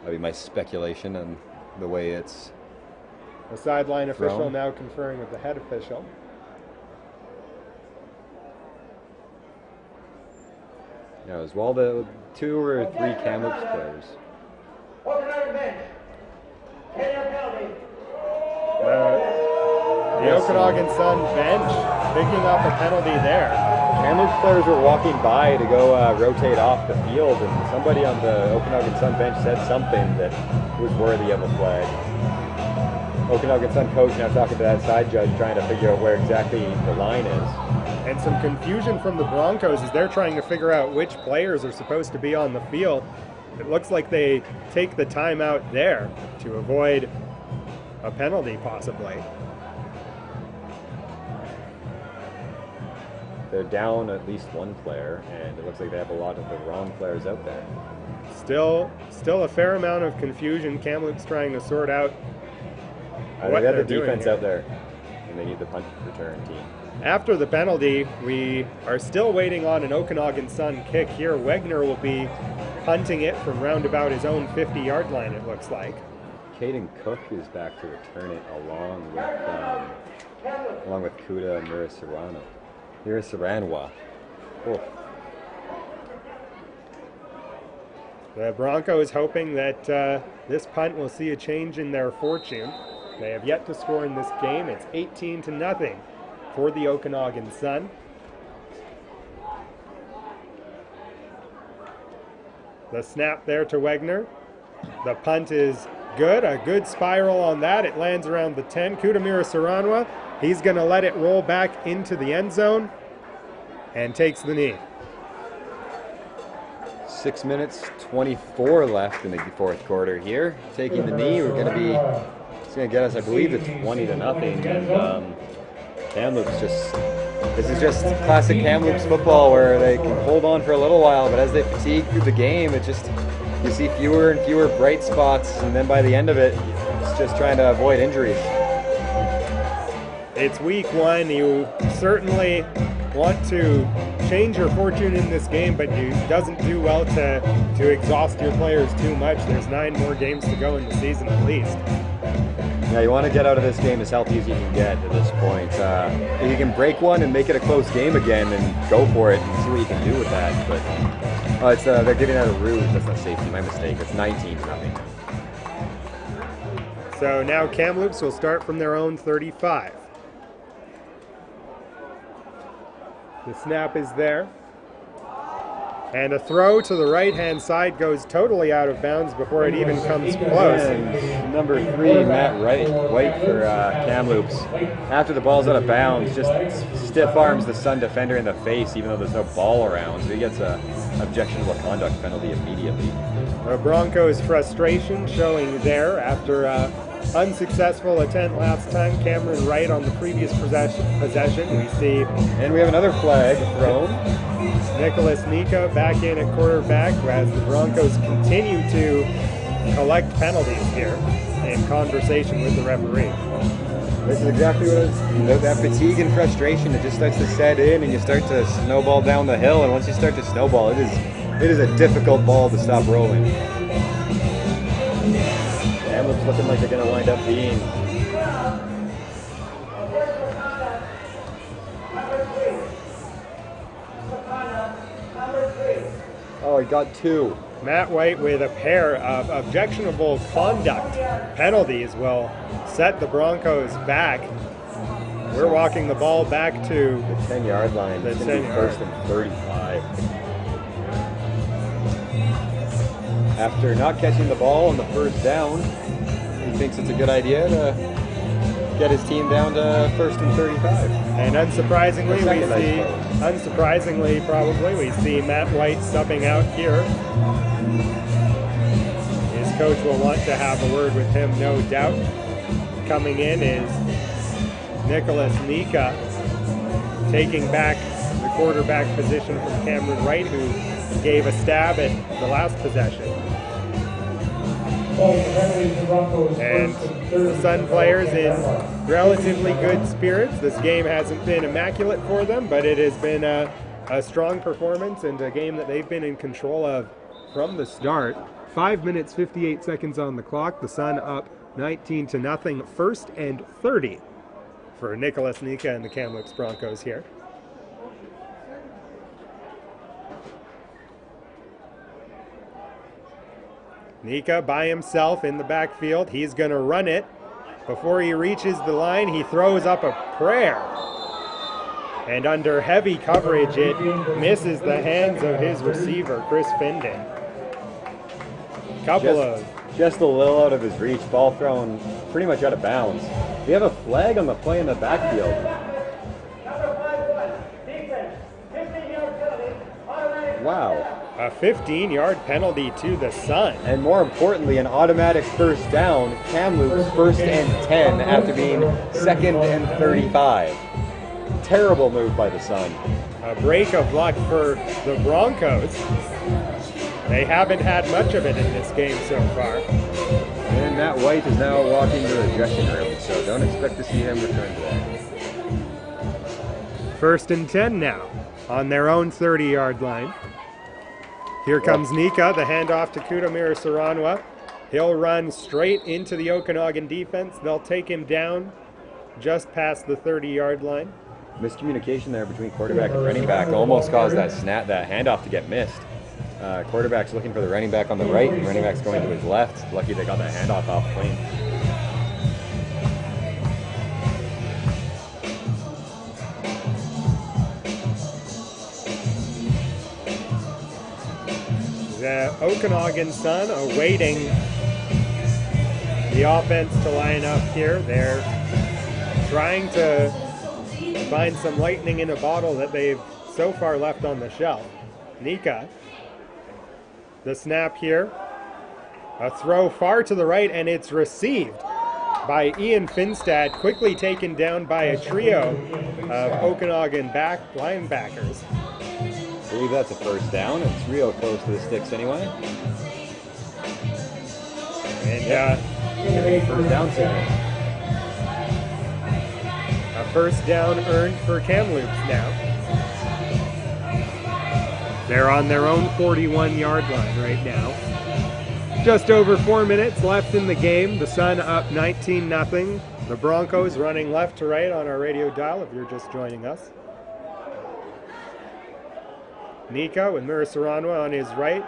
That'd be my speculation on the way it's. The sideline official now conferring with the head official. Yeah, it was well the two or three Kamloops players. Okanagan bench. Any. The, Okanagan Sun bench picking up a penalty there. Kamloops players were walking by to go uh, rotate off the field, and somebody on the Okanagan Sun bench said something that was worthy of a flag. Okanagan Sun coach now talking to that side judge, trying to figure out where exactly the line is. And some confusion from the Broncos as they're trying to figure out which players are supposed to be on the field. It looks like they take the timeout there to avoid a penalty, possibly. They're down at least one player, and it looks like they have a lot of the wrong players out there. Still, still a fair amount of confusion. Kamloops trying to sort out Uh, what they they're the defense out there, and they need the punt return team. After the penalty, we are still waiting on an Okanagan Sun kick here. Wegner will be punting it from roundabout his own 50 yard line, it looks like. Caden Cook is back to return it along with um, along with Kuda and Mira Serrano. Mira Saranwa. Oh, The Broncos hoping that uh, this punt will see a change in their fortune. They have yet to score in this game. It's 18 to nothing for the Okanagan Sun. The snap there to Wegner. The punt is good. A good spiral on that. It lands around the 10. Kudamira Saranwa. He's going to let it roll back into the end zone and takes the knee. Six minutes, 24 left in the fourth quarter here. Taking the knee, we're going to be, it's going to get us, I believe, to 20 to nothing. And um, Kamloops just, this is just classic Kamloops football where they can hold on for a little while, but as they fatigue through the game, it just, you see fewer and fewer bright spots. And then by the end of it, it's just trying to avoid injuries. It's week one. You certainly want to change your fortune in this game, but you doesn't do well to, to exhaust your players too much. There's nine more games to go in the season at least. Yeah, you want to get out of this game as healthy as you can get at this point. Uh, if you can break one and make it a close game again, and go for it and see what you can do with that. But oh, it's uh, they're giving out a ruse. That's not safety. My mistake. It's 19 nothing. So now Kamloops will start from their own 35. The snap is there. And a throw to the right hand side goes totally out of bounds before it even comes close. And number three, Matt Wright, White for uh, Kamloops. After the ball's out of bounds, just stiff arms the Sun defender in the face, even though there's no ball around. So he gets a objectionable conduct penalty immediately. The Broncos' frustration showing there after uh, unsuccessful attempt last time. Cameron Wright on the previous possession. Possession, we see, and we have another flag thrown. Nicholas Nika back in at quarterback as the Broncos continue to collect penalties here in conversation with the referee. This is exactly what it is. You know, that fatigue and frustration, it just starts to set in and you start to snowball down the hill. And once you start to snowball, it is it is a difficult ball to stop rolling. Kamloops looking like they're going to wind up being He got two. Matt White with a pair of objectionable conduct penalties will set the Broncos back. We're walking the ball back to the 10 yard line. The It's 10 gonna yard. first and 35. After not catching the ball on the first down, he thinks it's a good idea to get his team down to first and 35. And unsurprisingly, Or second, I we see, unsurprisingly, probably, we see Matt White subbing out here. His coach will want to have a word with him, no doubt. Coming in is Nicholas Nika, taking back the quarterback position from Cameron Wright, who gave a stab at the last possession. And the Sun players in relatively good spirits. This game hasn't been immaculate for them, but it has been a, a strong performance and a game that they've been in control of from the start. Five minutes, 58 seconds on the clock. The Sun up 19 to nothing. First and 30 for Nicholas Nika and the Kamloops Broncos here. Nika by himself in the backfield. He's going to run it. Before he reaches the line, he throws up a prayer. And under heavy coverage, it misses the hands of his receiver, Chris Finden. Couple just, of just a little out of his reach, ball thrown pretty much out of bounds. We have a flag on the play in the backfield. Wow. A 15 yard penalty to the Sun. And more importantly, an automatic first down. Kamloops first and 10 after being second and 35. Terrible move by the Sun. A break of luck for the Broncos. They haven't had much of it in this game so far. And Matt White is now walking to the dressing room, so don't expect to see him return today. First and 10 now on their own 30 yard line. Here comes Nika, the handoff to Kudamir Saranwa. He'll run straight into the Okanagan defense. They'll take him down just past the 30 yard line. Miscommunication there between quarterback and running back almost caused that snap, that handoff to get missed. Uh, quarterback's looking for the running back on the right, and running back's going to his left. Lucky they got that handoff off clean. The uh, Okanagan Sun awaiting the offense to line up here. They're trying to find some lightning in a bottle that they've so far left on the shelf. Nika, the snap here. A throw far to the right, and it's received by Ian Finstad, quickly taken down by a trio of Okanagan back linebackers. I believe that's a first down. It's real close to the sticks anyway. And uh, first down signal. A first down earned for Kamloops now. They're on their own 41 yard line right now. Just over four minutes left in the game. The Sun up 19 0. The Broncos running left to right on our radio dial if you're just joining us. Nika with Mirasaranwa on his right.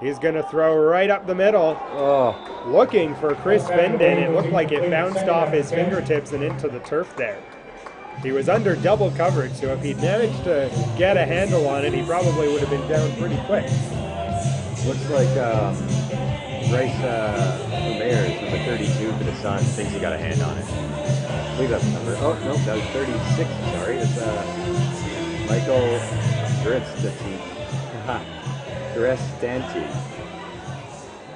He's going to throw right up the middle. Oh. Looking for Chris Venden. It looked like it bounced off his fingertips and into the turf there. He was under double coverage, so if he'd managed to get a handle on it, he probably would have been down pretty quick. Looks like um, Bryce uh, Ramirez, number 32 for the Sun, thinks he got a hand on it. I believe that's number. Oh, no, that was 36. Sorry. It's uh, Michael Duristanti. Duristanti.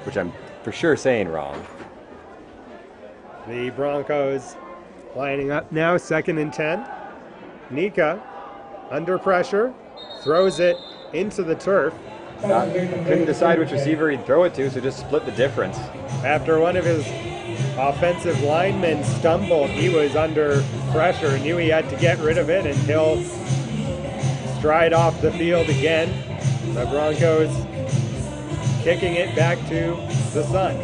Which I'm for sure saying wrong. The Broncos lining up now, second and 10. Nika, under pressure, throws it into the turf. Not, couldn't decide which receiver he'd throw it to, so just split the difference. After one of his offensive linemen stumbled, he was under pressure, knew he had to get rid of it, and he'll stride off the field again. The Broncos kicking it back to the Sun.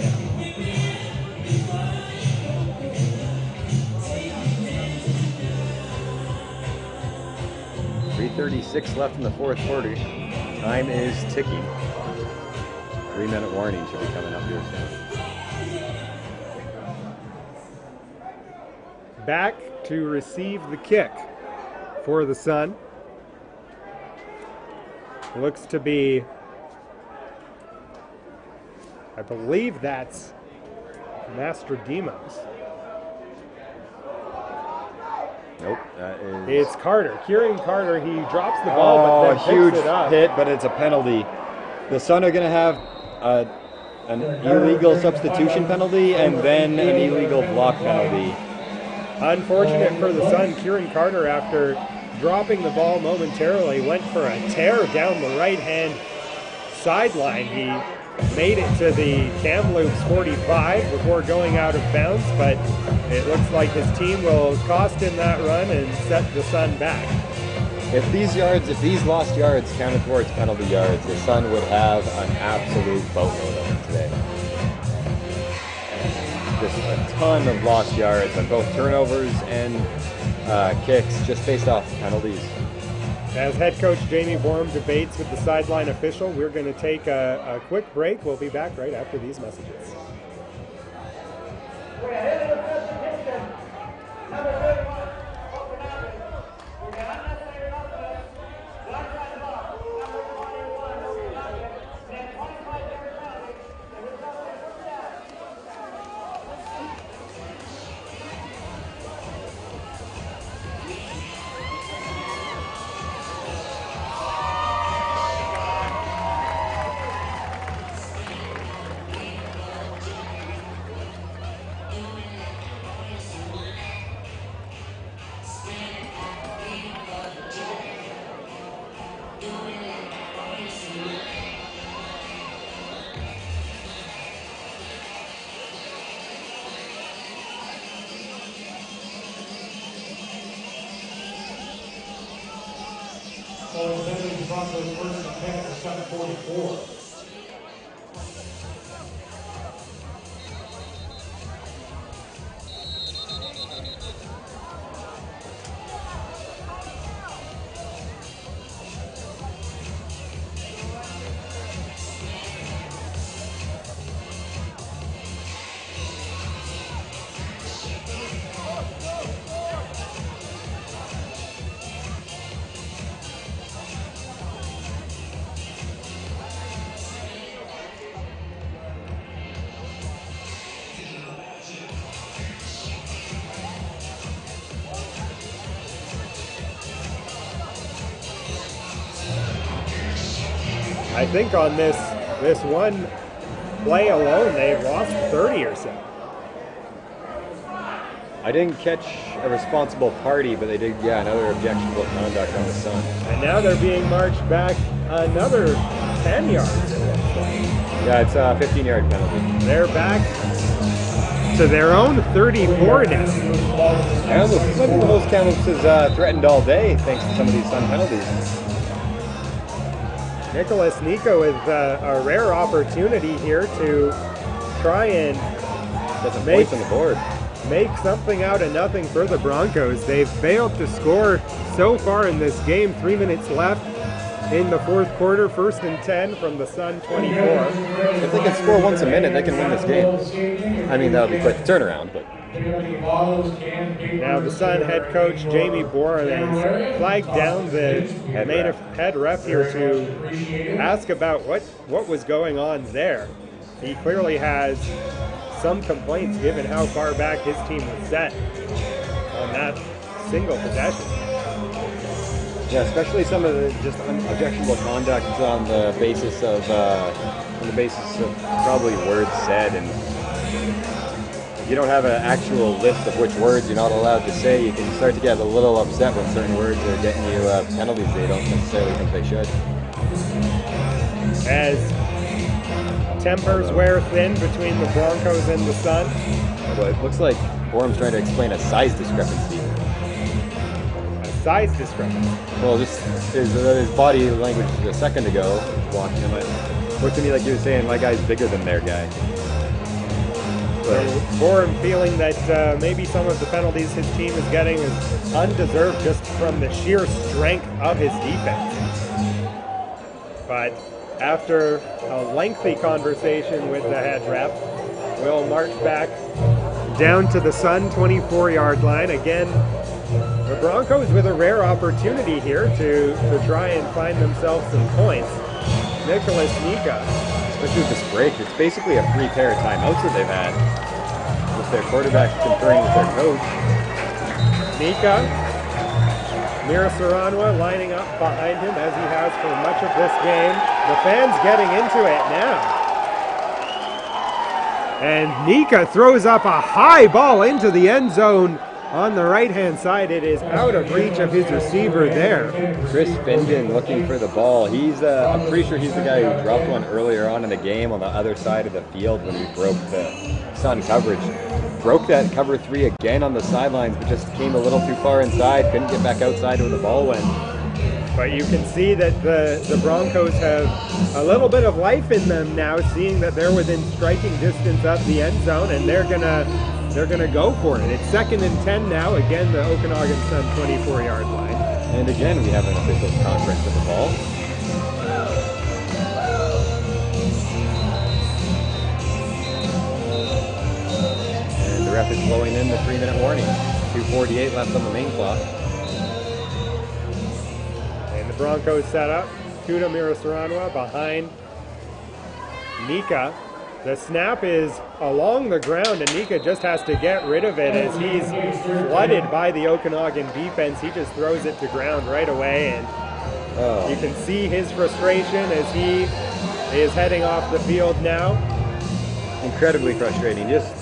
Three thirty-six left in the fourth quarter. Time is ticking. Three-minute warning should be coming up here soon. Back to receive the kick for the Sun. Looks to be, I believe that's Master Demos. Nope, that is. It's Carter. Kieran Carter, he drops the ball, Oh, but then huge picks it up. hit, but it's a penalty. The Sun are going to have uh, an illegal substitution penalty and then an illegal block penalty. Unfortunate for the Sun, Kieran Carter, after dropping the ball momentarily, went for a tear down the right hand sideline. He made it to the Kamloops 45 before going out of bounds, but it looks like his team will cost him that run and set the Sun back. If these yards, if these lost yards counted towards penalty yards, the Sun would have an absolute boatload of them today. And Just a ton of lost yards on both turnovers and uh, kicks, just based off penalties. As head coach Jamie Boreham debates with the sideline official, we're going to take a, a quick break. We'll be back right after these messages. Think on this this one play alone, they've lost 30 or so. I didn't catch a responsible party, but they did, yeah, another objectionable conduct on the Sun. And now they're being marched back another 10 yards. Yeah, it's a 15 yard penalty. They're back to their own 34 now. I think the most Kamloops has uh, threatened all day thanks to some of these Sun penalties. Nicholas Nika with uh, a rare opportunity here to try and Get some make, points on the board. make something out of nothing for the Broncos. They've failed to score so far in this game. Three minutes left in the fourth quarter. First and 10 from the Sun 24. If they can score once a minute, they can win this game. I mean, that would be quite the turnaround, but Now the Sun head coach Jamie Boreham has flagged down the Head main ref. head ref here to ask about what what was going on there. He clearly has some complaints given how far back his team was set on that single possession. yeah, especially some of the just un- objectionable conduct on the basis of uh, on the basis of probably words said, and if you don't have an actual list of which words you're not allowed to say, you can start to get a little upset when certain words are getting you uh, penalties they don't necessarily think they should. As tempers wear thin between the Broncos and the Sun. But it looks like Boreham's trying to explain a size discrepancy. A size discrepancy. Well, just his, uh, his body language a second ago, watching him, it looked to me like he was saying, my guy's bigger than their guy. So Boreham feeling that uh, maybe some of the penalties his team is getting is undeserved just from the sheer strength of his defense. But after a lengthy conversation with the head ref, we'll march back down to the Sun 24 yard line. Again, the Broncos with a rare opportunity here to, to try and find themselves some points. Nicholas Nika. Especially with this break, it's basically a free pair of timeouts that they've had. With their quarterback conferring with their coach. Nika. Mira Saranwa lining up behind him as he has for much of this game. The fans getting into it now. And Nika throws up a high ball into the end zone on the right hand side. It is out of reach of his receiver there. Chris Benden looking for the ball. He's, uh, I'm pretty sure he's the guy who dropped one earlier on in the game on the other side of the field when we broke the Sun coverage. Broke that cover three again on the sidelines, but just came a little too far inside. Couldn't get back outside where the ball went. But you can see that the, the Broncos have a little bit of life in them now, seeing that they're within striking distance of the end zone, and they're gonna they're gonna go for it. It's second and ten now. Again, the Okanagan Sun 24 yard line. And again, we have an official conference of the ball. And the ref is blowing in the three minute warning. 248 left on the main clock. And the Broncos set up. Kuda Mirasaranwa behind Nika. The snap is along the ground, and Nika just has to get rid of it as he's flooded by the Okanagan defense. He just throws it to ground right away, and Oh. you can see his frustration as he is heading off the field now. Incredibly frustrating. Just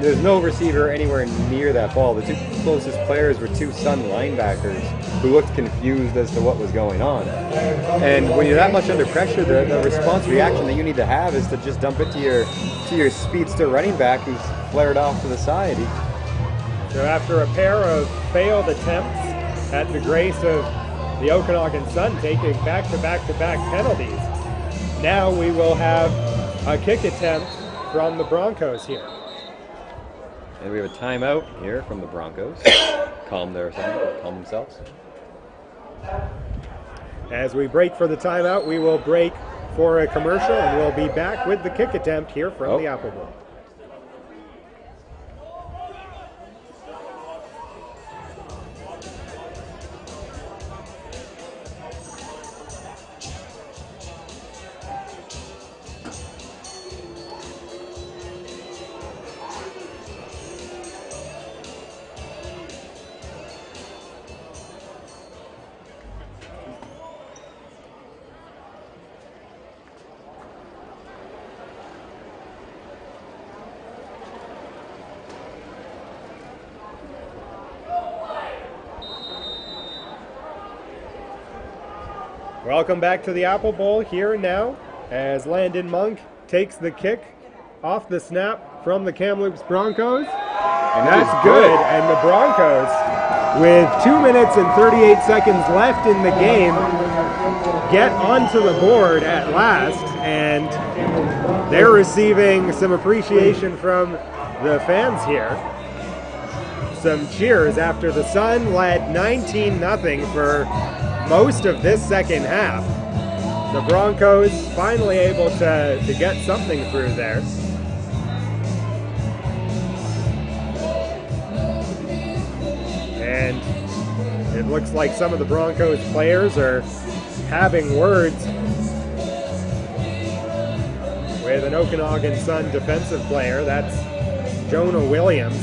There's no receiver anywhere near that ball. The two closest players were two Sun linebackers who looked confused as to what was going on. And when you're that much under pressure, the, the response reaction that you need to have is to just dump it to your to your speedster running back who's flared off to the side. So after a pair of failed attempts at the grace of the Okanagan Sun taking back to back to back penalties. Now we will have a kick attempt from the Broncos here. And we have a timeout here from the Broncos. calm their calm themselves. As we break for the timeout, we will break for a commercial and we'll be back with the kick attempt here from Oh. the Apple Bowl. Welcome back to the Apple Bowl here and now as Landon Monk takes the kick off the snap from the Kamloops Broncos. And that's good. good. And the Broncos, with 2 minutes and 38 seconds left in the game, get onto the board at last. And they're receiving some appreciation from the fans here. Some cheers after the Sun led 19 0 for most of this second half. The Broncos finally able to, to get something through there. And it looks like some of the Broncos players are having words with an Okanagan Sun defensive player. That's Jonah Williams.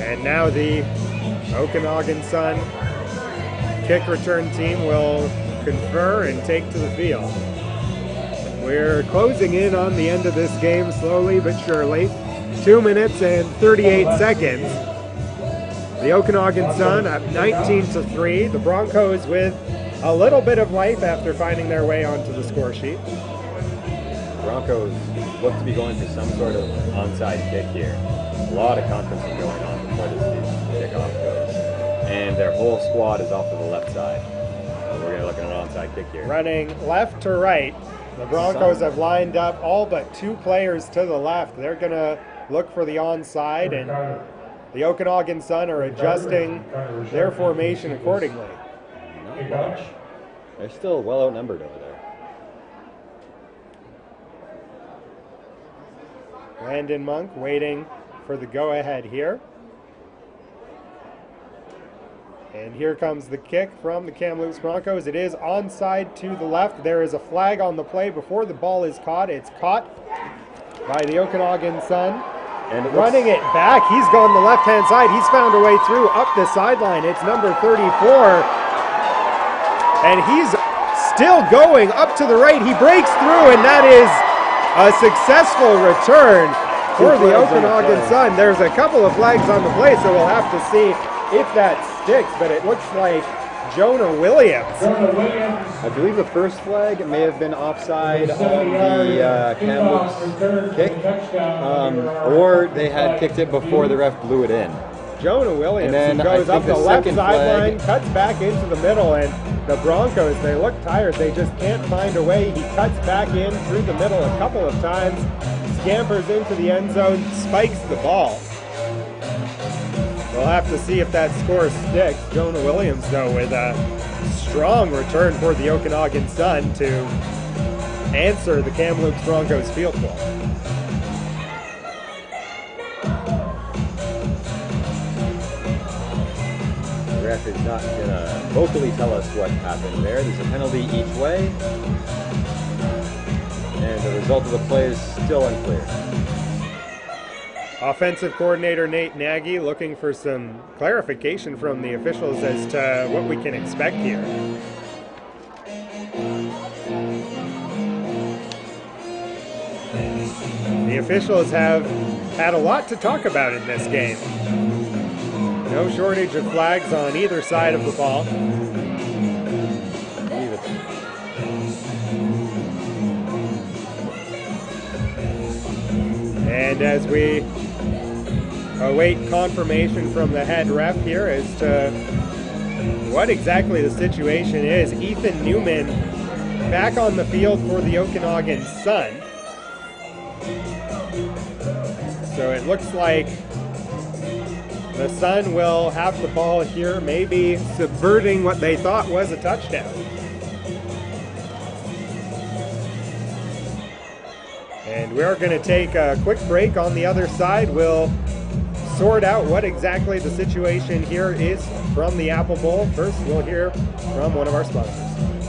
And now the Okanagan Sun kick return team will confer and take to the field. We're closing in on the end of this game slowly but surely. Two minutes and 38 seconds. The Okanagan Sun up 19 to 3. The Broncos with a little bit of life after finding their way onto the score sheet. Broncos look to be going for some sort of onside kick here. A lot of conferencing going on before this kickoff goes. And their whole squad is off to the left side. So we're to look at an onside kick here. Running left to right. The Broncos have lined up all but two players to the left. They're going to look for the onside, and the Okanagan Sun are adjusting their formation accordingly. Not much. They're still well outnumbered over there. Landon Monk waiting for the go ahead here. And here comes the kick from the Kamloops Broncos. It is onside to the left. There is a flag on the play before the ball is caught. It's caught by the Okanagan Sun. And it running it back. He's gone the left hand side. He's found a way through up the sideline. It's number 34. And he's still going up to the right. He breaks through, and that is a successful return for the flags on the Okanagan. Sun. There's a couple of flags on the play, so we'll have to see if that sticks. But it looks like Jonah Williams. Jonah Williams. I believe the first flag may have been offside on the uh, Kamloops kick, um, or they had kicked it before the ref blew it in. Jonah Williams And then goes up the, the left second sideline, cuts back into the middle, and the Broncos, they look tired. They just can't find a way. He cuts back in through the middle a couple of times, scampers into the end zone, spikes the ball. We'll have to see if that score sticks. Jonah Williams, though, with a strong return for the Okanagan Sun to answer the Kamloops Broncos field goal. The ref is not gonna vocally tell us what happened there. There's a penalty each way, and the result of the play is still unclear. Offensive coordinator Nate Nagy looking for some clarification from the officials as to what we can expect here. The officials have had a lot to talk about in this game. No shortage of flags on either side of the ball. And as we await confirmation from the head ref here as to what exactly the situation is. Ethan Newman back on the field for the Okanagan Sun. So it looks like the Sun will have the ball here, maybe subverting what they thought was a touchdown. And we're going to take a quick break on the other side. We'll sort out what exactly the situation here is from the Apple Bowl. First, we'll hear from one of our sponsors.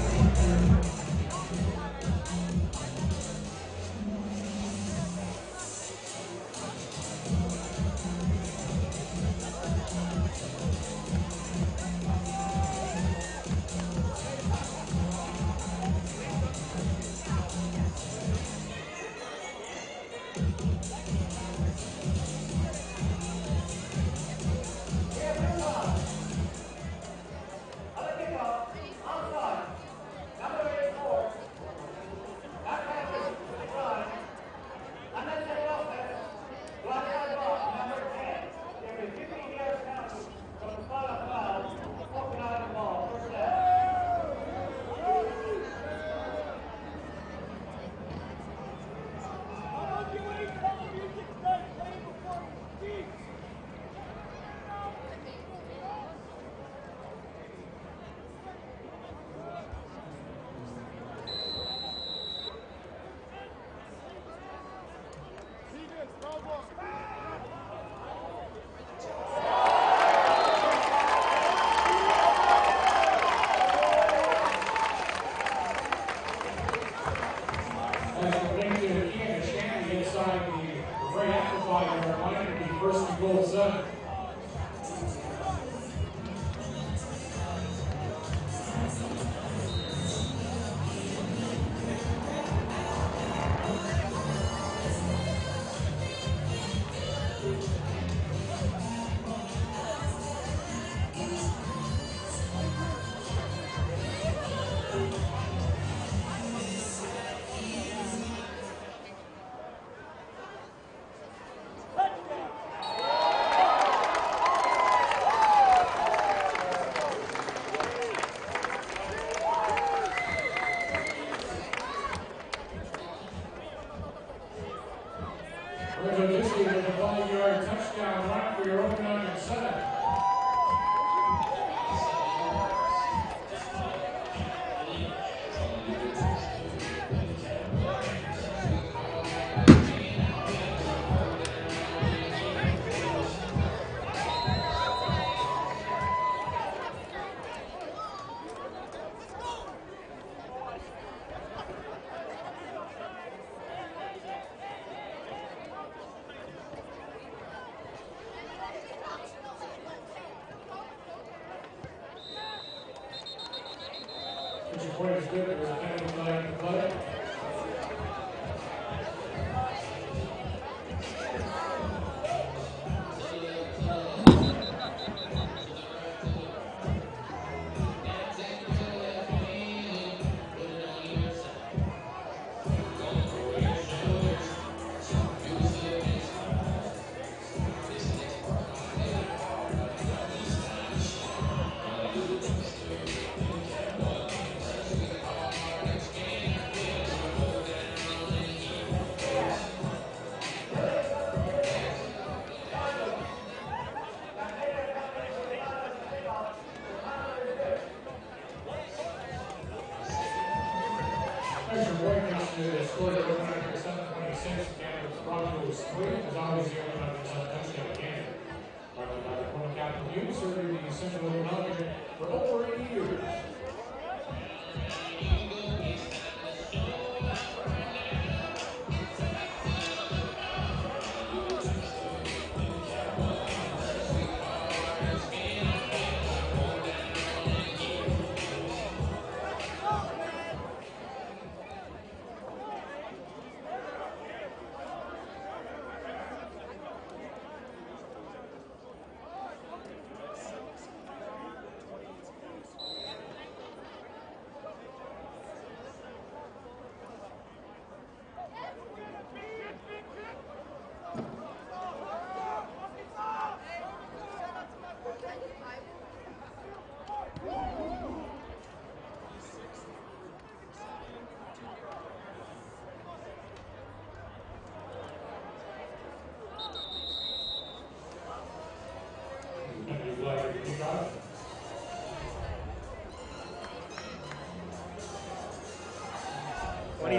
Which is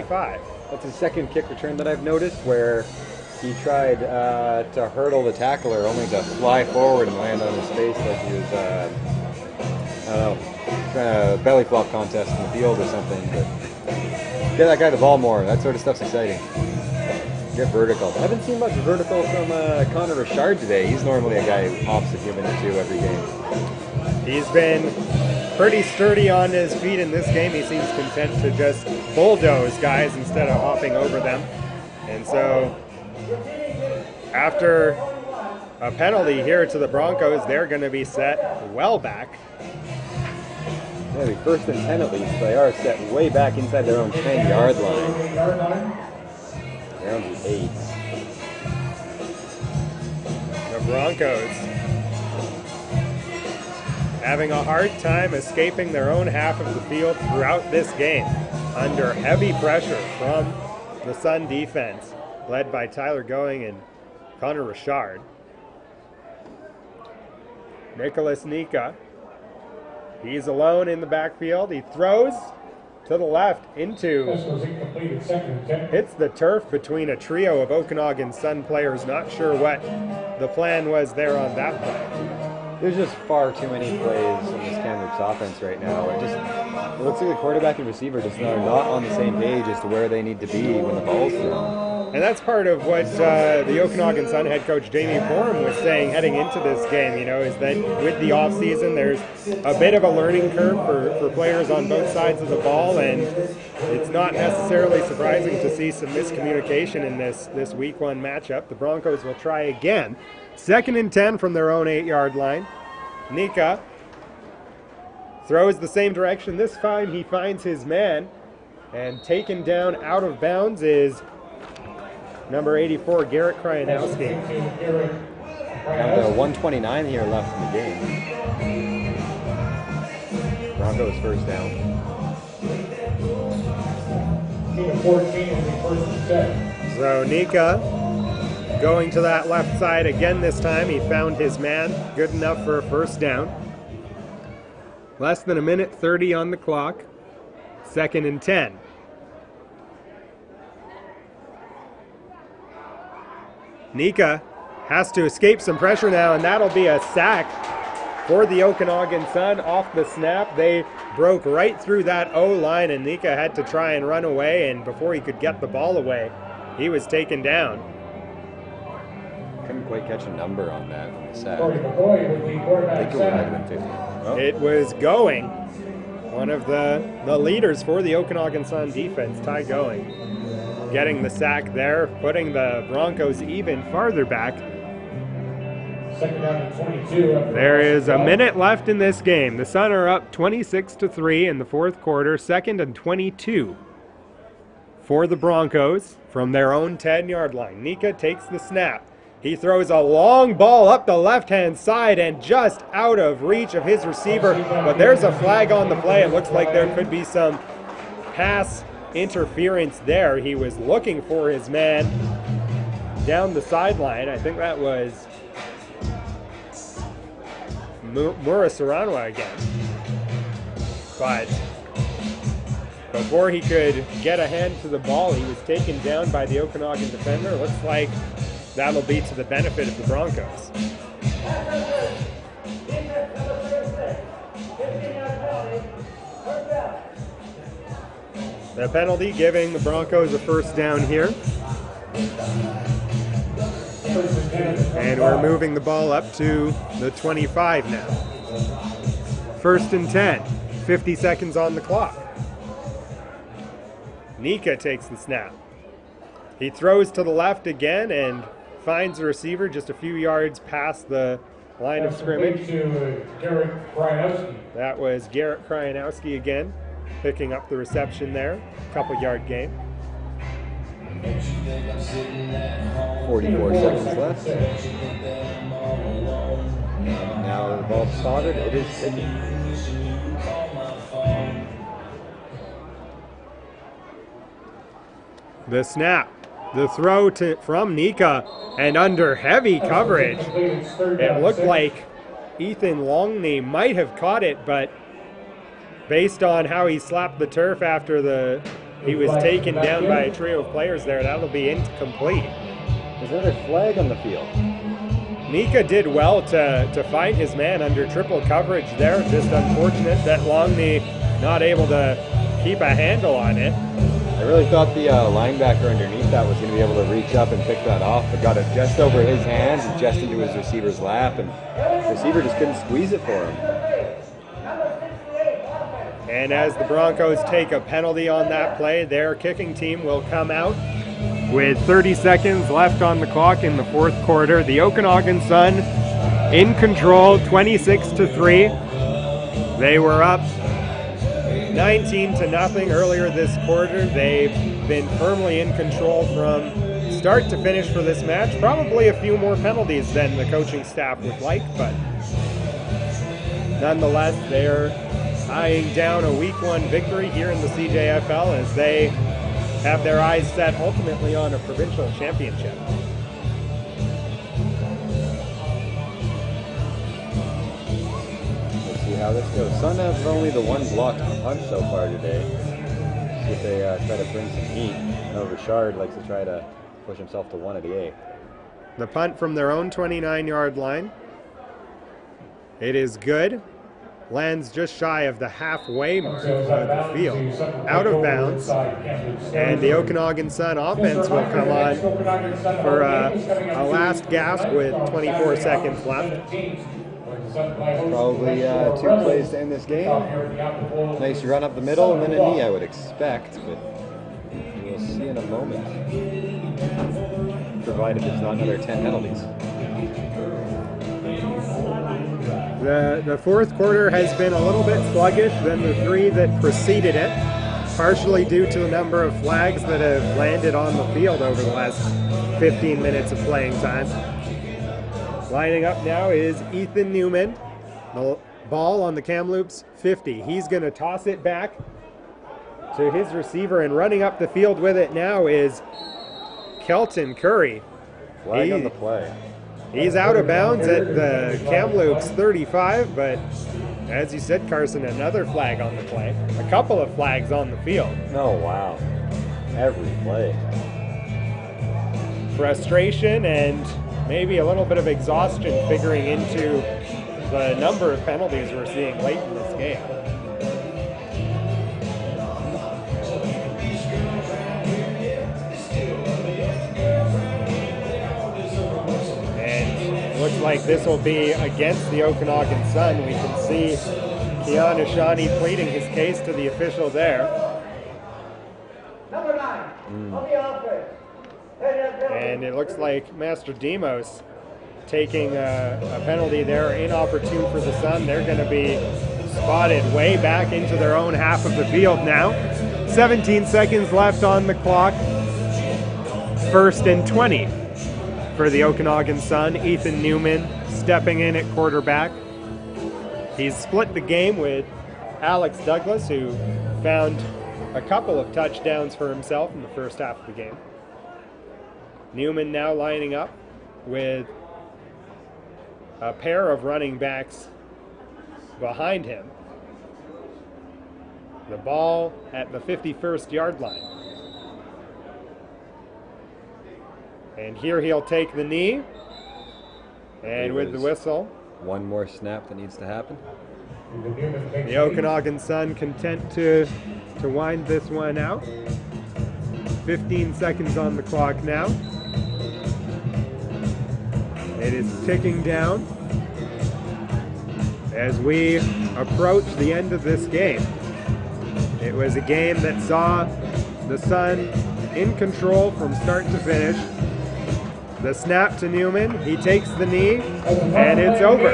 25. That's his second kick return that I've noticed where he tried uh, to hurdle the tackler only to fly forward and land on his face like he was, uh, I don't know, trying to belly flop contest in the field or something. But get that guy the ball more. That sort of stuff's exciting. Get vertical. I haven't seen much vertical from uh, Connor Richard today. He's normally a guy who pops a human or two every game. He's been pretty sturdy on his feet in this game. He seems content to just bulldoze guys instead of hopping over them. And so, after a penalty here to the Broncos, they're going to be set well back. Yeah, the first and 10 at least. They are set way back inside their own 10 yard line. Down to 8. The Broncos having a hard time escaping their own half of the field throughout this game under heavy pressure from the Sun defense, led by Tyler Going and Connor Richard. Nicholas Nika. He's alone in the backfield. He throws to the left into This was incompleted, second and 10. hits the turf between a trio of Okanagan Sun players. Not sure what the plan was there on that play. There's just far too many plays in this Kamloops offense right now. It just it looks like the quarterback and receiver just are not on the same page as to where they need to be when the ball's thrown. And that's part of what uh, the Okanagan Sun head coach Jamie Boreham was saying heading into this game, you know, is that with the offseason, there's a bit of a learning curve for, for players on both sides of the ball, and it's not necessarily surprising to see some miscommunication in this, this week one matchup. The Broncos will try again. Second and 10 from their own eight yard line. Nika throws the same direction. This time he finds his man, and taken down out of bounds is number 84, Garrett Kryanowski. Got the 129 here left in the game. Broncos first down. 14 will be first and 10. So Nika going to that left side again this time. He found his man. Good enough for a first down. Less than a minute 30 on the clock. Second and 10. Nika has to escape some pressure now, and that'll be a sack for the Okanagan Sun off the snap. They broke right through that O line, and Nika had to try and run away. And before he could get the ball away, he was taken down. Couldn't quite catch a number on that on the sack. Corey McCoy with the I think it might have been 50. Oh, It was going. One of the, the leaders for the Okanagan Sun defense, Ty Going, getting the sack there, putting the Broncos even farther back. Second down and 22. after There loss is a minute left in this game. The Sun are up 26 to 3 in the fourth quarter, second and 22 for the Broncos from their own 10 yard line. Nika takes the snap. He throws a long ball up the left hand side and just out of reach of his receiver. But there's a flag on the play. It looks like there could be some pass interference there. He was looking for his man down the sideline. I think that was Mu- Mura Saranwa again. But before he could get a hand to the ball, he was taken down by the Okanagan defender. Looks like that'll be to the benefit of the Broncos. The penalty giving the Broncos a first down here. And we're moving the ball up to the 25 now. First and 10, 50 seconds on the clock. Nika takes the snap. He throws to the left again and finds the receiver just a few yards past the line of That's complete scrimmage. to uh, Garrett Kryanowski. That was Garrett Kryanowski again, picking up the reception there. Couple yard gain. 44 seconds left. Now the ball's spotted. It is ticking. The snap, the throw to from Nika, and under heavy coverage, it looked like Ethan Longney might have caught it, but based on how he slapped the turf after the He was taken down by a trio of players there. That'll be incomplete. There's another flag on the field. Nika did well to, to find his man under triple coverage there. Just unfortunate that Longney not able to keep a handle on it. I really thought the uh, linebacker underneath that was going to be able to reach up and pick that off, but got it just over his hands and just into his receiver's lap, and the receiver just couldn't squeeze it for him. And as the Broncos take a penalty on that play, their kicking team will come out with 30 seconds left on the clock in the fourth quarter. The Okanagan Sun in control, 26 to 3. They were up 19 to nothing earlier this quarter. They've been firmly in control from start to finish for this match. Probably a few more penalties than the coaching staff would like, but nonetheless, they're eyeing down a week one victory here in the CJFL as they have their eyes set ultimately on a provincial championship. This goes. Sun have only the one blocked punch so far today. See if they uh, try to bring some heat. I know Richard likes to try to push himself to one of the eight. The punt from their own 29 yard line. It is good. Lands just shy of the halfway mark of the field. Out of bounds. And the Okanagan Sun offense will come on for uh, a last gasp with 24 seconds left. Probably uh, two plays to end this game. Nice run up the middle and then a knee, I would expect, but we'll see in a moment. Provided there's not another 10 penalties. The, the fourth quarter has been a little bit sluggish than the three that preceded it, partially due to the number of flags that have landed on the field over the last 15 minutes of playing time. Lining up now is Ethan Newman. The ball on the Kamloops 50. He's going to toss it back to his receiver, and running up the field with it now is Kelton Curry. Flag He- on the play. He's out of bounds at the Kamloops 35, but as you said, Carson, another flag on the play. A couple of flags on the field. Oh, wow. Every play. Frustration and maybe a little bit of exhaustion figuring into the number of penalties we're seeing late in this game. And looks like this will be against the Okanagan Sun. We can see Keon Ashani pleading his case to the official there. Number nine, Hmm. on the offense. And it looks like Mastrodemos taking a, a penalty there, inopportune for the Sun. They're going to be spotted way back into their own half of the field now. 17 seconds left on the clock. First and 20 for the Okanagan Sun. Ethan Newman stepping in at quarterback. He's split the game with Alex Douglas, who found a couple of touchdowns for himself in the first half of the game. Newman now lining up with a pair of running backs behind him. The ball at the 51st yard line. And here he'll take the knee. And with the whistle, One more snap that needs to happen. the Okanagan Sun content to, to wind this one out. 15 seconds on the clock now. It is ticking down as we approach the end of this game. It was a game that saw the Sun in control from start to finish. The snap to Newman, he takes the knee, and it's over.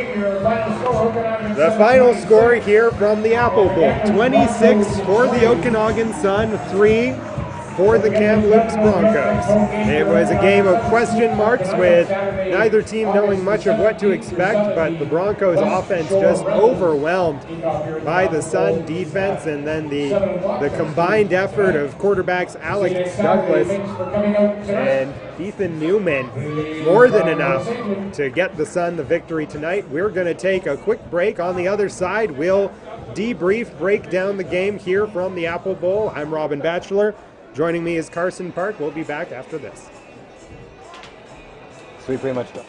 The final score here from the Apple Bowl 26 for the Okanagan Sun, 3 for the Kamloops Broncos. It was a game of question marks with neither team knowing much of what to expect, but the Broncos offense just overwhelmed by the Sun defense and then the, the combined effort of quarterbacks Alex Douglas and Ethan Newman more than enough to get the Sun the victory tonight. We're going to take a quick break on the other side. We'll debrief, break down the game here from the Apple Bowl. I'm Robin Batchelor. Joining me is Carson Park. We'll be back after this. So we pretty much done.